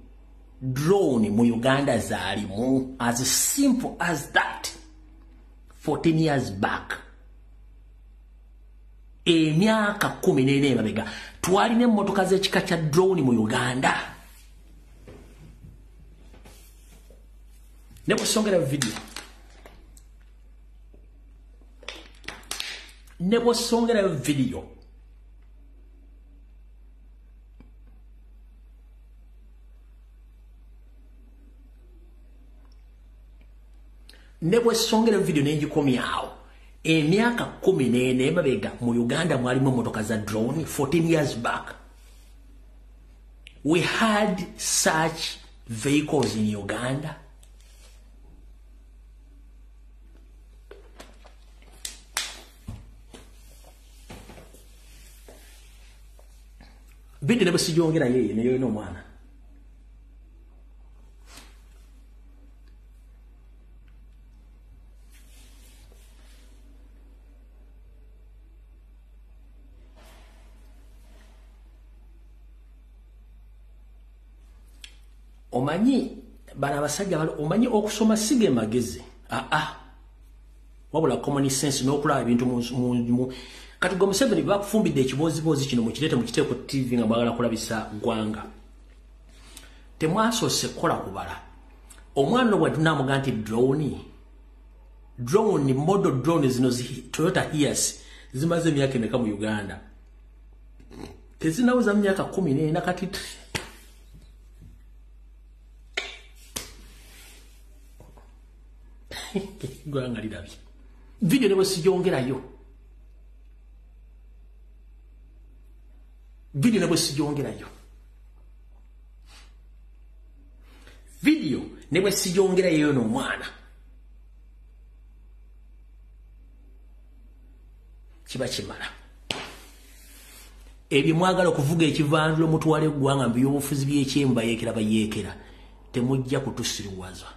drone mu uganda zaalimu as simple as that 14 years back. Emyaka kumi n'ena emabega twalina emmotoka z'ekika kya drone mu uganda. Ne bwesongera vidiyo ne bwesongerayo vidiyo ne bwesongerayo vidiyo nengikomyawo emyaka kumi n'ene emabega mu uganda mwalimu emotoka za drone 14 years back. We had such vehicles in uganda. Bidi ne bwesijongerayo eyo neyo yona omwana omanyi bano abasajja omanyi okusoma sige magezi? Aa. Wabula common sense n'okulaba ebintu mu kati gwe museveni bakufumbidde ekibooziboozi kino mukireete mukiteeko tv nga mwagala kulabisa gwanga temwasoose kukola kubala. Omwana no bwe tunamuga nti drone? Drone modo drone zino toyota hias zimaze emyaka emeka mu uganda? Tezinawuza mu myaka kumi nena kati gwanga lirabye vidiyo ne bwe sijongerayo. Vidiyo ne bwe sijongerayo. Vidiyo ne bwe sijongerayo n'omwana kiba kimala. Ebyo mwagala okuvuga ekivandulo mutwala eggwanga mu byobufuzi byekyemba yeekera bayeekera temujja kutusiriwaza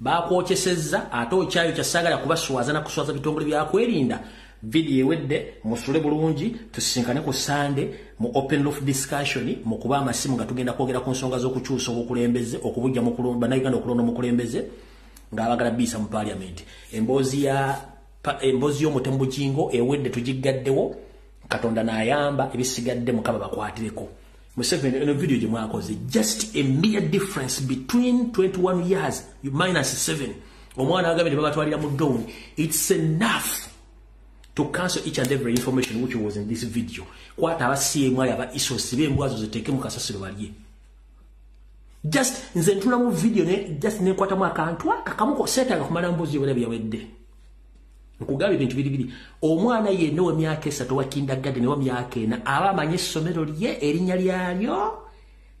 bakwokyesezza ate okyayo kyasagala kubaswaza nakuswaza bitongole byakwerinda vidiyo ewedde musule bulungi tusisinkane ku sande mu open roof discussion mu kuba amasimu nga tugenda kwogera ku nsonga z'okukyusa obukulembeze okubujja bannayuganda okulonda omukulembeze ng'abagala biisa mu parliament emboozi ya emboozi y'omutemu bugingo ewedde tugigaddewo katonda n'ayamba ebisigadde mukama bakwatireko Museveni eno video gye mwakoze just a mere difference between 21 years minus 7 omwana agambye ne babatwalira mu down it's enough to cancel each and every information which was in this video. Kwata abasiemu ali aba isos bembwazo ziteeke mu kasasiro balye just nze ntula mu video ne just nenkwatamu akantu akakamuko seetaaga kumala mbuzi yobera byawedde nkugaba ebintu biri biri. Omwana yenna wemyaka esatu wakindagadde newa myaka ena aba amanye essomero lye erinnya lyalyo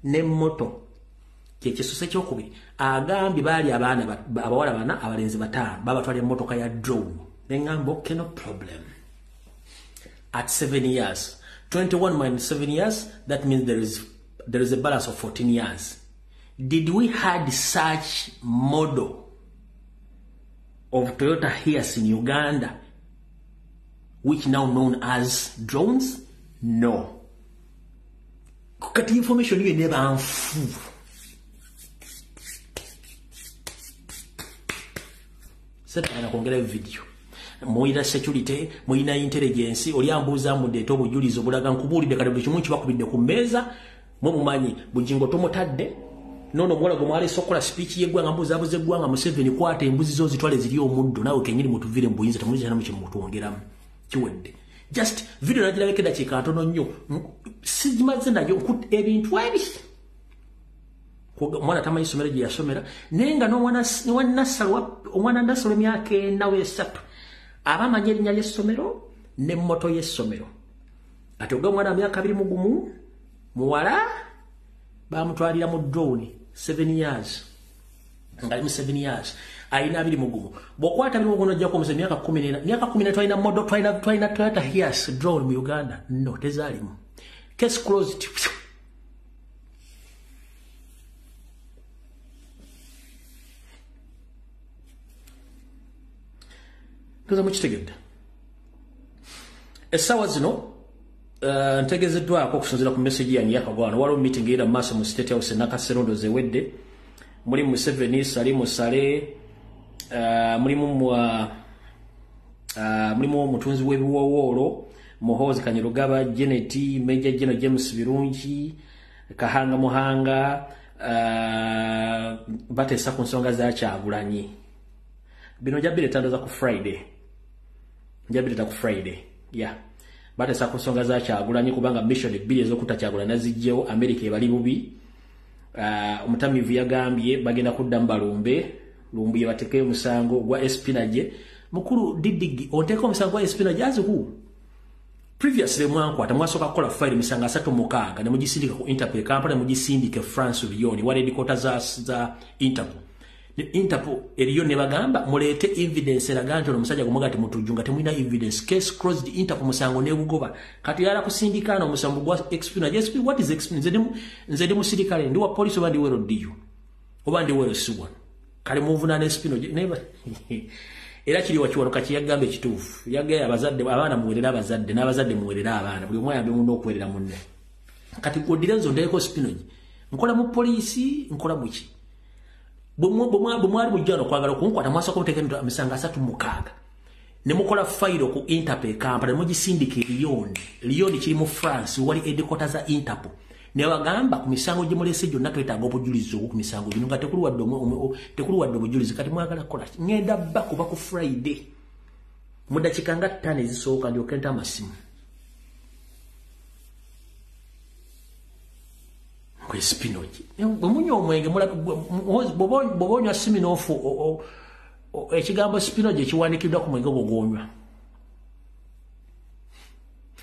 nemmoto kyekisuse kyokubiri. Agambye baali abaana abawala bana abalenzi bataano babatwala emmotoka ya drone. Neŋŋamba okay no problem. At seven years 21 minus seven years that means there is, there is a balance of 14 years. Did we had such model of Toyota Hiace in Uganda, which now known as drones? No. Kati information you never anfu. Seta ana kuongela video. Muina security, muina intelligence, oli ambuza mudde obujulizo bulaga nkubulidde kati buli kimu kibakubidde ku mmeeza mwe mumanyi bujingo tomutadde nono mwola gwe mwali sokola speech yeggwanga mbuzabuza eggwanga museveni kwata embuzi zo zitwale ziri omuddo nawe kenyini mutuvire mubuyinza temuyinza namu kyemutwongeramu kiwedde. Just video nagirabeko eddakiika ntono nnyo. Simaze nayo ebintu ebi omwana tamanyi somero gye yasomera naye nga omwana nasalo emyaka ena wesatu aba amanyi erinnya lyessomero nemmoto y'essomero. Ate oga omwana myaka abiri mugumu muwala bamutwalira mu drone 7 years. Ngalimu 7 years. Ayina abiri mugumu bwokwata biri mugumu ojjako omuze myaka 10 myaka 10 twalina modo twalina twalina Toyota Hiace drone mu Uganda. No tezalimu case closed. Tuza mukitegedde essaawa zino ntegezeddwako okusinzira ku message yange yakagwano waliwo meeting era maaso mu state house nakaserondo zewedde. Mulimu museveni sali musale uh, mulimu uh, mulimu omutunzi w'ebiwowoolo muhoozi kanyerugaba geneti meja geno james birungi kahanga muhanga uh, bateesa ku nsonga zakyagulanyi bino njabiretandaza ku friday. Njabireta ku friday. Yeah batesa ku nsonga za kyagulanyi kubanga mission bbiri ezokutta kyagulanyi nazijjewo amerika ebali bubi. Uh, omutamivu yagambye bagenda kudda mu balumbe lumbu yebatekeyo omusango gwa espinage mukulu didigi oteeka omusango gwa espinage aziku previously mwankwata mwasooka kukola file misango asatu mukaaga nemugisindika ku interpol kampala nemugisindika france lyoni wali edikota za, za interpol interpol eriyo ne bagamba muleete evidence eraga nti ono omusajja gumuga ti mutujju nga temulina evidence. Case closed interpol musango nebugoba kati yala kusindikana omusango gwa expinage exp what is expinage nze ndi musirikale ndi wa polisi oba ndi wero diyo oba ndi wero siwa kale muvunana espinage neba era kiri wakiwano kati yagamba ekituufu. Yagaye abazadde abaana muwerera abazadde n'abazadde muwerera abaana. Buli omu ayambe munne okuwerera munne. Kati godire nzo ndeko spinage nkola mu polisi nkola muki bwemwali mujjano okwagala okunkwata mwasooka muteeka emisango asatu mukaaga. Ne mukola fayiro ku interpol kampala ne mugisindika eriyoni liyoni kiri mu france wali edikota za interpol. Ne bagamba ku misango gye mulese gyonna twetaaga obujulizi obwo ku misango gino. Nga tekuli wadde obujulizi kati mwagala kukola ngenda bba kuba ku friday. Mu dakiika nga ttaano ezisooka ndyoke nta amasimu kwespinogi bwemunywa omwenge bwoba onywa siminoofu ekigambo spinogi ekiwandikiddwa ku mwenge ogwo gwonywa.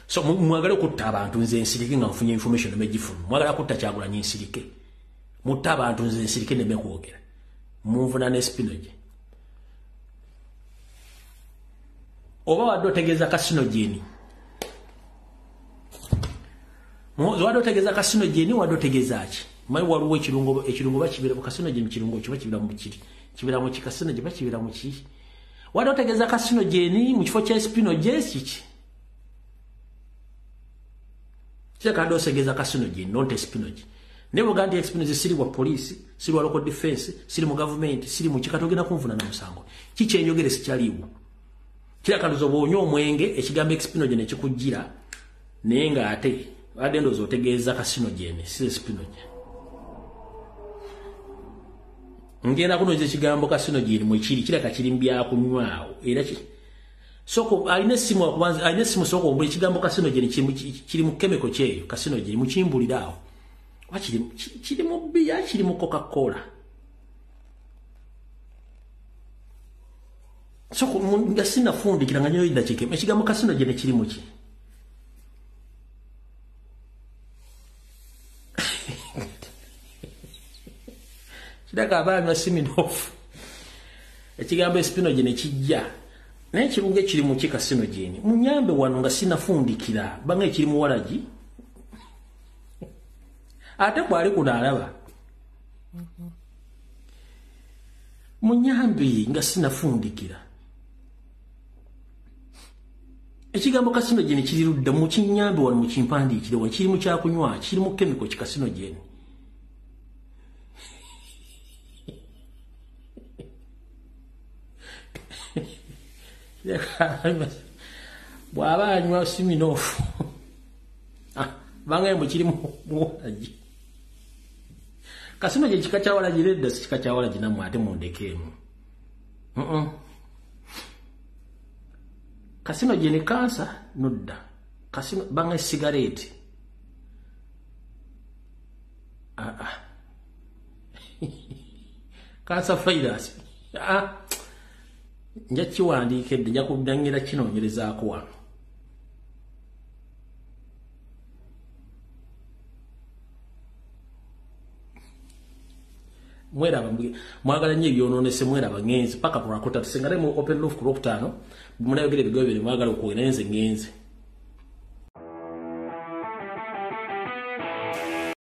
So mwagale okutta abantu nze nsirike nga nfunye information nemegifuna mwagala kutta kyagulanyi nsirike. Mutta abantu nze nsirike nemekwogera munvuna nespinoge oba wadde otegeeza kasinogeni wadde otegeeza kasinogeni wadde otegeeza ki? Manyi waliwo ekirungo bakibira kasinogeni kirungo kiba kibira mu kiri kibira mu kikasinoge bakibira mu ki? Wadde otegeeza kasinogeni mu kifo kya spinoge kiki kyekadde osegeeza kasinogeni not spinoge naye bwoga nti spinoge siri wa polisi siri wa local defense siri mu gavumenti siri mu kika togenda kunfuna na musango kikyenjogere sikyaliwo? Kirakaluza oba onywa omwenge ekigambo expinogen ekikujjira naye ng'ate adde ndoozi otegeeza kasinogen si spinogen ngenda kunoza ekigambo kasinogen mwekiri kiraka kiri mu byakunywaawo era ki? Soko alina essimu akubanza alina essimu soko ombula ekigambo kasinogen kiri mu- kiri mu kemiko kyeyo kasinogen mukimbuliraawo oba kiri ki- kiri mu bbiya kiri mu coca cola so nga sinafundikira nga nyoyida kike ekigambo kasino gye nekiri muki kiraga abaanywa siminofu ekigambo espino gye nekijja naye ekirungo ekiri muki kasino gyeni? Munyambe wano nga sinafundikira banga ekiri muwalagi ate kwali kuno alaba? Munyambe nga sinafundikira. Ekigambo kasinogeni kiri ludda mukinyambe wano mukimpandiikire wa kiri mu kyakunywa kiri mu kemiko kikasinogeni bw'aba anywa siminofu bangaye mwe kiri muwalagi kasino gye kika kyawalagi redda si kika kyawalagi nammwe ate mundekeemu Mm-mm. kasino gye ne kansa nodda kasino banga sigareeti Ah, ah. kansa virus Ah. Nja kiwandiika edde nja kudangira kinoonyerezaako wano. Mweraba mwagala nnyo ebyonoonese mweraba ngenze paka ku lwakutatu singa ne mu open roof ku lwokutaano munayogera ebigobe bire mwagala okwogera nze ngenze